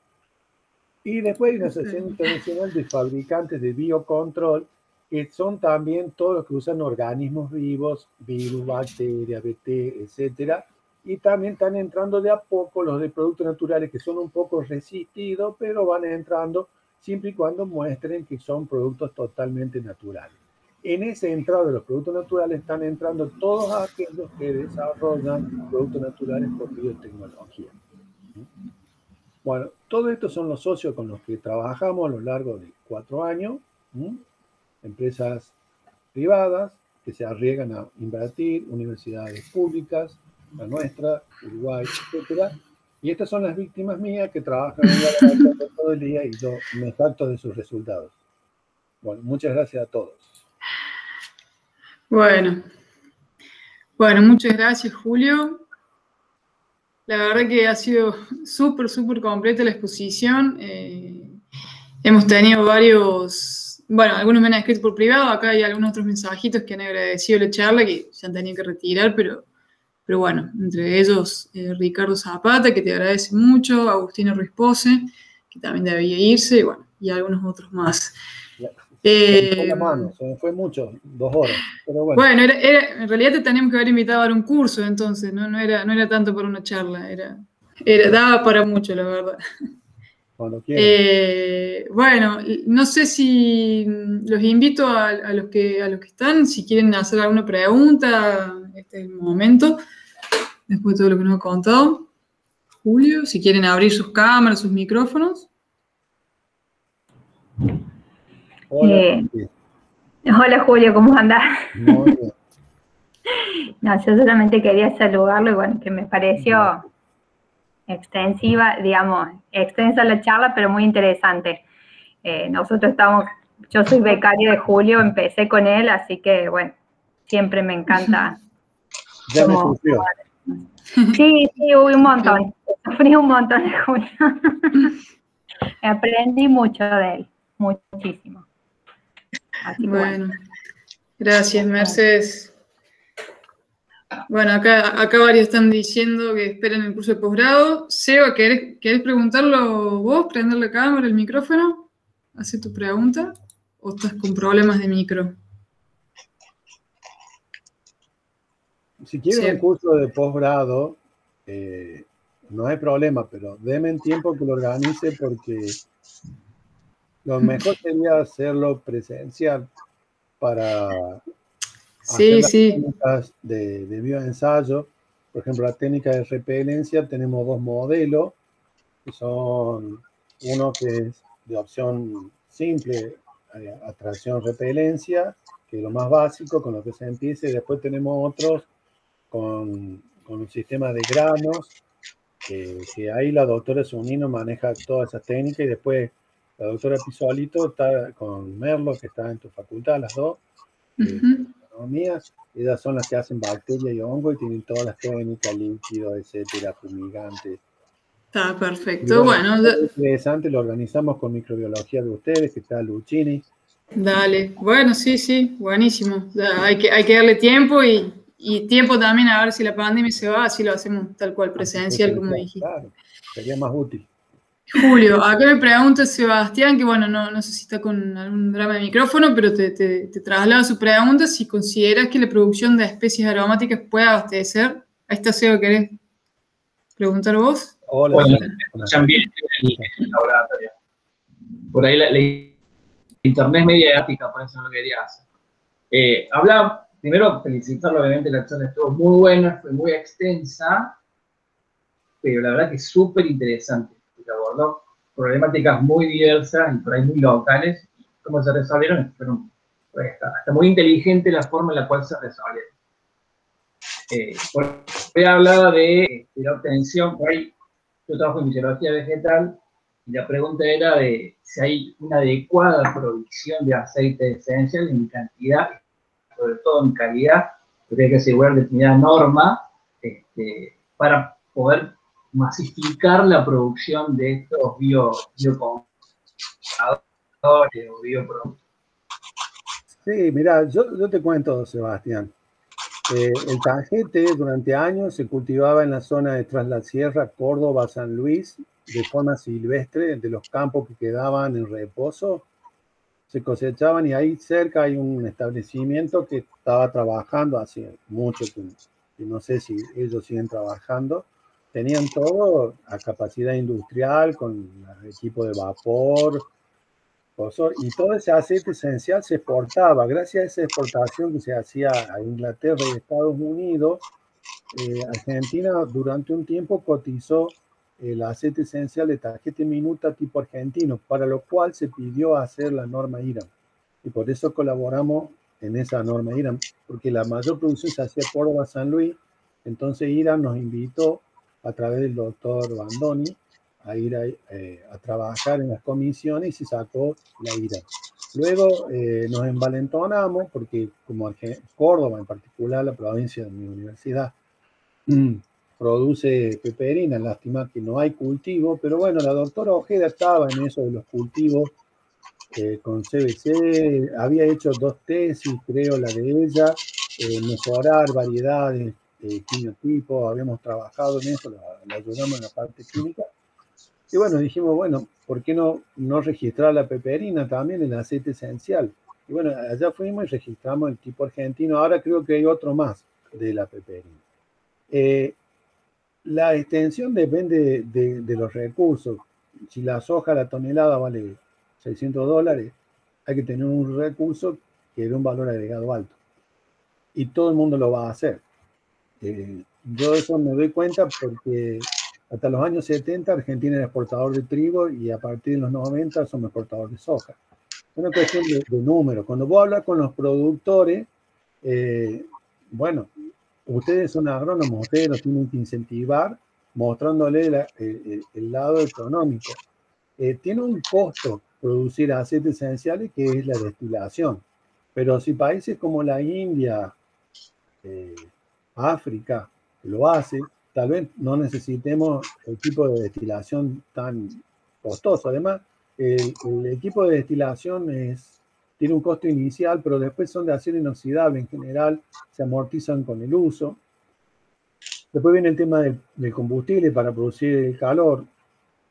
Y después hay una Asociación Internacional de Fabricantes de Biocontrol, que son también todos los que usan organismos vivos, virus, bacterias, BT, etcétera, y también están entrando de a poco los de productos naturales que son un poco resistidos, pero van entrando siempre y cuando muestren que son productos totalmente naturales. En ese entrado de los productos naturales están entrando todos aquellos que desarrollan productos naturales por biotecnología. Bueno, todos estos son los socios con los que trabajamos a lo largo de cuatro años, empresas privadas que se arriesgan a invertir, universidades públicas, la nuestra, Uruguay, etc. Y estas son las víctimas mías que trabajan todo el día y yo me salto de sus resultados. Bueno, muchas gracias a todos. Bueno, bueno, muchas gracias Julio. La verdad que ha sido súper, súper completa la exposición. Eh, hemos tenido varios, bueno, algunos me han escrito por privado, acá hay algunos otros mensajitos que han agradecido la charla, que se han tenido que retirar, pero, pero bueno, entre ellos eh, Ricardo Zapata, que te agradece mucho, Agustina Ruiz Pose, que también debía irse, y bueno, y algunos otros más. Eh, se me fue mucho, dos horas. bueno, en realidad te teníamos que haber invitado a dar un curso entonces, no, no, era, no era tanto para una charla, era, era daba para mucho, la verdad. Eh, bueno, no sé si los invito a, los que, a los que están, si quieren hacer alguna pregunta, este es el momento, después de todo lo que nos ha contado. Julio, si quieren abrir sus cámaras, sus micrófonos. Eh, hola, Julio, ¿cómo andás? no, yo solamente quería saludarlo y bueno, que me pareció extensiva, digamos, extensa la charla, pero muy interesante. Eh, nosotros estamos, yo soy becaria de Julio, empecé con él, así que bueno, siempre me encanta. Ya me sufrió. Sí, sí, hubo un montón. Sufrí un montón de Julio. Aprendí mucho de él, muchísimo bueno, gracias, Mercedes. Bueno, acá, acá varios están diciendo que esperan el curso de posgrado. Seba, ¿querés, preguntarlo vos? ¿Prender la cámara, el micrófono? ¿Hace tu pregunta? ¿O estás con problemas de micro? Si quieren un curso de posgrado, eh, no hay problema, pero denme tiempo que lo organice porque lo mejor sería hacerlo presencial para sí, hacer sí. técnicas de, de bioensayo. Por ejemplo, la técnica de repelencia, tenemos dos modelos, que son uno que es de opción simple, eh, atracción-repelencia, que es lo más básico, con lo que se empieza, y después tenemos otros con, con un sistema de granos, que, ahí la doctora Sunino maneja toda esa técnica y después la doctora Pisualito está con Merlo, que está en tu facultad, las dos, economías. Ellas son las que hacen bacteria y hongo y tienen todas las técnicas, líquidos, etcétera, fumigantes. Está perfecto. Bueno, interesante, lo organizamos con microbiología de ustedes, que está Luchini. Dale, bueno, sí, sí, buenísimo. hay, que, hay que darle tiempo y, y, tiempo también a ver si la pandemia se va, así lo hacemos tal cual presencial, como dijiste. Claro, sería más útil. Julio, acá me pregunta Sebastián, que bueno, no, no sé si está con algún drama de micrófono, pero te, te, traslado su pregunta si consideras que la producción de especies aromáticas puede abastecer. Ahí está Seba, ¿querés preguntar vos? Hola. Por ahí la, internet es media ética, por eso no lo quería hacer. Eh, habla, primero felicitarlo, obviamente la acción estuvo muy buena, fue muy extensa, pero la verdad que es súper interesante, porque abordó problemáticas muy diversas y por ahí muy locales, cómo se resolvieron, fueron pues, hasta, muy inteligente la forma en la cual se resolvieron. Eh, por hablaba de, de, la obtención, por ahí yo trabajo en fisiología vegetal, y la pregunta era de si hay una adecuada producción de aceite esencial en cantidad, sobre todo en calidad, que hay que asegurar determinada norma este, para poder masificar la producción de estos bio, o bioproductos. Sí, mira, yo, yo, te cuento, Sebastián. Eh, el tajete durante años se cultivaba en la zona de Tras la Sierra, Córdoba, San Luis, de forma silvestre, de los campos que quedaban en reposo, se cosechaban y ahí cerca hay un establecimiento que estaba trabajando hace mucho tiempo, y no sé si ellos siguen trabajando, tenían todo a capacidad industrial, con equipo de vapor, y todo ese aceite esencial se exportaba. Gracias a esa exportación que se hacía a Inglaterra y Estados Unidos, eh, Argentina durante un tiempo cotizó el aceite esencial de tarjeta minuta tipo argentino, para lo cual se pidió hacer la norma IRAM. Y por eso colaboramos en esa norma IRAM, porque la mayor producción se hacía Córdoba-San Luis, entonces IRAM nos invitó a través del doctor Bandoni a ir a, eh, trabajar en las comisiones y se sacó la ira. Luego eh, nos envalentonamos porque como Córdoba en particular, la provincia de mi universidad, produce peperina, lástima que no hay cultivo, pero bueno, la doctora Ojeda estaba en eso de los cultivos eh, con CBC, había hecho dos tesis, creo, la de ella, mejorar variedades, eh, quimiotipos, habíamos trabajado en eso, la ayudamos en la parte química, y bueno, dijimos, bueno, ¿por qué no, no registrar la peperina también, el aceite esencial? Y bueno, allá fuimos y registramos el tipo argentino. Ahora creo que hay otro más de la peperina. Eh, la extensión depende de, los recursos. Si la soja, la tonelada vale 600 dólares, hay que tener un recurso que dé un valor agregado alto. Y todo el mundo lo va a hacer. Eh, yo eso me doy cuenta porque hasta los años 70 Argentina era exportador de trigo y a partir de los 90 somos exportador de soja. Es una cuestión de, números. Cuando vos hablas con los productores, eh, bueno, ustedes son agrónomos, ustedes los tienen que incentivar mostrándole el lado económico. Eh, tiene un costo producir aceites esenciales que es la destilación. Pero si países como la India, eh, África, lo hacen, tal vez no necesitemos el tipo de destilación tan costoso. Además, el, equipo de destilación es, tiene un costo inicial, pero después son de acero inoxidable en general, se amortizan con el uso. Después viene el tema del, combustible para producir el calor.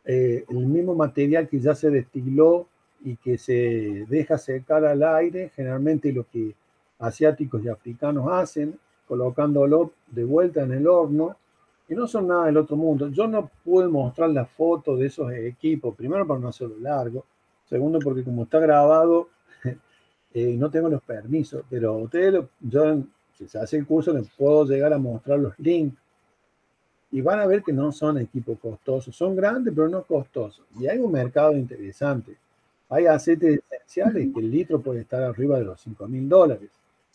Eh, el mismo material que ya se destiló y que se deja secar al aire, generalmente lo que asiáticos y africanos hacen, colocándolo de vuelta en el horno y no son nada del otro mundo. Yo no pude mostrar la foto de esos equipos, primero por no hacerlo largo, segundo porque como está grabado, eh, no tengo los permisos, pero ustedes, yo, si se hace el curso, les puedo llegar a mostrar los links y van a ver que no son equipos costosos, son grandes pero no costosos. Y hay un mercado interesante. Hay aceites esenciales que el litro puede estar arriba de los 5 mil dólares.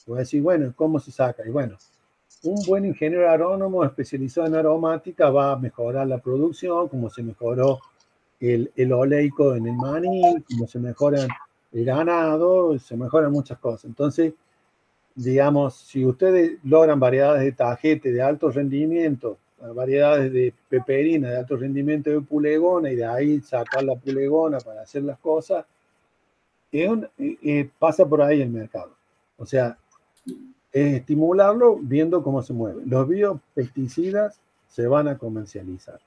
Voy a decir, bueno, ¿cómo se saca? Y bueno, un buen ingeniero agrónomo especializado en aromática va a mejorar la producción, como se mejoró el, el oleico en el maní, como se mejora el ganado, se mejoran muchas cosas. Entonces, digamos, si ustedes logran variedades de tajete de alto rendimiento, variedades de peperina de alto rendimiento de pulegona y de ahí sacar la pulegona para hacer las cosas, pasa por ahí el mercado. O sea, es estimularlo viendo cómo se mueve. Los biopesticidas se van a comercializar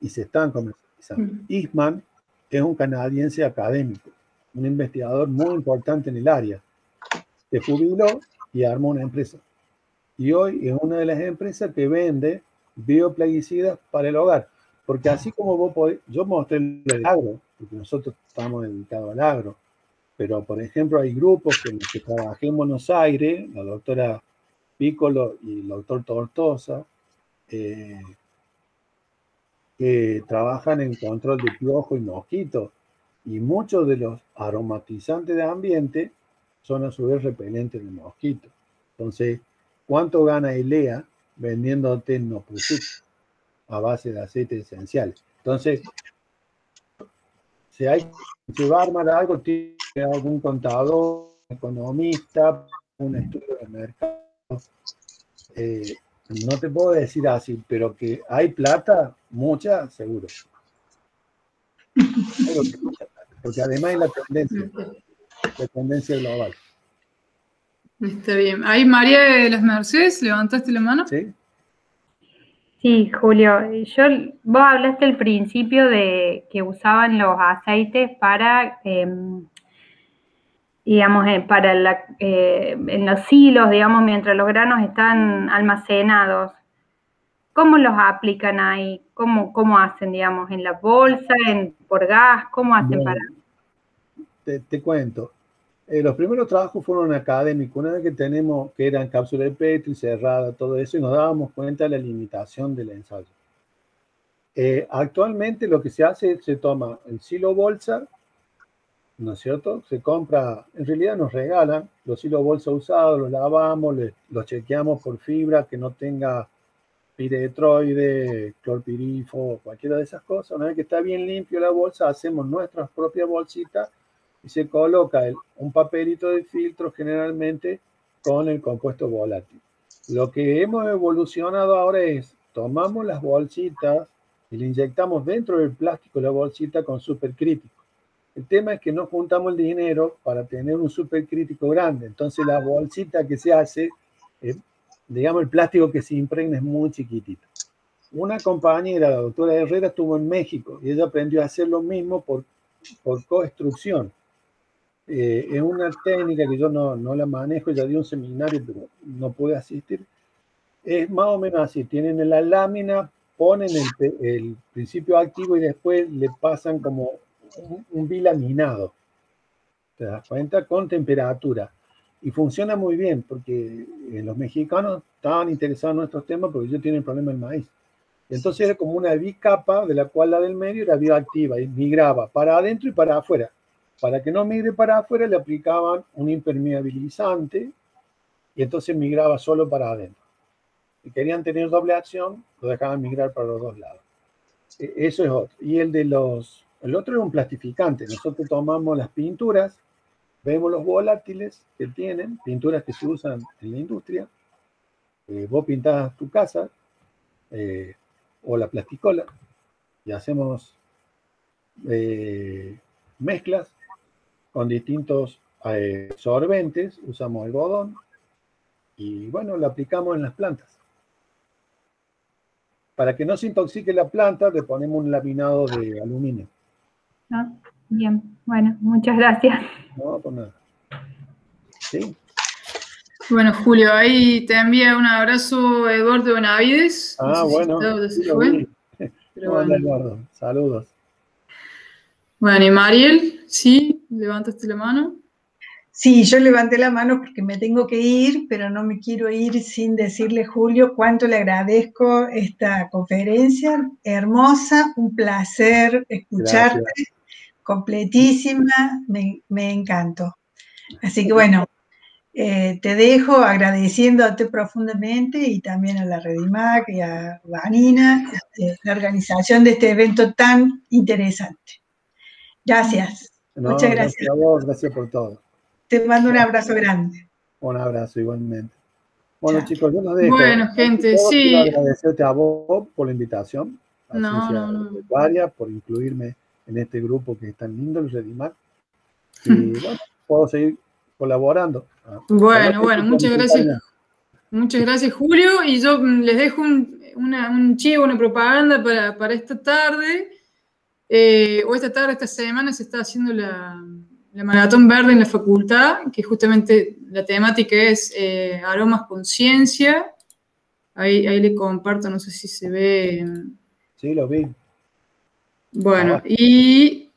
y se están comercializando. Isman es un canadiense académico, un investigador muy importante en el área. Se jubiló y armó una empresa. Y hoy es una de las empresas que vende bioplaguicidas para el hogar. Porque así como vos podés, yo mostré el agro, porque nosotros estamos dedicados al agro, pero por ejemplo hay grupos que, que trabajé en Buenos Aires, la doctora Piccolo y el doctor Tortosa, eh, que trabajan en control de piojo y mosquito. Y muchos de los aromatizantes de ambiente son a su vez repelentes de mosquito. Entonces, ¿cuánto gana ILEA vendiendo Tecnopusik a base de aceite esencial? Entonces, si hay si va a armar algo, tiene algún contador, economista, un estudio de mercado. Eh, no te puedo decir así, pero que hay plata, mucha, seguro. Porque además es la tendencia, la tendencia global. Está bien. Ahí María de las Mercedes, levantaste la mano. Sí. Sí, Julio, yo, vos hablaste al principio de que usaban los aceites para, em, digamos, eh, para la, eh, en los silos, digamos, mientras los granos están almacenados. ¿Cómo los aplican ahí? ¿Cómo, cómo hacen, digamos, en la bolsa, en, por gas? ¿Cómo hacen para...? Te, te cuento. Eh, los primeros trabajos fueron académicos, una vez que tenemos que eran cápsulas de Petri, cerrada, todo eso, y nos dábamos cuenta de la limitación del ensayo. Eh, actualmente lo que se hace, se toma el silo bolsa, ¿no es cierto? Se compra, en realidad nos regalan los silos bolsa usados, los lavamos, los chequeamos por fibra, que no tenga piretroide, clorpirifo, cualquiera de esas cosas. Una vez que está bien limpio la bolsa, hacemos nuestras propias bolsitas y se coloca un papelito de filtro generalmente con el compuesto volátil. Lo que hemos evolucionado ahora es, tomamos las bolsitas y le inyectamos dentro del plástico la bolsita con supercrítico. El tema es que no juntamos el dinero para tener un supercrítico grande. Entonces la bolsita que se hace, eh, digamos el plástico que se impregna es muy chiquitito. Una compañera, la doctora Herrera, estuvo en México y ella aprendió a hacer lo mismo por, por coextrucción. Eh, es una técnica que yo no, no, la manejo, ya di un seminario, pero no pude asistir. Es más o menos así, tienen la lámina, ponen el, el principio activo y después le pasan como un, un, bilaminado, ¿te das cuenta? Con temperatura. Y funciona muy bien, porque eh, los mexicanos estaban interesados en nuestros temas porque ellos tienen problema del maíz. Entonces era como una bicapa de la cual la del medio era bioactiva y migraba para adentro y para afuera. Para que no migre para afuera le aplicaban un impermeabilizante y entonces migraba solo para adentro. Si querían tener doble acción, lo dejaban migrar para los dos lados. E, eso es otro. Y el de los, el otro es un plastificante. Nosotros tomamos las pinturas, vemos los volátiles que tienen, pinturas que se usan en la industria. Eh, vos pintás tu casa eh, o la plasticola y hacemos eh, mezclas con distintos sorbentes, usamos algodón y bueno, lo aplicamos en las plantas. Para que no se intoxique la planta, le ponemos un laminado de aluminio. Ah, bien, bueno, muchas gracias. No, por nada. ¿Sí? Bueno, Julio, ahí te envía un abrazo Eduardo Benavides. Ah, bueno. Sí, bueno. bueno. Eduardo. Saludos. Bueno, y Mariel, ¿sí? ¿Levantaste la mano? Sí, yo levanté la mano porque me tengo que ir, pero no me quiero ir sin decirle, Julio, cuánto le agradezco esta conferencia hermosa, un placer escucharte, Gracias. Completísima, me, me, encantó. Así que bueno, eh, te dejo agradeciéndote profundamente y también a la Redimac y a Vanina, este, la organización de este evento tan interesante. Gracias. No, Muchas gracias. Gracias a vos, gracias por todo. Te mando un abrazo grande. Un abrazo igualmente. Bueno, chicos, yo los dejo. Bueno, gente, sí. Quiero agradecerte a vos por la invitación. A no, no, no. Varias, por incluirme en este grupo que es tan lindo, el Redimac. Y bueno, puedo seguir colaborando. Bueno, bueno, muchas gracias. Muchas gracias, Julio. Y yo les dejo un, una, un chivo, una propaganda para, para esta tarde. Eh, o esta tarde, esta semana, se está haciendo la, la, Maratón Verde en la facultad, que justamente la temática es eh, aromas conciencia. Ahí, ahí le comparto, no sé si se ve. Sí, lo vi. Bueno, y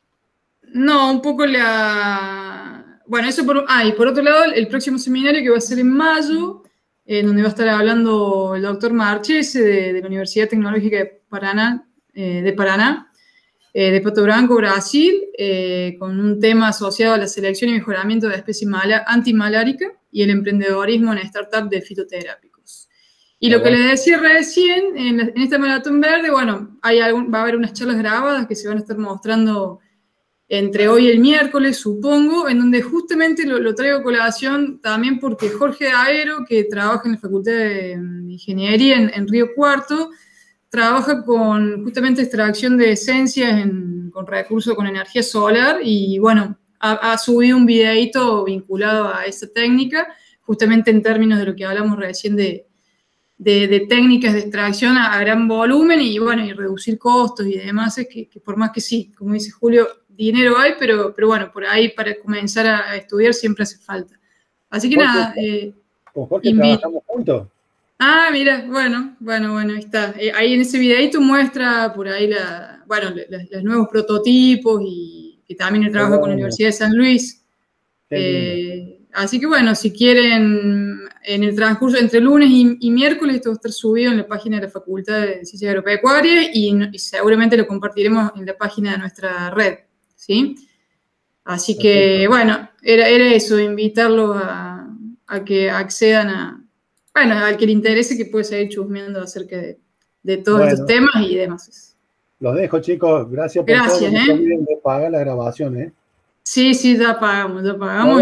no, un poco la... Bueno, eso por... Ah, y por otro lado, el próximo seminario que va a ser en mayo, en donde va a estar hablando el doctor Marchese de, de la Universidad Tecnológica de Paraná, de Paraná, de Pato Branco, Brasil, con un tema asociado a la selección y mejoramiento de especies antimalárica y el emprendedorismo en startup de fitoterápicos. Y lo que les decía recién, en, este maratón verde, bueno, hay va a haber unas charlas grabadas que se van a estar mostrando entre hoy y el miércoles, supongo, en donde justamente lo, traigo a colación también porque Jorge Aero, que trabaja en la Facultad de Ingeniería en, Río Cuarto, trabaja con justamente extracción de esencias con recursos con energía solar y bueno, ha, subido un videito vinculado a esa técnica, justamente en términos de lo que hablamos recién de, de, técnicas de extracción a, gran volumen y bueno, y reducir costos y demás, es que, por más que sí, como dice Julio, dinero hay, pero, pero bueno, por ahí para comenzar a estudiar siempre hace falta. Así que nada. Eh, con Jorge trabajamos juntos. Ah, mira, bueno, bueno, bueno, ahí está. Eh, ahí en ese videito muestra por ahí la, bueno, los nuevos prototipos y que también trabaja con la Universidad de San Luis. Eh, así que bueno, si quieren, en el transcurso entre lunes y, miércoles, esto va a estar subido en la página de la Facultad de Ciencias Agropecuarias y, y seguramente lo compartiremos en la página de nuestra red. ¿sí? Así que, bueno, era, eso, invitarlos a, que accedan a, bueno, al que le interese que puede seguir chusmeando acerca de, todos estos temas y demás. Los dejo, chicos. Gracias por Gracias, todo. No ¿eh? olviden de pagar la grabación, ¿eh? Sí, sí, ya pagamos, ya pagamos.